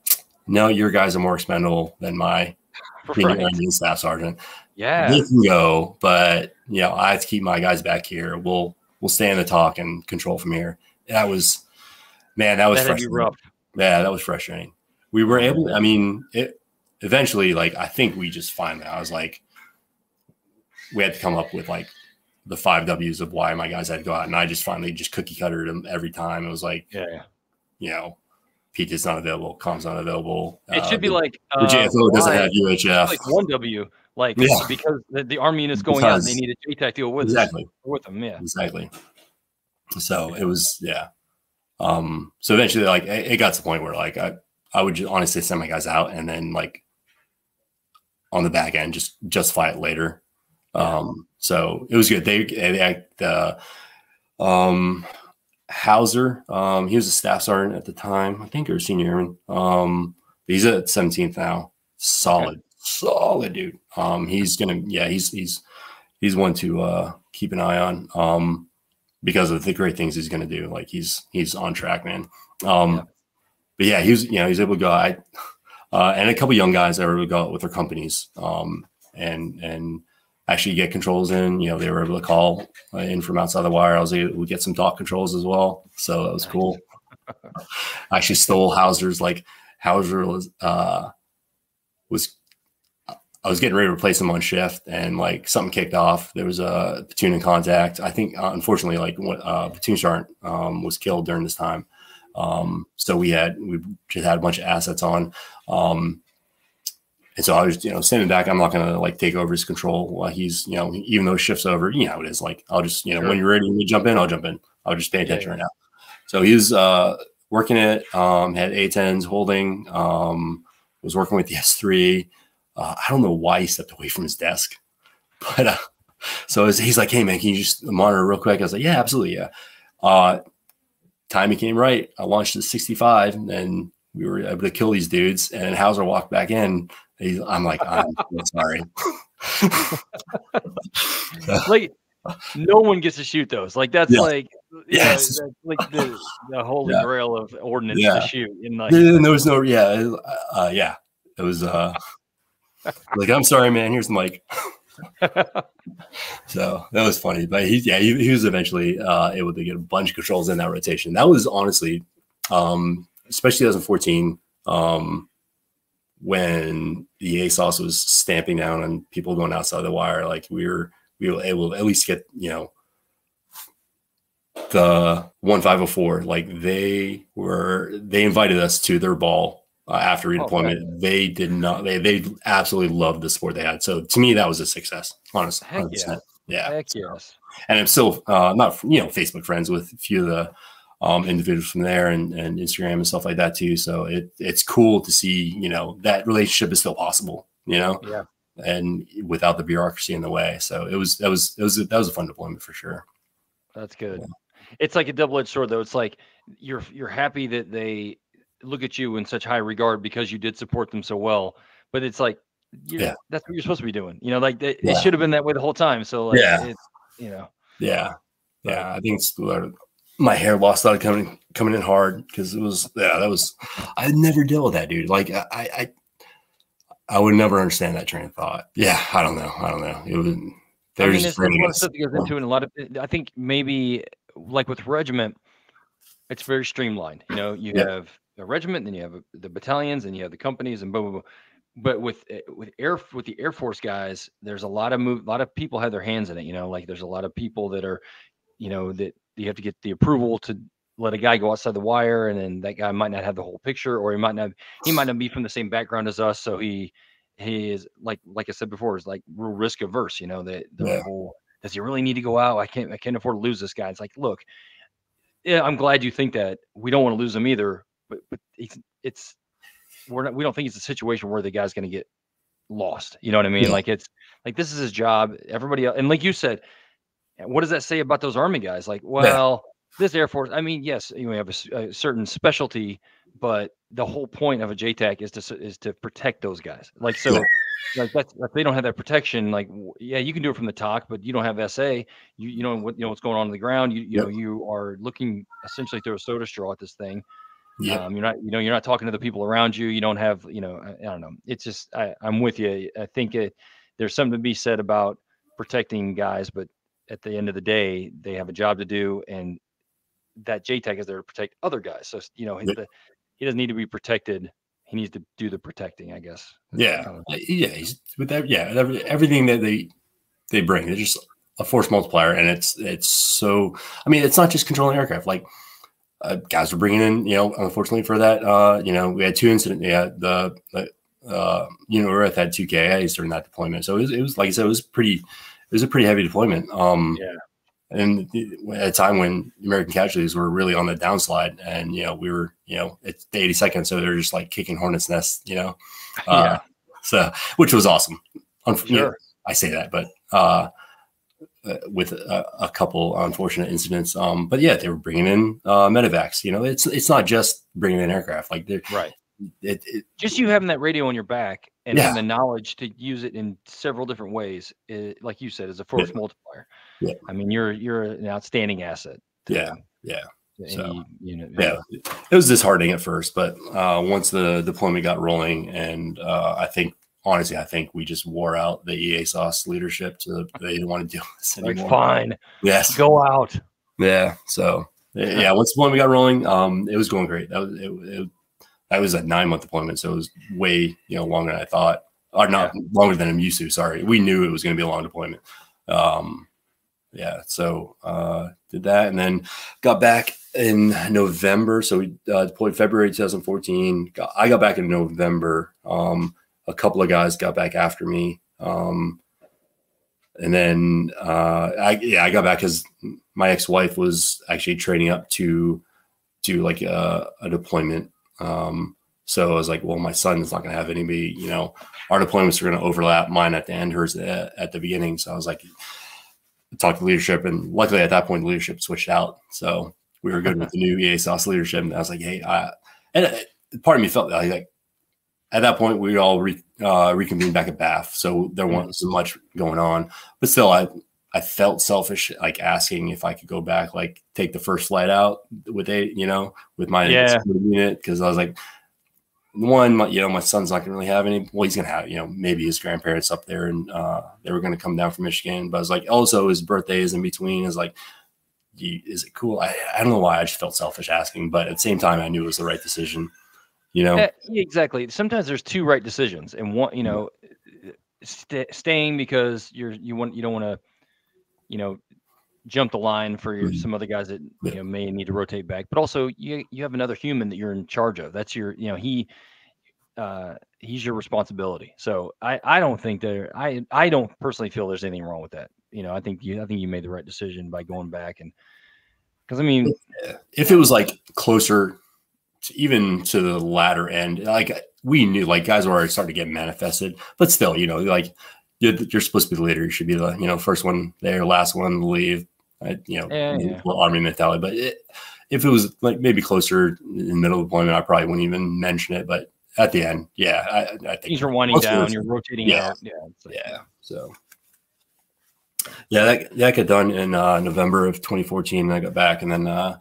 "No, your guys are more expendable than my right. staff sergeant." Yeah, they can go, but you know, I have to keep my guys back here. We'll we'll stay in the TOC and control from here. That was, man, that was that frustrating. Yeah, that was frustrating. We were able. I mean, it eventually. Like, I think we just finally. I was like, we had to come up with like the five W's of why my guys had to go out, and I just finally just cookie cuttered them every time. It was like, yeah, you know, is not available, comms not available. It should uh, be like uh, the JFO doesn't have UHF. Like one W, like yeah. because the, the army unit's going because, out, and they need a JTAC deal with exactly us, with them. Yeah, exactly. So it was yeah. Um, so eventually, like it, it got to the point where like I I would just honestly send my guys out, and then like on the back end, just justify it later. Um, so it was good. They, they uh, um, Hauser, um, he was a staff sergeant at the time, I think, or senior airman. Um, he's at 17th now. Solid, okay. solid dude. Um, he's gonna, yeah, he's he's he's one to uh, keep an eye on. Um, because of the great things he's gonna do. Like he's he's on track, man. Um, yeah. but yeah, he was, you know, he's able to go. I, uh, and a couple young guys that were able to go with their companies. Um, and and actually get controls in. You know, they were able to call in from outside the wire. I was able to get some TOC controls as well. So that was cool. I actually stole Hauser's like Hauser was uh was I was getting ready to replace him on shift and like something kicked off. There was a platoon in contact. I think uh, unfortunately like uh platoon sergeant um was killed during this time. Um so we had we just had a bunch of assets on. Um and so I was, you know, standing back. I'm not going to like take over his control while he's, you know, even though shifts over, you know, how it is like, I'll just, you know, sure. when you're ready to jump in, I'll jump in. I'll just pay attention yeah, right now. So he was uh, working it, um, had A-10s holding, um, was working with the S3. Uh, I don't know why he stepped away from his desk, but uh, so was, he's like, hey, man, can you just monitor real quick? I was like, yeah, absolutely. Yeah. Uh, timing came right. I launched the 65 and we were able to kill these dudes. And Hauser walked back in He's, I'm like, I'm sorry. like, no one gets to shoot those. Like that's yeah. like, yes, know, like the, the holy yeah. grail of ordnance yeah. to shoot. In like, there was no, yeah, uh, yeah. It was uh, like, I'm sorry, man. Here's the mic. so that was funny, but he, yeah, he, he was eventually uh, able to get a bunch of controls in that rotation. That was honestly, um, especially 2014. Um, when the ASOS was stamping down on people going outside the wire, like we were we were able to at least get you know the one five zero oh four. Like they were they invited us to their ball uh, after redeployment. Oh, they did not. They they absolutely loved the sport they had. So to me, that was a success. Honestly, Heck yeah. yeah. Heck yes. And I'm still uh, not you know Facebook friends with a few of the um, individuals from there and, and Instagram and stuff like that too. So it it's cool to see, you know, that relationship is still possible, you know, yeah. and without the bureaucracy in the way. So it was, that was, it was, a, that was a fun deployment for sure. That's good. it's like a double edged sword though. It's like you're you're happy that they look at you in such high regard because you did support them so well, but it's like yeah, that's what you're supposed to be doing. You know, like it, yeah. it should have been that way the whole time. So like, yeah, it's, you know, yeah, yeah. I think my hair loss started coming coming in hard because it was yeah that was I never dealt with that dude. Like I I I would never understand that train of thought. Yeah, I don't know. I don't know. It was. I mean, there's a lot of stuff that goes into it. And a lot of, I think maybe like with regiment, it's very streamlined. You know, you yeah. have a regiment, then you have the battalions, and you have the companies, and blah blah blah but with with air with the air force guys there's a lot of move a lot of people have their hands in it you know like there's a lot of people that are you know that you have to get the approval to let a guy go outside the wire and then that guy might not have the whole picture or he might not he might not be from the same background as us so he he is like like i said before is like real risk averse you know that the yeah. whole does he really need to go out i can't i can't afford to lose this guy it's like look yeah i'm glad you think that we don't want to lose him either but but it's it's we're not, we don't think it's a situation where the guy's going to get lost. You know what I mean? Yeah. Like it's like this is his job. Everybody else, and like you said, what does that say about those army guys? Like, well, yeah. this Air Force. I mean, yes, you have a, a, certain specialty, but the whole point of a JTAC is to is to protect those guys. Like so. Yeah. Like that's if they don't have that protection, like yeah, you can do it from the TOC, but you don't have SA. You you know what you know what's going on on the ground. You you yep. know you are looking essentially through a soda straw at this thing, yeah. Um, you're not, you know, you're not talking to the people around you. You don't have, you know, I, I don't know. It's just, I, am with you. I think it, there's something to be said about protecting guys, but at the end of the day, they have a job to do, and that JTAC is there to protect other guys. So you know, yeah. the, he doesn't need to be protected. He needs to do the protecting, I guess. yeah, kind of yeah. He's with that. Yeah, everything that they they bring, they're just a force multiplier, and it's it's so. I mean, it's not just controlling aircraft. Like uh, guys were bringing in, you know, unfortunately for that, uh, you know, we had two incidents. Yeah, the, the uh, you know, Earth had two KIAs during that deployment, so it was, it was like I said, it was pretty, it was a pretty heavy deployment. Um, yeah. And at a time when American casualties were really on the downslide, and you know we were, you know, it's the 82nd, so they're just like kicking hornets' nests, you know, uh, yeah. So which was awesome. Sure. You know, I say that, but uh, uh, with a, a, couple unfortunate incidents. Um, but yeah, they were bringing in uh, medevacs. You know, it's it's not just bringing in aircraft. Like they're right. It, it, just you having that radio on your back and yeah. having the knowledge to use it in several different ways, it, like you said, is a force yeah. multiplier. Yeah. I mean, you're you're an outstanding asset. Yeah. Yeah. So, you know, yeah, it was disheartening at first, but uh, once the deployment got rolling, and uh, I think honestly, I think we just wore out the EASOS leadership to they didn't want to do this anymore. Like, fine. Yes. Go out. Yeah. So yeah, once the one we got rolling, um, it was going great. That was it, it that was a nine month deployment, so it was way you know longer than I thought, or not yeah. longer than I'm used to. Sorry, we knew it was going to be a long deployment. Um, yeah, so uh, did that, and then got back in November. So we uh, deployed February 2014. Got, I got back in November. Um, a couple of guys got back after me. Um, and then uh, I yeah I got back because my ex wife was actually training up to do like a, a deployment. Um, so I was like, well, my son is not going to have anybody. You know, our deployments are going to overlap. Mine at the end, hers at, at the beginning. So I was like, talk to leadership, and luckily at that point, leadership switched out. So we were good with the new EASOS leadership. And I was like, hey, I, and part of me felt like at that point we all re, uh, reconvened back at BAF, so there wasn't so much going on. But still, I I felt selfish, like asking if I could go back, like take the first flight out with a, you know, with my yeah. unit, because I was like, one, my, you know, my son's not gonna really have any. Well, he's gonna have, you know, maybe his grandparents up there, and uh, they were gonna come down from Michigan. But I was like, also his birthday is in between. Is like, is it cool? I, I don't know why I just felt selfish asking, but at the same time, I knew it was the right decision you know uh, exactly sometimes there's two right decisions and one you know st- staying because you're you want you don't want to you know jump the line for your, mm-hmm. some other guys that you know may need to rotate back. But also you you have another human that you're in charge of. That's your you know he uh he's your responsibility. So i i don't think there i i don't personally feel there's anything wrong with that. You know i think you i think you made the right decision by going back and because i mean if it was like closer even to the latter end, like we knew, like guys were already starting to get manifested, but still, you know, like you're, you're supposed to be the leader. You should be the, you know, first one there, last one to leave. I, you know, Yeah, yeah. army mentality. But it, if it was like maybe closer in the middle of deployment, I probably wouldn't even mention it. But at the end, yeah, I, I think Things are winding down. those- You're rotating Yeah. out. Yeah. like- yeah. So yeah, that that got done in uh, November of 2014. And I got back, and then uh,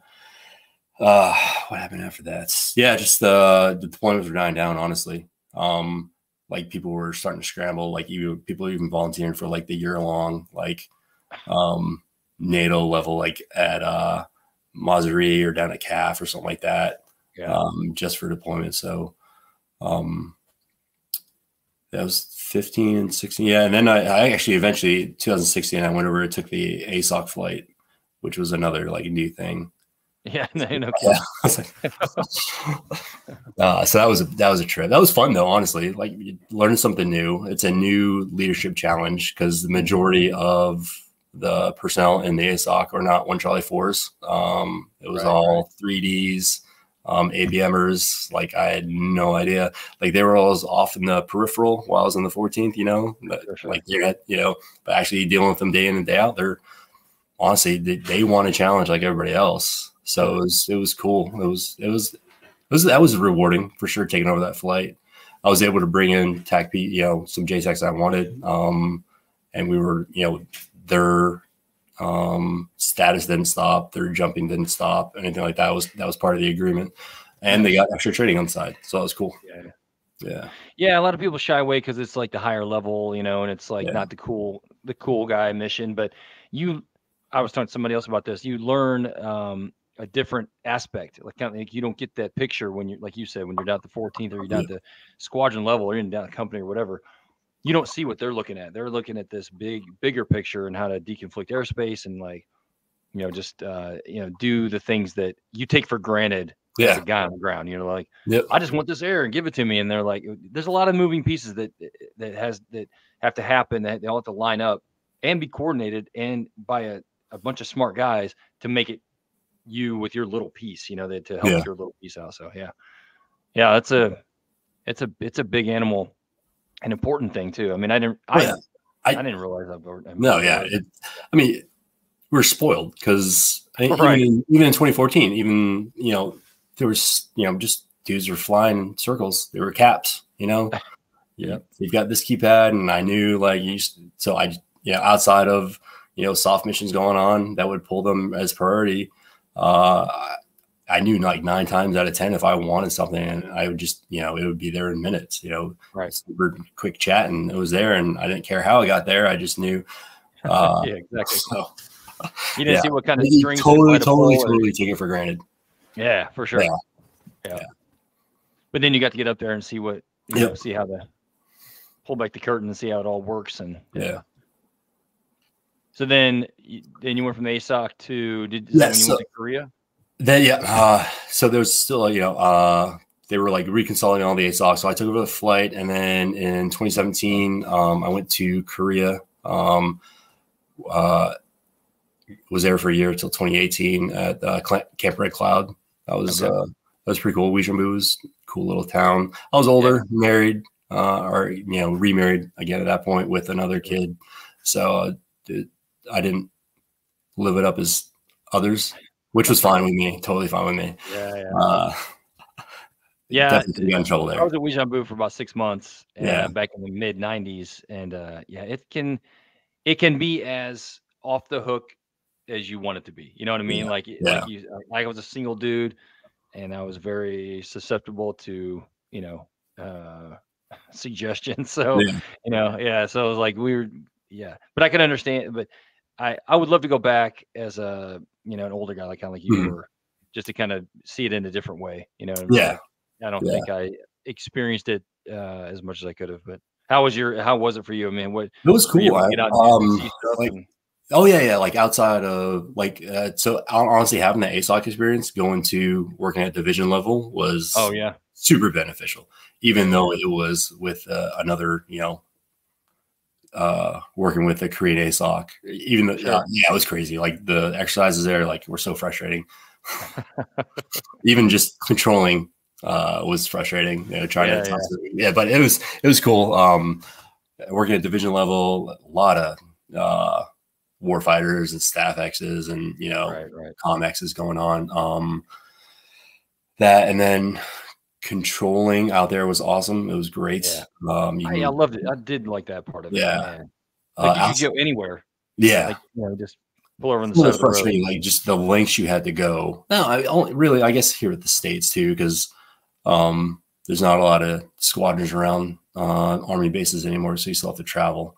uh, what happened after that? Yeah, just uh, the deployments were dying down. Honestly, um, like people were starting to scramble. Like even people even volunteering for like the year long like um, NATO level, like at uh, Mazari or down at KAF or something like that Yeah. um, just for deployment. So um, that was 15 and 16. Yeah. And then I, I actually eventually 2016, I went over and took the ASOC flight, which was another like new thing. Yeah. No, no Yeah. I was like- uh, so that was a, that was a trip. That was fun though, honestly. Like you learn something new. It's a new leadership challenge because the majority of the personnel in the ASOC are not one Charlie fours. Um, it was Right, all 3Ds, um, ABMers. Like I had no idea. Like they were always off in the peripheral while I was in the 14th. You know, But, Sure, sure. like you're at, you know, but actually dealing with them day in and day out, they're honestly they, they want a challenge like everybody else. So it was it was cool. It was it was it was that was rewarding for sure taking over that flight. I was able to bring in TACP, you know, some JTACs I wanted. Um, and we were, you know, their um status didn't stop, their jumping didn't stop, anything like that was that was part of the agreement. And they got extra training on the side. So that was cool. Yeah. Yeah. Yeah, a lot of people shy away because it's like the higher level, you know, and it's like Yeah. not the cool, the cool guy mission. But you, I was talking to somebody else about this. You learn um, a different aspect. Like, kind of like you don't get that picture when you're, like you said, when you're down at the 14th or you're down at the squadron level or even down at company or whatever. You don't see what they're looking at. They're looking at this big, bigger picture and how to deconflict airspace and like, you know, just uh, you know, do the things that you take for granted as Yeah. a guy on the ground. You know, like. Yep. I just want this air and give it to me. And they're like, there's a lot of moving pieces that that has that have to happen that they all have to line up and be coordinated and by a, a bunch of smart guys to make it you with your little piece, you know, that to help Yeah. your little piece out. So yeah. Yeah, that's a it's a it's a big animal, an important thing too. I mean, I didn't oh, I Yeah. I, I- didn't realize that. No, yeah. It, I mean, we're spoiled because Right. even, even in 2014, even, you know, there was, you know, just dudes were flying in circles. They were caps, you know? Yeah. You've got this keypad, and I knew like you, so I, you know, outside of, you know, soft missions going on that would pull them as priority. Uh, I- knew like nine times out of 10 if I wanted something, I would just, you know, it would be there in minutes, you know, Right. super quick chat, and it was there, and I didn't care how I got there. I just knew. Uh, yeah, exactly. so, You didn't yeah. see what kind of strings. totally, totally, totally take it for granted. Yeah, for sure. Yeah. Yeah. But then you got to get up there and see what you know, see how the pull back the curtain and see how it all works and Yeah. So then you, then you went from the ASOC to did Yeah, when you so- went to Korea? Then yeah, uh, so there's still you know uh, they were like reconsolidating all the ASOC. So I took over the flight, and then in 2017 um, I went to Korea. Um, uh, was there for a year until 2018 at uh, Camp Red Cloud. That was Okay. uh, that was pretty cool. Uijeongbu was a cool little town. I was older, married, uh, or you know remarried again at that point with another kid. So uh, it- I didn't live it up as others, which was fine with me. Totally fine with me. Yeah, yeah. Uh, Yeah, definitely got in trouble I was at Uijeongbu for about six months, uh, Yeah. back in the mid '90s, and uh, yeah, it can, it can be as off the hook as you want it to be. You know what I mean? Yeah, Like, yeah. like you, like I was a single dude, and I was very susceptible to, you know, uh, suggestions. So, Yeah. you know, yeah. So it was like we were, yeah. But I can understand. But I, I would love to go back as a, you know, an older guy, like kind of like you Mhm. were, just to kind of see it in a different way. You know? Yeah. like, I don't Yeah. think I experienced it uh, as much as I could have. But how was your? How was it for you? I mean, what? It was cool. I- get out and um, like, and- Oh yeah, yeah. Like outside of like, uh, so honestly, having that ASOC experience, going to working at division level was oh yeah, super beneficial. Even though it was with uh, another, you know, uh, working with the Korean ASOC. Even though, Sure. uh, yeah, it was crazy. Like the exercises there, like were so frustrating. Even just controlling uh, was frustrating. You know, trying Yeah, to, yeah. yeah, but it was it was cool. Um, working at division level, a lot of uh, war fighters and staff X's and you know Right, right. com X's going on. Um, that and then controlling out there was awesome. It was great. Yeah. Um, I, I loved it. I did like that part of it. Yeah. man. uh, you could go anywhere. yeah. Like you know, just pull over on the side of the road. like just the lengths you had to go. No, I only really, I guess here at the states too, because um, there's not a lot of squadrons around uh, army bases anymore, so you still have to travel.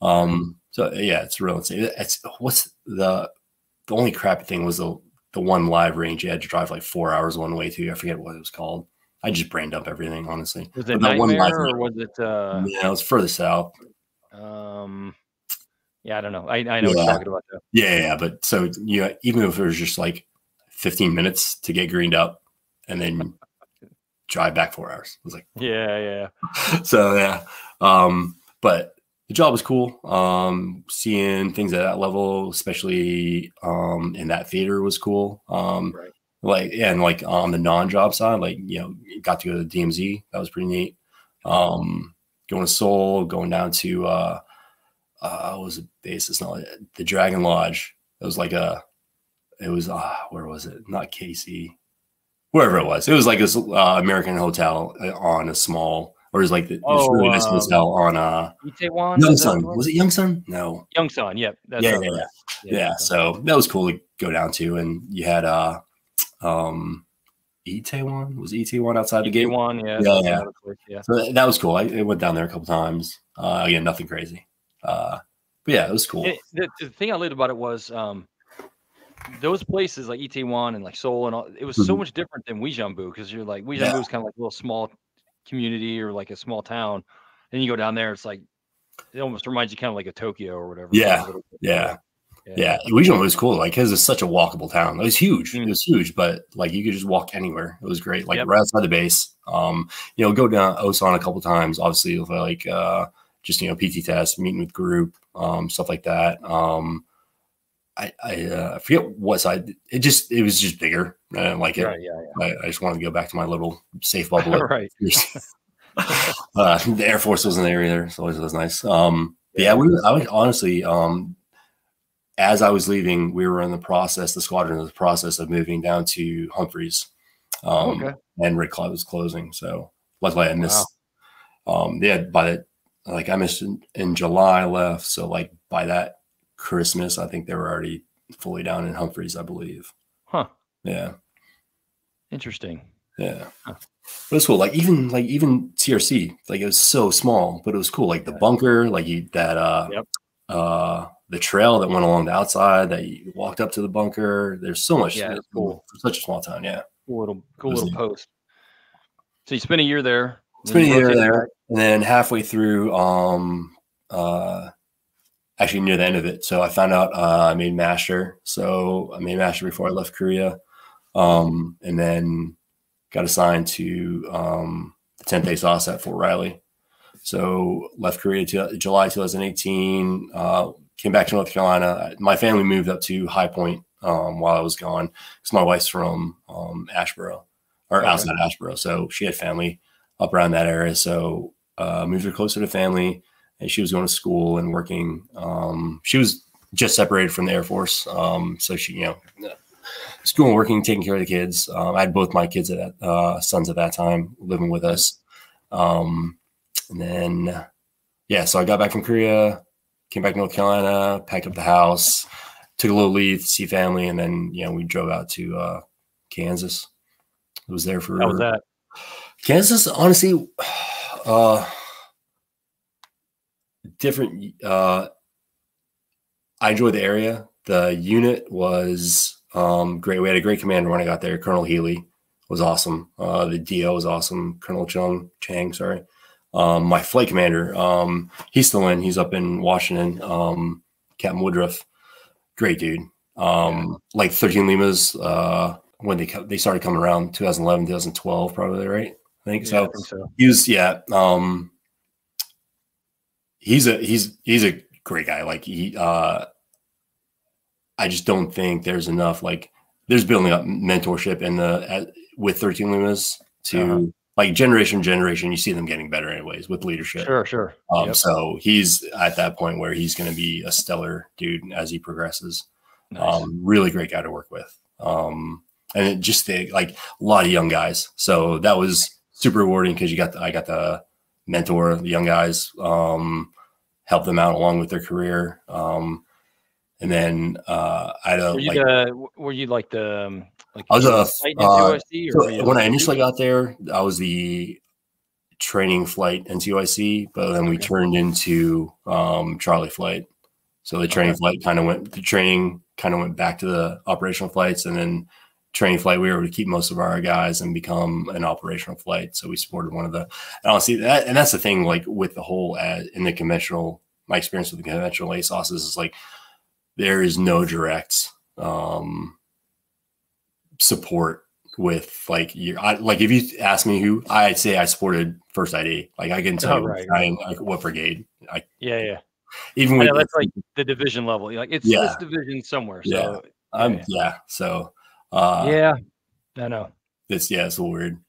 Um, so yeah, it's real insane. It's what's the the only crappy thing was the the one live range you had to drive like four hours one way to. I forget what it was called. I just brain dump everything, honestly. Was it that one Nightmare or was it? Uh, yeah, it was further south. um, yeah, I don't know. I, I know what Yeah. you're talking about. Though. Yeah, yeah, but so yeah, even if it was just like 15 minutes to get greened up and then drive back four hours. It was like Yeah, yeah. so yeah. Um, but the job was cool. Um, seeing things at that level, especially um in that theater was cool. Um Right. Like and like on the non-job side, like you know, got to go to the DMZ. That was pretty neat. Um going to Seoul, going down to uh uh what was the base? It's not the Dragon Lodge. It was like a it was uh where was it? Not Casey. Wherever it was. It was like this uh, American hotel uh, on a small or it was like the, this Oh, really nice um, hotel on uh Itaewon? Young is Sun. Was it Yongsan? No. Yongsan, yep. That's Yeah, it yeah, was. Yeah. So that was cool to go down to. And you had uh um Itaewon? Was it Itaewon outside the gate? Itaewon, yeah. Yeah, yeah. place, yeah. So that, was cool. I, I went down there a couple times. Uh again, nothing crazy. Uh but yeah, it was cool. It- the, the thing I loved about it was um, those places like Itaewon and like Seoul and all. It was so Mhm. much different than Uijeongbu because you're like Yeah. Uijeongbu is kind of like a little small community or like a small town, and you go down there, it's like it almost reminds you kind of like a Tokyo or whatever. Yeah, bit. Yeah. Yeah, was cool. Like, because it's such a walkable town. It was huge. It Mm. was huge, but like you could just walk anywhere. It was great. Like Yep. right outside the base. Um, you know, go down Osan a couple times. Obviously, with like uh, just you know PT test, meeting with group, um, stuff like that. Um, I I, uh, forget what side. It just it was just bigger. I didn't like it. Right, yeah, I, I just wanted to go back to my little safe bubble. right. uh, the Air Force was in the area there, so it was nice. Um, yeah, we. I was honestly, um, as I was leaving, we were in the process. The squadron was in the process of moving down to Humphreys, um, okay. and Red Cloud was closing. So luckily, I missed. Um, yeah, by the like I missed in, in July I left, so like by that Christmas, I think they were already fully down in Humphreys, I believe. Huh. Yeah. Interesting. Yeah. Huh. But it's cool. Like even like even CRC, like it was so small, but it was cool. Like the bunker, like you that uh Yep. uh the trail that went along the outside that you walked up to the bunker. There's so much Yeah, cool. for such a small town. Yeah. Cool little, cool little neat. post. So you spent a year there. Spent a year there. back. And then halfway through, um uh actually near the end of it. So I found out uh I made master. So I made master before I left Korea. Um and then got assigned to um the 10th ASOS at Fort Riley. So left Korea to July 2018, uh came back to North Carolina. My family moved up to High Point um while I was gone because my wife's from um Asheboro or Okay. outside Asheboro. So she had family up around that area. So uh, moved her closer to family, and she was going to school and working. Um, she was just separated from the Air Force, um, so she, you know, school and working, taking care of the kids. Um, I had both my kids at that, uh, sons at that time living with us, um, and then yeah, so I got back from Korea, came back to North Carolina, packed up the house, took a little leave to see family, and then you know we drove out to uh, Kansas. It was there for How was that? Kansas, honestly, uh, different. Uh, I enjoyed the area. The unit was um, great. We had a great commander when I got there. Colonel Healy was awesome. Uh, the DO was awesome. Colonel Chung Chang, sorry. Um, my flight commander, um, he's still in. He's up in Washington. Um, Captain Woodruff, great dude. Um, like 13 Limas. Uh, when they they started coming around 2011, 2012, probably right. I think Yeah, so I think so. he was yeah um he's a he's he's a great guy like he uh i just don't think there's enough like there's building up mentorship in the at, with 13 Limas to Uh-huh. Like generation generation, you see them getting better anyways with leadership. Sure, sure. Um, yep. So he's at that point where he's going to be a stellar dude as he progresses. Nice. Um, really great guy to work with. Um, and just the, like a lot of young guys. So that was super rewarding because you got the, I got the mentor the young guys, um, help them out along with their career. Um, and then uh, I a, were you like, the, were you like the um, like I was a uh, so when I initially got there, I was the training flight NCOIC, but then we turned into um, Charlie flight. So the training okay. flight kind of went the training kind of went back to the operational flights, and then training flight we were able to keep most of our guys and become an operational flight. So we supported one of the. And honestly, that and that's the thing. Like with the whole uh, in the conventional, my experience with the conventional ASOS is like there is no direct um, support with like you like if you ask me who I'd say I supported first ID like I can tell oh, you right. like what brigade. I yeah yeah. Even with that's like the division level. Like it's yeah. this division somewhere so yeah. um, yeah. yeah so uh yeah I know. it's yeah it's a weird.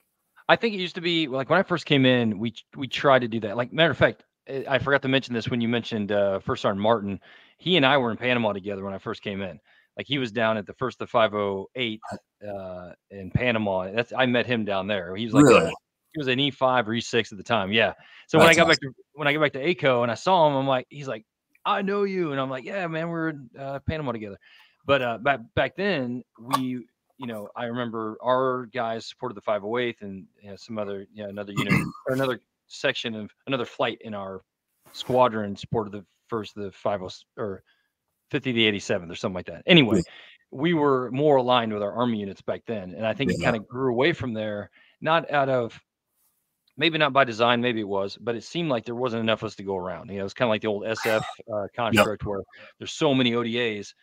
I think it used to be like when I first came in we we tried to do that. Like matter of fact I forgot to mention this when you mentioned uh first sergeant Martin. He and I were in Panama together when I first came in like he was down at the first of 508 uh, in Panama. That's I met him down there. He was like really? he was an E5 or E6 at the time. Yeah. So That's when I got awesome. back to when I got back to ACO and I saw him, I'm like, he's like, I know you, and I'm like, yeah, man, we're in uh, Panama together. But uh, back back then, we, you know, I remember our guys supported the 508 and you know, some other, you know, another unit or another section of another flight in our squadron supported the first the 50 or 50 to 87th or something like that. Anyway, we were more aligned with our army units back then. And I think yeah. it kind of grew away from there, not out of maybe not by design, maybe it was, but it seemed like there wasn't enough of us to go around. You know, it's kind of like the old SF uh, construct yep. where there's so many ODAs.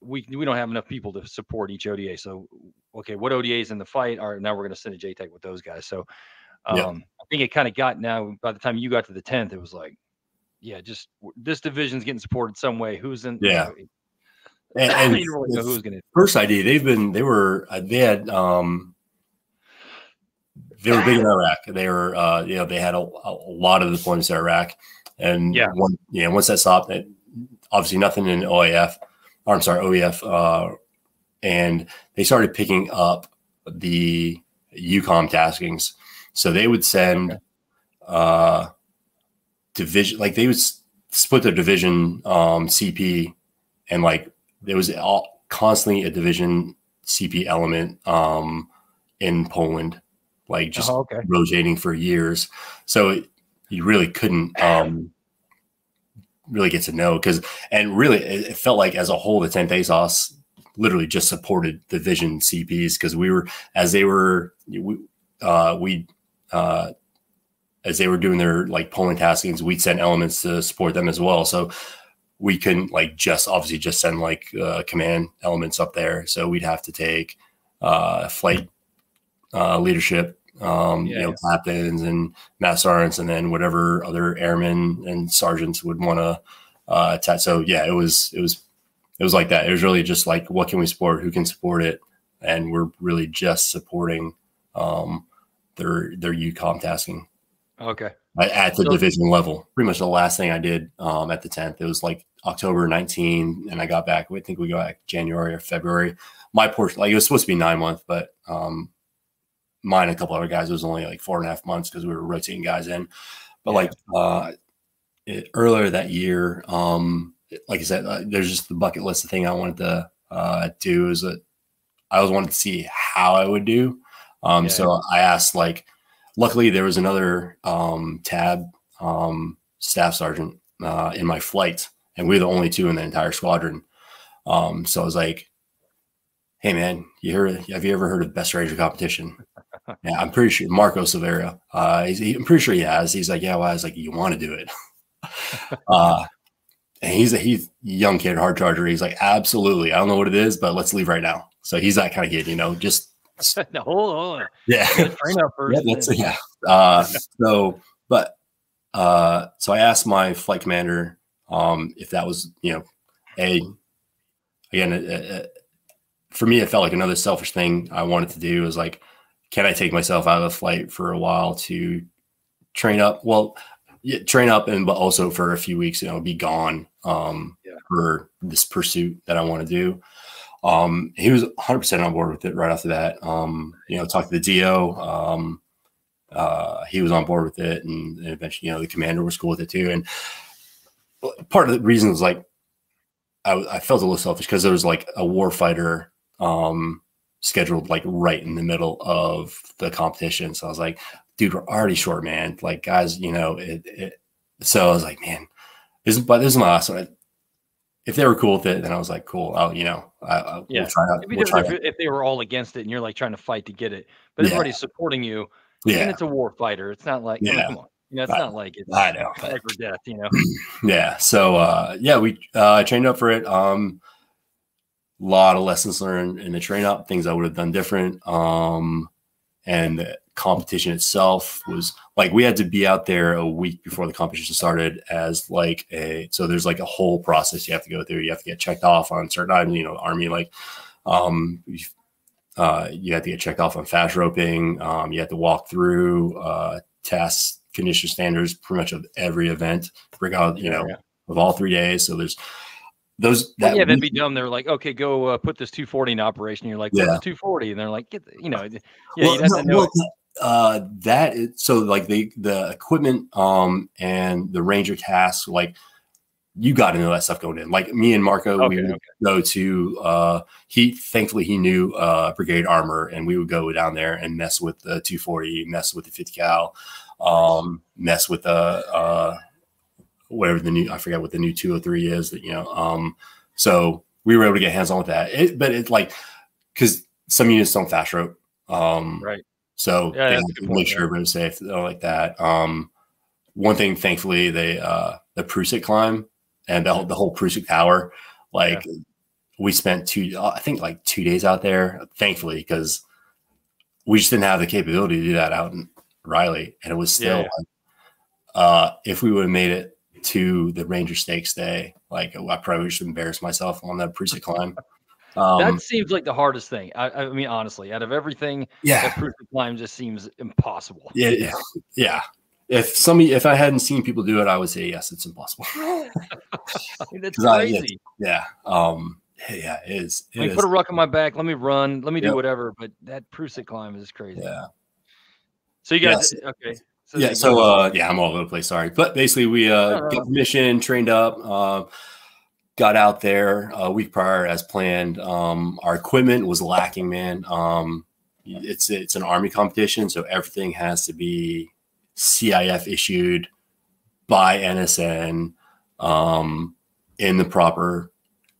We, we don't have enough people to support each ODA. So, okay, what ODAs in the fight are now we're going to send a JTAC with those guys. So, um, yep. I think it kind of got now by the time you got to the 10th, it was like, yeah, just this division's getting supported some way. Who's in? Yeah. You know, and, and really know who's going to first ID. They've been they were uh, they had um they were big in Iraq. They were uh you know they had a, a lot of deployments in Iraq, and yeah, one yeah once that stopped, it, obviously nothing in OIF. Or I'm sorry, OEF, uh, and they started picking up the EUCOM taskings. So they would send. Okay. uh division like they would split their division um cp and like there was all constantly a division cp element um in poland like just oh, okay. rotating for years so it, you really couldn't um really get to know because and really it, it, felt like as a whole the 10th asos literally just supported division cps because we were as they were we uh we uh as they were doing their like polling taskings, we'd send elements to support them as well. So we couldn't like just obviously just send like uh, command elements up there. So we'd have to take uh, flight uh, leadership, um, yeah, you know, yeah. captains and mass sergeants, and then whatever other airmen and sergeants would want to uh, attach. So yeah, it was it was it was like that. It was really just like what can we support, who can support it, and we're really just supporting um, their their EUCOM tasking. Okay. At the so, division level, pretty much the last thing I did um, at the 10th. It was like October 19, and I got back. I think we go back January or February. My portion, like it was supposed to be nine months, but um, mine, and a couple other guys, was only like four and a half months because we were rotating guys in. But yeah. like uh, it, earlier that year, um, like I said, uh, there's just the bucket list of thing I wanted to uh, do is that I always wanted to see how I would do. Um, yeah. So I asked like luckily there was another um, tab um, staff sergeant uh, in my flight, and we were the only two in the entire squadron. Um, so I was like, "Hey, man, you heard? Have you ever heard of Best Ranger competition?" yeah, I'm pretty sure Marco Silveira. Uh, he, I'm pretty sure he has. He's like, "Yeah." Well, I was like, "You want to do it?" uh, and he's a he's a young kid, hard charger. He's like, "Absolutely, I don't know what it is, but let's leave right now." So he's that kind of kid, you know, just no, hold on. Yeah. Train up first. Yeah, that's, yeah. Uh, so, but uh, so I asked my flight commander um, if that was, you know, a again, uh, uh, for me, it felt like another selfish thing I wanted to do was like can I take myself out of the flight for a while to train up? Well, yeah, train up and but also for a few weeks, you know, be gone um, yeah. for this pursuit that I want to do. Um, he was 100% on board with it right the bat. Um, you know, talked to the DO. Um, uh, he was on board with it, and, and eventually, you know, the commander was cool with it too. And part of the reason was like I, I felt a little selfish because there was like a war fighter um, scheduled like right in the middle of the competition. So I was like, dude, we're already short, man. Like, guys, you know, it, it so I was like, man, this is but this is my last one. If they were cool with it, then I was like, cool. I'll, you know, I, I yeah. We'll try out, It'd be we'll different if, if, they were all against it and you're like trying to fight to get it, but yeah. everybody's supporting you. Yeah. And it's a war fighter. It's not like, yeah. come on. You know, it's I, not like it's I know life or death, you know. yeah. So uh yeah, we uh trained up for it. Um a lot of lessons learned in the train up, things I would have done different. Um and competition itself was like we had to be out there a week before the competition started as like a so there's like a whole process you have to go through. You have to get checked off on certain items, you know, army like um uh, you have to get checked off on fast roping. Um, you have to walk through uh, tests condition standards pretty much of every event, bring out, you know, yeah. of all three days. So there's those. That yeah, that'd be dumb. They're like, okay, go uh, put this 240 in operation. You're like, yeah. 240? And they're like, get the, you know, yeah, well, you no, well, uh, that is, so like the the equipment um and the ranger tasks like you got to know that stuff going in. Like me and Marco, okay, we would okay. go to uh he thankfully he knew uh brigade armor and we would go down there and mess with the 240, mess with the 50 cal um, mess with the uh, whatever the new I forget what the new 203 is that you know. Um, so we were able to get hands on with that. It, but it's like because some units don't fast rope, um, right? So yeah, make point, sure yeah. everybody's safe like that. Um, one thing, thankfully, they uh, the Prusik climb and the, the whole Prusik Tower, like. Yeah. We spent two, I think, like two days out there. Thankfully, because we just didn't have the capability to do that out in Riley, and it was still yeah. uh, if we would have made it to the Ranger Stakes day, like I probably should embarrass myself on that Prusik climb. Um, that seems like the hardest thing. I, I, mean, honestly, out of everything, yeah, that Prusik climb just seems impossible. Yeah, yeah, yeah. If somebody, if I hadn't seen people do it, I would say yes, it's impossible. I mean, that's crazy. I, yeah. Um, yeah, it is. It let me put a ruck on my back. Let me run. Let me do whatever. But that Prusik climb is crazy. Yeah. So you guys, yes. okay. So yeah. So uh, yeah, I'm all over the place. Sorry, but basically we uh got permission, trained up, uh, got out there a week prior as planned. Um, our equipment was lacking, man. Um, it's it's an army competition, so everything has to be CIF issued by NSN um, in the proper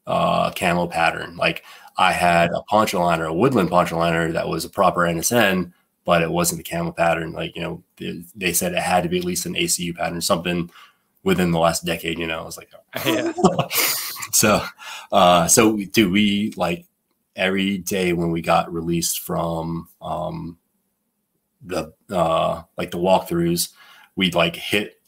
uh, camo pattern. Like I had a poncho liner, a woodland poncho liner that was a proper NSN, but it wasn't the camo pattern. Like, you know, they, they, said it had to be at least an ACU pattern, something within the last decade, you know, I was like, yeah. so, uh, so we do we like every day when we got released from, um, the, uh, like the walkthroughs, we'd like hit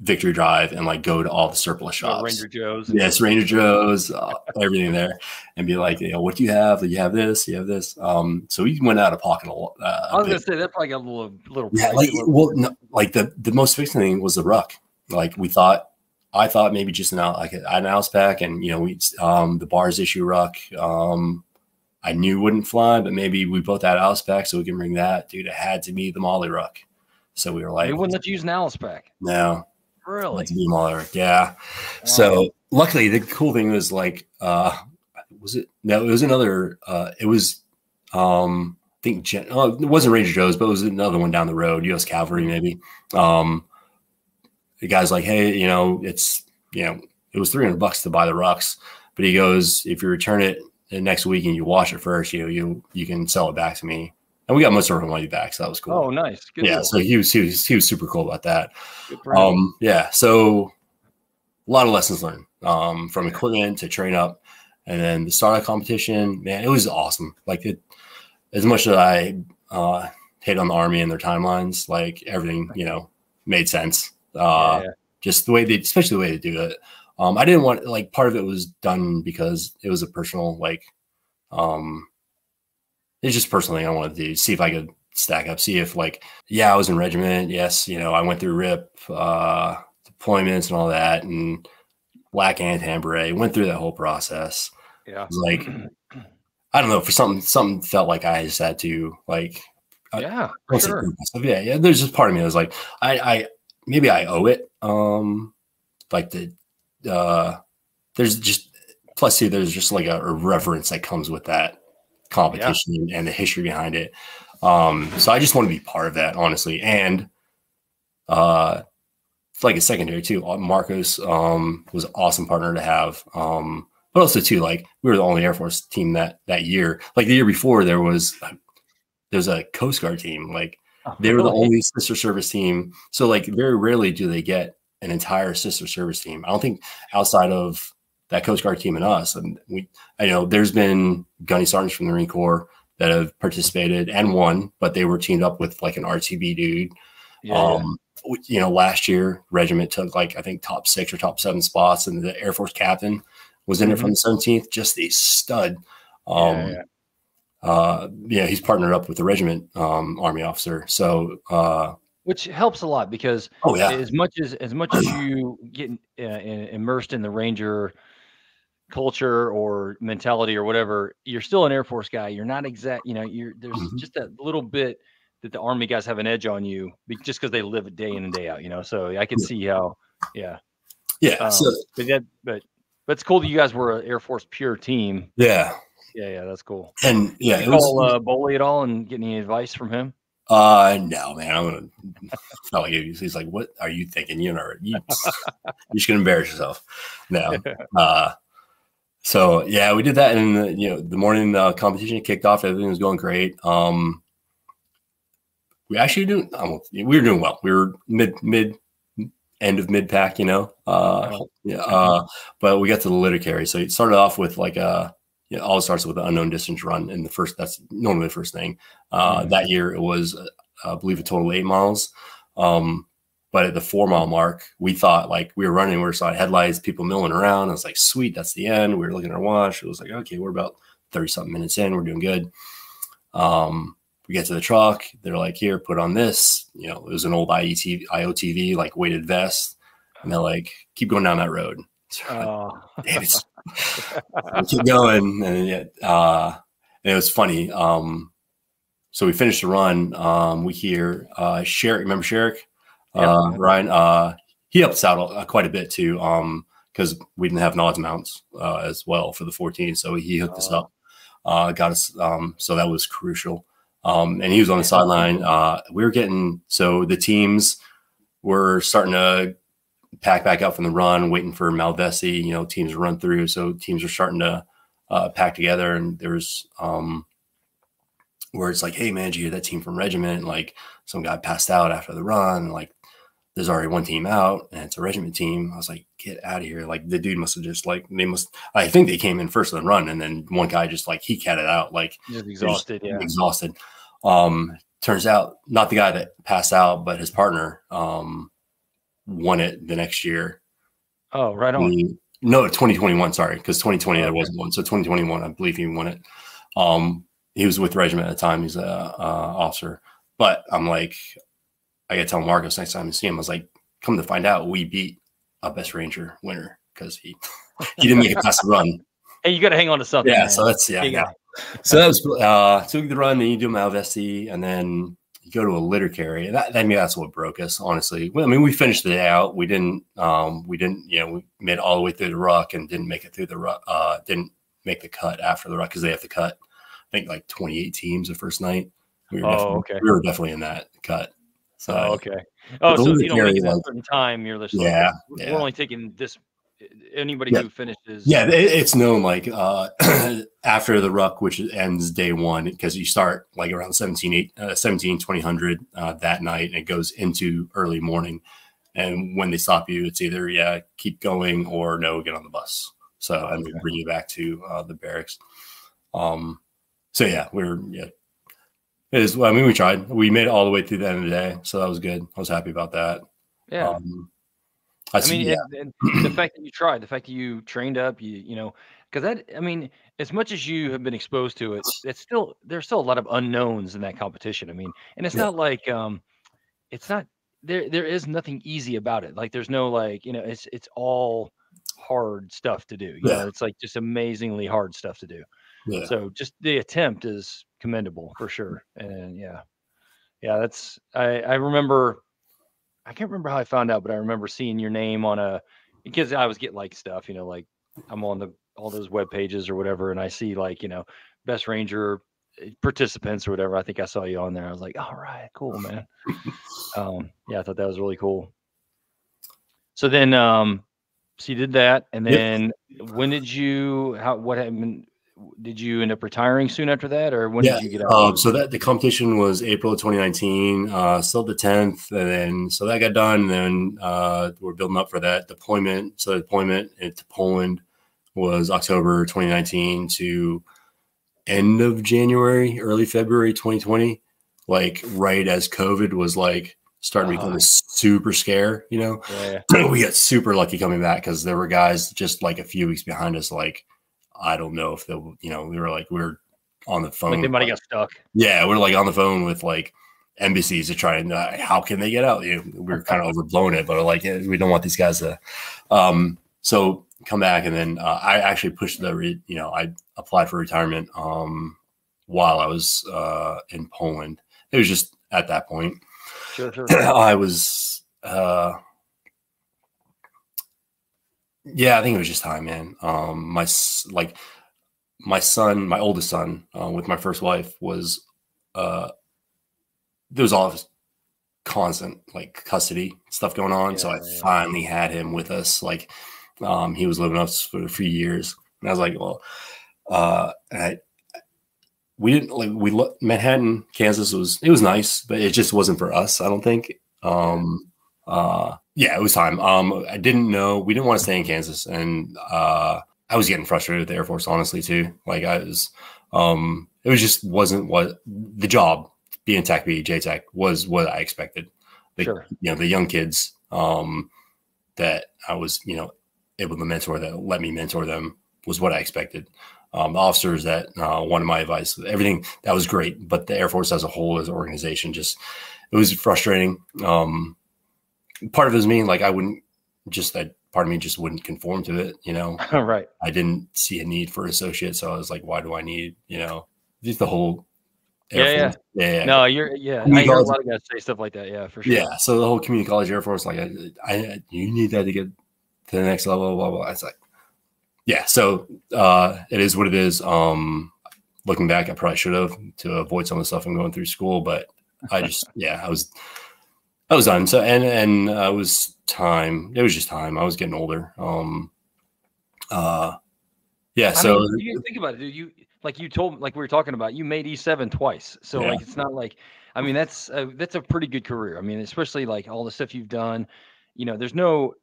Victory Drive and like go to all the surplus shops. Ranger Joe's. Yes, Ranger Joe's, uh, everything there, and be like, you know, what do you have? You have this. You have this. Um, so we went out of pocket a lot. Uh, I was gonna say that probably got a little, little. Yeah, like well, no, like the the most fixing thing was the ruck. Like we thought, I thought maybe just an out like an Auspac, and you know, we um the bars issue ruck. Um, I knew wouldn't fly, but maybe we both had Auspac, so we can bring that. Dude, it had to be the MOLLE ruck. So we were like, they wouldn't let you use an Auspac. No, Really? To be MOLLE. Yeah. Wow. So luckily the cool thing was like uh was it no, it was another uh it was um I think Gen- oh, it wasn't Ranger Joe's, but it was another one down the road, US Cavalry maybe. Um the guy's like, hey, you know, it's you know, it was 300 bucks to buy the rucks, but he goes, if you return it next week and you wash it first, you know, you you can sell it back to me and we got most of our money back, so that was cool. Oh, nice. Good yeah, deal. so he was, he was he was super cool about that. Um, yeah, so a lot of lessons learned um, from equipment to train up, and then the startup competition. Man, it was awesome. Like it, as much as I uh, hate on the army and their timelines, like everything you know made sense. Uh, yeah. Just the way they, especially the way they do it. Um, I didn't want like part of it was done because it was a personal like um it's just personally I wanted to see if I could stack up, see if like, yeah, I was in regiment. Yes, you know, I went through RIP, uh, deployments and all that, and black and Tambray, went through that whole process. Yeah. like, I don't know, for something, something felt like I just had to like, yeah, sure. yeah, yeah. There's just part of me that was like, I, I, maybe I owe it. Um, like the, uh, there's just plus two, there's just like a, a reverence that comes with that competition yeah. and the history behind it. Um, so I just want to be part of that, honestly. And uh like a secondary too. Uh, Marcos um was an awesome partner to have. Um, but also too, like we were the only Air Force team that that year. Like the year before, there was there's a Coast Guard team. Like oh, they were the only sister service team. So like very rarely do they get an entire sister service team. I don't think outside of that Coast Guard team and us. And we, I know there's been gunny sergeants from the Marine Corps that have participated and won, but they were teamed up with like an RTB dude. Yeah, um, yeah. you know, last year regiment took like I think top six or top seven spots, and the Air Force captain was in mm-hmm. it from the 17th. Just a stud. Um, yeah. Uh, yeah, he's partnered up with the regiment um, army officer. So, uh, which helps a lot because oh yeah, as much as as much as you get uh, immersed in the Ranger culture or mentality or whatever, you're still an Air Force guy. You're not exact, you know, you're there's mm-hmm. just that little bit that the army guys have an edge on you just because they live it day in and day out, you know. So I can see how, yeah. Yeah. Um, so, but that, but but it's cool that you guys were an Air Force pure team. Yeah. Yeah, yeah, that's cool. And yeah, Did you call was, uh, Boley at all and get any advice from him? Uh no, man. I'm gonna not like he's like, what are you thinking? You know, you, you're just gonna embarrass yourself. No. Uh so yeah, we did that, and uh, you know, the morning uh, competition kicked off. Everything was going great. Um, we actually doing we were doing well. We were mid mid end of mid pack, you know. Uh, yeah, uh, but we got to the litter carry. So it started off with like a uh, you know, all starts with an unknown distance run in the first. That's normally the first thing. Uh, mm-hmm. That year it was, uh, I believe, a total of eight miles. Um, but at the four mile mark, we thought like we were running, we saw headlights, people milling around. I was like, sweet, that's the end. We were looking at our watch. It was like, okay, we're about 30 something minutes in. We're doing good. Um, we get to the truck. They're like, here, put on this. You know, it was an old IETV, IOTV, like weighted vest. And they're like, keep going down that road. Oh. Damn it. Keep going. And yeah, uh, and it was funny. Um, so we finished the run. Um, we hear uh Sherrick, remember Sherrick? uh, Ryan. Uh, he helped us out uh, quite a bit too, um, because we didn't have nods mounts uh, as well for the 14, so he hooked us oh. up, uh, got us. Um, so that was crucial. Um, and he was on the sideline. Uh, we were getting so the teams were starting to pack back out from the run, waiting for Malvesti. You know, teams to run through. So teams are starting to uh, pack together, and there's um, where it's like, hey man, did you hear that team from Regiment? Like some guy passed out after the run. Like there's already one team out and it's a regiment team. I was like, get out of here. Like the dude must have just like they must I think they came in first of the run and then one guy just like he catted out like exhausted, yeah. Exhausted. Um turns out not the guy that passed out, but his partner um won it the next year. Oh, right on. He, no, 2021, sorry, because 2020 oh, okay. I wasn't one. So 2021, I believe he won it. Um he was with regiment at the time, he's a uh, officer. But I'm like, I got to tell Marcos next time I see him, I was like, come to find out, we beat a best ranger winner because he he didn't make it past the run. Hey, you got to hang on to something. Yeah, man. so that's yeah. yeah. So that was uh took the run, and you do Malvesti, and then you go to a litter carry. That I mean that's what broke us, honestly. Well, I mean we finished the day out. We didn't um we didn't you know we made all the way through the ruck and didn't make it through the ruck. Uh, didn't make the cut after the ruck because they have to cut. I think like 28 teams the first night. We were oh, okay. We were definitely in that cut. So oh, okay. Oh, so if you don't make it at a certain time, you're just yeah, like, yeah. we're only taking this. Anybody yeah. who finishes, yeah, it's known like uh, after the ruck, which ends day one, because you start like around 17, 8, uh, 17 2000 uh, that night, and it goes into early morning. And when they stop you, it's either yeah, keep going or no, get on the bus. So okay. and we bring you back to uh, the barracks. Um, so yeah, we are yeah it is. Well, I mean, we tried. We made it all the way through the end of the day, so that was good. I was happy about that. Yeah. Um, I, I mean, yeah. the fact that you tried, the fact that you trained up, you you know, because that I mean, as much as you have been exposed to it, it's still there's still a lot of unknowns in that competition. I mean, and it's yeah. not like um, it's not there. There is nothing easy about it. Like there's no like you know, it's it's all hard stuff to do. You yeah. know, it's like just amazingly hard stuff to do. Yeah. So just the attempt is commendable for sure. And yeah, yeah, that's I I remember I can't remember how I found out, but I remember seeing your name on a because I was getting like stuff, you know, like I'm on the all those web pages or whatever, and I see like you know best ranger eh, participants or whatever. I think I saw you on there. I was like, all right, cool, man. um, yeah, I thought that was really cool. So then, um, so you did that, and then yep. when did you? How? What happened? Did you end up retiring soon after that, or when yeah. did you get out? Um, so that the competition was April of 2019, uh, still the 10th, and then so that got done. And then uh, we're building up for that deployment. So the deployment to Poland was October 2019 to end of January, early February 2020, like right as COVID was like starting to become super scare. You know, yeah. we got super lucky coming back because there were guys just like a few weeks behind us, like I don't know if they'll, you know, we were like, we are on the phone. Like they might have got stuck. Yeah, we are like on the phone with like embassies to try and uh, how can they get out? You know, we are kind of overblowing it, but like we don't want these guys to. Um, so come back and then uh, I actually pushed the, re- you know, I applied for retirement um, while I was uh, in Poland. It was just at that point. Sure, sure. I was. Uh, yeah, I think it was just time, man. Um, my like my son, my oldest son, uh, with my first wife was uh, there was all this constant like custody stuff going on. Yeah, so I yeah. finally had him with us. Like um, he was living with us for a few years, and I was like, well, uh, I we didn't like we Manhattan, Kansas was it was nice, but it just wasn't for us. I don't think. Um, uh, yeah, it was time. Um, I didn't know we didn't want to stay in Kansas, and uh, I was getting frustrated with the Air Force, honestly, too. Like I was, um, it was just wasn't what the job being TACP, J Tech was what I expected. The, sure. You know, the young kids um, that I was, you know, able to mentor that let me mentor them was what I expected. Um, the officers that uh, wanted my advice, everything that was great, but the Air Force as a whole, as an organization, just it was frustrating. Um, part of it was me, like I wouldn't just that part of me just wouldn't conform to it, you know. right. I didn't see a need for associate, so I was like, why do I need, you know, just the whole yeah, yeah, yeah, yeah. No, you're yeah. I hear a lot of guys say stuff like that. Yeah, for sure. Yeah. So the whole community college Air Force, like, I, I you need that to get to the next level. Blah blah. It's like, yeah. So uh, it is what it is. Um, looking back, I probably should have to avoid some of the stuff I'm going through school, but I just yeah, I was I was done. So and and uh, it was time. It was just time. I was getting older. Um. Uh. Yeah. I so mean, you think about it, dude. You like you told like we were talking about. You made E seven twice. So yeah. like it's not like. I mean that's a, that's a pretty good career. I mean especially like all the stuff you've done. You know, there's no.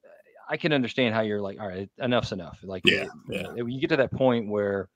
I can understand how you're like, all right, enough's enough. Like, yeah, yeah. You get to that point where,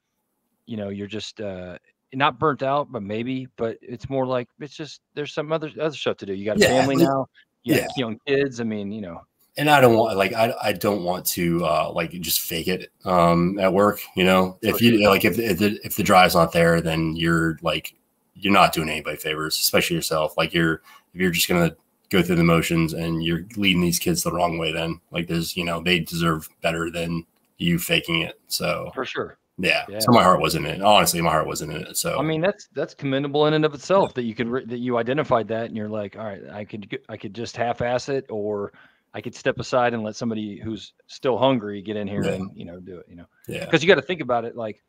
you know, you're just uh, not burnt out, but maybe, but it's more like it's just there's some other other stuff to do. You got a yeah, family now, you yeah, young kids. I mean, you know. And I don't want like I, I don't want to uh like just fake it um at work, you know. If you like if if the, if the drive's not there, then you're like you're not doing anybody favors, especially yourself. Like you're if you're just gonna go through the motions and you're leading these kids the wrong way, then like there's you know they deserve better than you faking it. So for sure. Yeah. yeah. So my heart wasn't in it. Honestly, my heart wasn't in it. So I mean, that's that's commendable in and of itself yeah. that you could that you identified that and you're like, all right, I could I could just half-ass it, or I could step aside and let somebody who's still hungry get in here yeah. and you know do it. You know, yeah. Because you got to think about it, like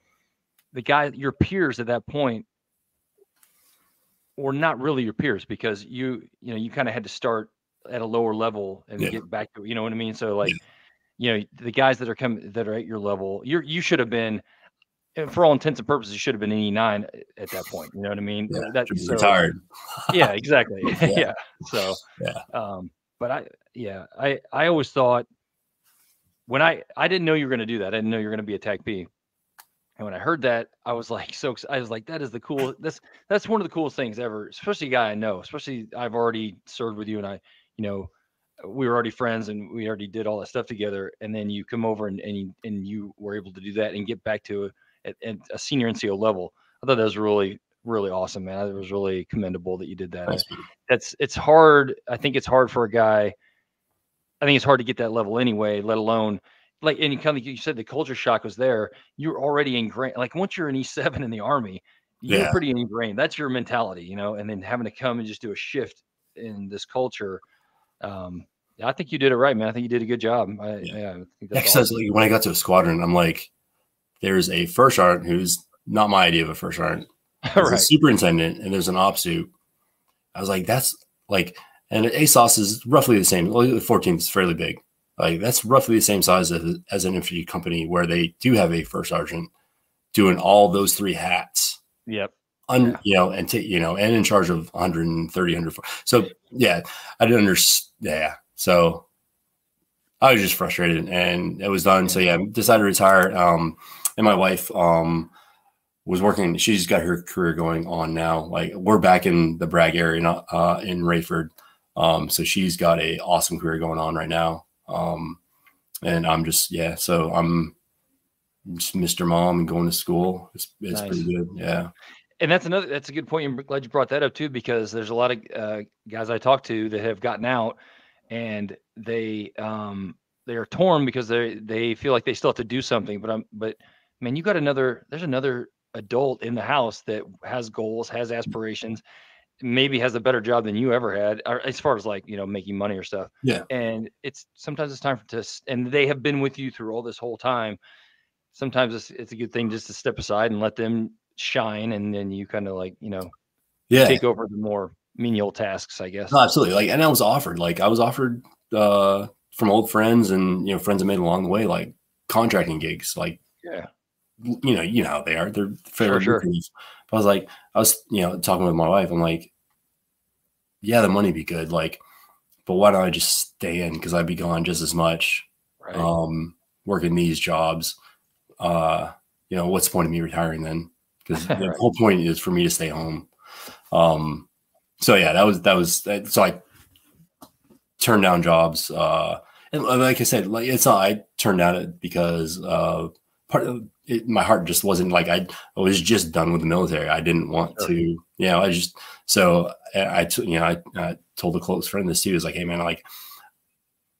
the guy, your peers at that point, or not really your peers, because you you know you kind of had to start at a lower level and get back to you know what I mean. So like you know the guys that are coming that are at your level you you should have been for all intents and purposes you should have been an e9 at that point you know what i mean yeah, that, so, retired yeah exactly yeah. yeah. so yeah um but i yeah i i always thought when i i didn't know you were going to do that i didn't know you were going to be a TACP and when i heard that i was like so i was like that is the cool that's that's one of the coolest things ever especially a guy i know especially i've already served with you and i you know we were already friends and we already did all that stuff together. And then you come over and and you, and you were able to do that and get back to a, a, a senior NCO level. I thought that was really really awesome, man. It was really commendable that you did that. That's it's hard. I think it's hard for a guy. I think it's hard to get that level anyway, let alone like and you kind of you said the culture shock was there. You're already ingrained. Like once you're an E7 in the army, you're yeah. pretty ingrained. That's your mentality, you know. And then having to come and just do a shift in this culture. Um, I think you did it right, man. I think you did a good job. I, yeah, yeah awesome. like, when I got to a squadron, I'm like, there's a first sergeant who's not my idea of a first sergeant. There's right. a superintendent and there's an op suit. I was like, that's like, and ASOS is roughly the same. 14 is fairly big. Like that's roughly the same size as, as an infantry company where they do have a first sergeant doing all those three hats. Yep. Un, yeah. You know, and t- you know, and in charge of 130, 140. So yeah, I didn't understand. Yeah. So I was just frustrated and it was done. So yeah, decided to retire. Um, and my wife, um, was working. She's got her career going on now. Like we're back in the Bragg area, not uh, in Raeford. Um, so she's got a awesome career going on right now. Um, and I'm just yeah. So I'm just Mr. Mom and going to school. It's it's nice. pretty good. Yeah. And that's another. That's a good point. I'm glad you brought that up too, because there's a lot of uh, guys I talk to that have gotten out, and they um they are torn because they they feel like they still have to do something. But I'm but man, you got another. There's another adult in the house that has goals, has aspirations, maybe has a better job than you ever had, as far as like you know making money or stuff. Yeah. And it's sometimes it's time for to, and they have been with you through all this whole time. Sometimes it's it's a good thing just to step aside and let them shine, and then you kind of like you know, yeah, take over the more menial tasks, I guess. No, absolutely. Like, and I was offered, like, I was offered uh from old friends and you know friends I made along the way, like contracting gigs, like yeah you know, you know how they are. They're fairly sure, sure. I was like, I was, you know, talking with my wife. I'm like, yeah, the money be good. Like, but why don't I just stay in? Because I'd be gone just as much. Right. Um, working these jobs. Uh, you know, what's the point of me retiring then? Because the whole point is for me to stay home. Um, so yeah, that was that was so I turned down jobs. Uh, and like I said, like it's not I turned down it because uh part of it, my heart just wasn't like I, I was just done with the military. I didn't want sure. to, you know, I just so I, I you know I, I told a close friend this too. Is like, hey man, like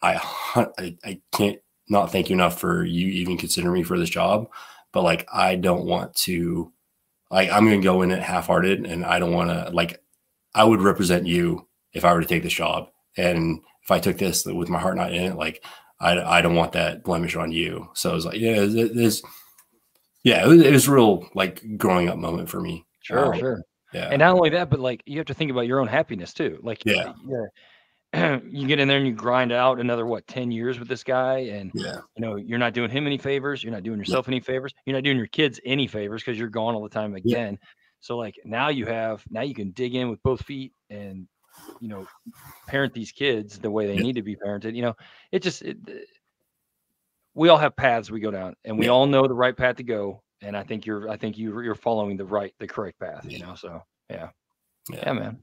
I, I I can't not thank you enough for you even considering me for this job, but like I don't want to, like I'm gonna go in it half-hearted, and I don't want to like I would represent you if I were to take this job, and if I took this with my heart not in it, like I, I don't want that blemish on you. So I was like, yeah, this, yeah, it was, it was real like growing up moment for me. Sure, um, sure. Yeah. And not only that, but like you have to think about your own happiness too. Like, yeah, yeah. you get in there and you grind out another what 10 years with this guy and yeah. you know you're not doing him any favors you're not doing yourself yeah. any favors you're not doing your kids any favors because you're gone all the time again. Yeah. so like now you have now you can dig in with both feet and you know parent these kids the way they need to be parented you know? It just it, we all have paths we go down and we all know the right path to go and i think you're i think you you're following the right the correct path you know so yeah. Yeah, man.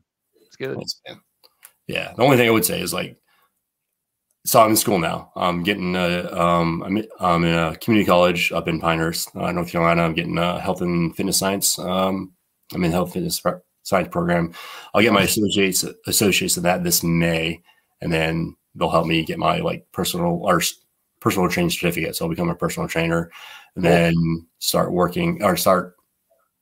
It's good. Thanks, yeah the only thing i would say is like so i'm in school now i'm getting uh um i'm, I'm in a community college up in pinehurst uh, north carolina i'm getting a health and fitness science um i'm in health fitness science program. I'll get my associates associates in that this May, and then they'll help me get my like personal or personal training certificate. So I'll become a personal trainer, and then start working or start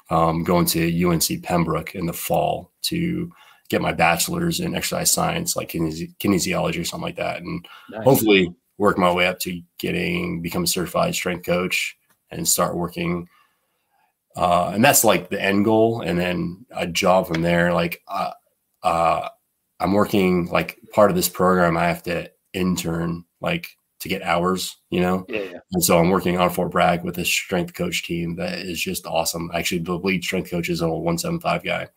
um, going to UNC Pembroke in the fall to get my bachelor's in exercise science, like kinesi- kinesiology or something like that, and nice. hopefully work my way up to getting become a certified strength coach and start working uh, and that's like the end goal and then a job from there like uh, uh, i'm working like part of this program i have to intern like to get hours you know yeah, yeah. and so i'm working on fort bragg with a strength coach team that is just awesome actually the lead strength coach is a 175 guy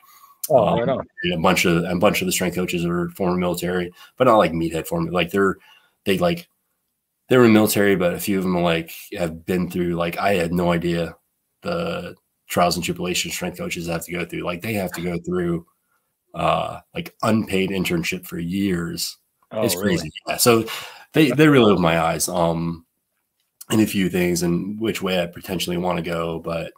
oh, um, right on. a bunch of a bunch of the strength coaches are former military but not like meathead former like they're they like they were in the military but a few of them like have been through like i had no idea the trials and tribulations strength coaches have to go through. Like they have to go through uh like unpaid internship for years Oh, it's really? crazy. Yeah. So they they really opened my eyes um in a few things and which way I potentially want to go. But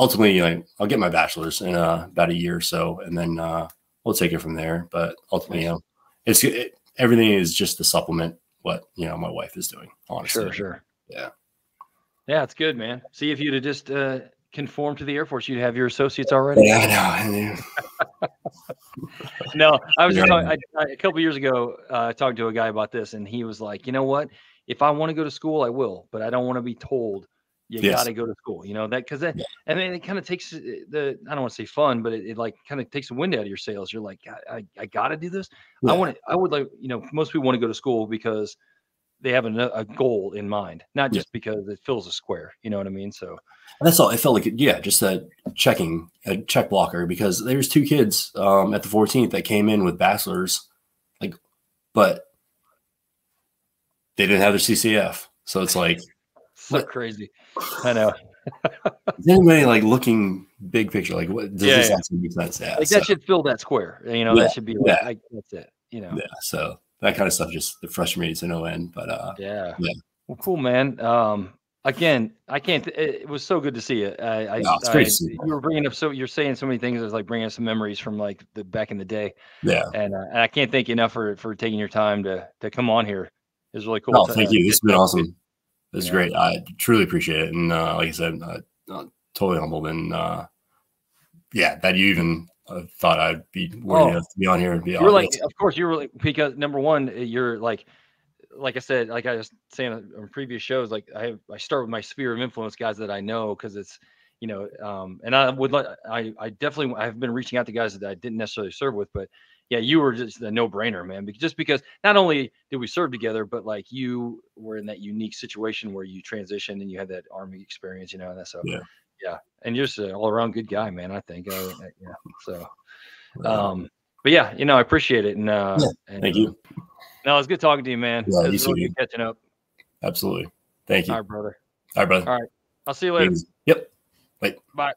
ultimately, like I'll get my bachelor's in uh, about a year or so, and then uh, we'll take it from there. But ultimately, you know, it's it, everything is just to supplement what you know my wife is doing. Honestly, Sure, sure. Yeah. Yeah, it's good, man. See if you'd have just uh, conformed to the Air Force, you'd have your associates already. Yeah, I know. I know. no, I was just Yeah. talking, I, I, a couple years ago. Uh, I talked to a guy about this, and he was like, "You know what? If I want to go to school, I will, but I don't want to be told you Yes. got to go to school. You know that because that, Yeah. I mean, it kind of takes uh, the I don't want to say fun, but it, it like kind of takes the wind out of your sails. You're like, I, I, I got to do this. I want to. I would like, you know, most people want to go to school because they have a, a goal in mind, not Yeah. just because it fills a square. You know what I mean? So And that's all. It felt like, yeah, just a checking, a check blocker because there's two kids um, at the 14th that came in with bachelors, like, but they didn't have their CCF. So it's like, so crazy. I know. is anybody like looking big picture? Like, what does Yeah, this yeah. actually make sense? Yeah. Like so, that should fill that square. You know, Yeah, that should be like, yeah. I, that's it. You know. yeah. So that kind of stuff just frustrates me to no end. But uh, Yeah. Yeah. Well, cool, man. Um, again, I can't. It, it was so good to see you. I, I, No, it's great I- see you. were bringing up so you're saying so many things. It's like bringing up some memories from like the back in the day, yeah. and, uh, and I can't thank you enough for for taking your time to to come on here. It was really cool. No, to, thank uh, you. This has been awesome. This is Yeah. great. I truly appreciate it. And uh, like I said, uh, uh, totally humbled. And uh, yeah, that you even uh, thought I'd be worthy Oh. enough to be on here and be You were like, of course, you were like, because number one, you're like, like I said, like I was saying on on previous shows, like I have, I start with my sphere of influence guys that I know because it's, you know, um, and I would like, I, I definitely, I've been reaching out to guys that I didn't necessarily serve with, but yeah, you were just a no brainer, man. Just because not only did we serve together, but like you were in that unique situation where you transitioned and you had that army experience, you know, and that's so, Yeah. yeah, and you're just an all around good guy, man. I think, uh, uh, yeah, so. Um, but yeah, you know, I appreciate it. And, uh, Yeah, and, thank uh, you. No, it's good talking to you, man. Yeah, it you really good catching up. Absolutely. Thank you. All All right, brother. right, brother. All right. I'll see you later. Yep. Bye. Bye.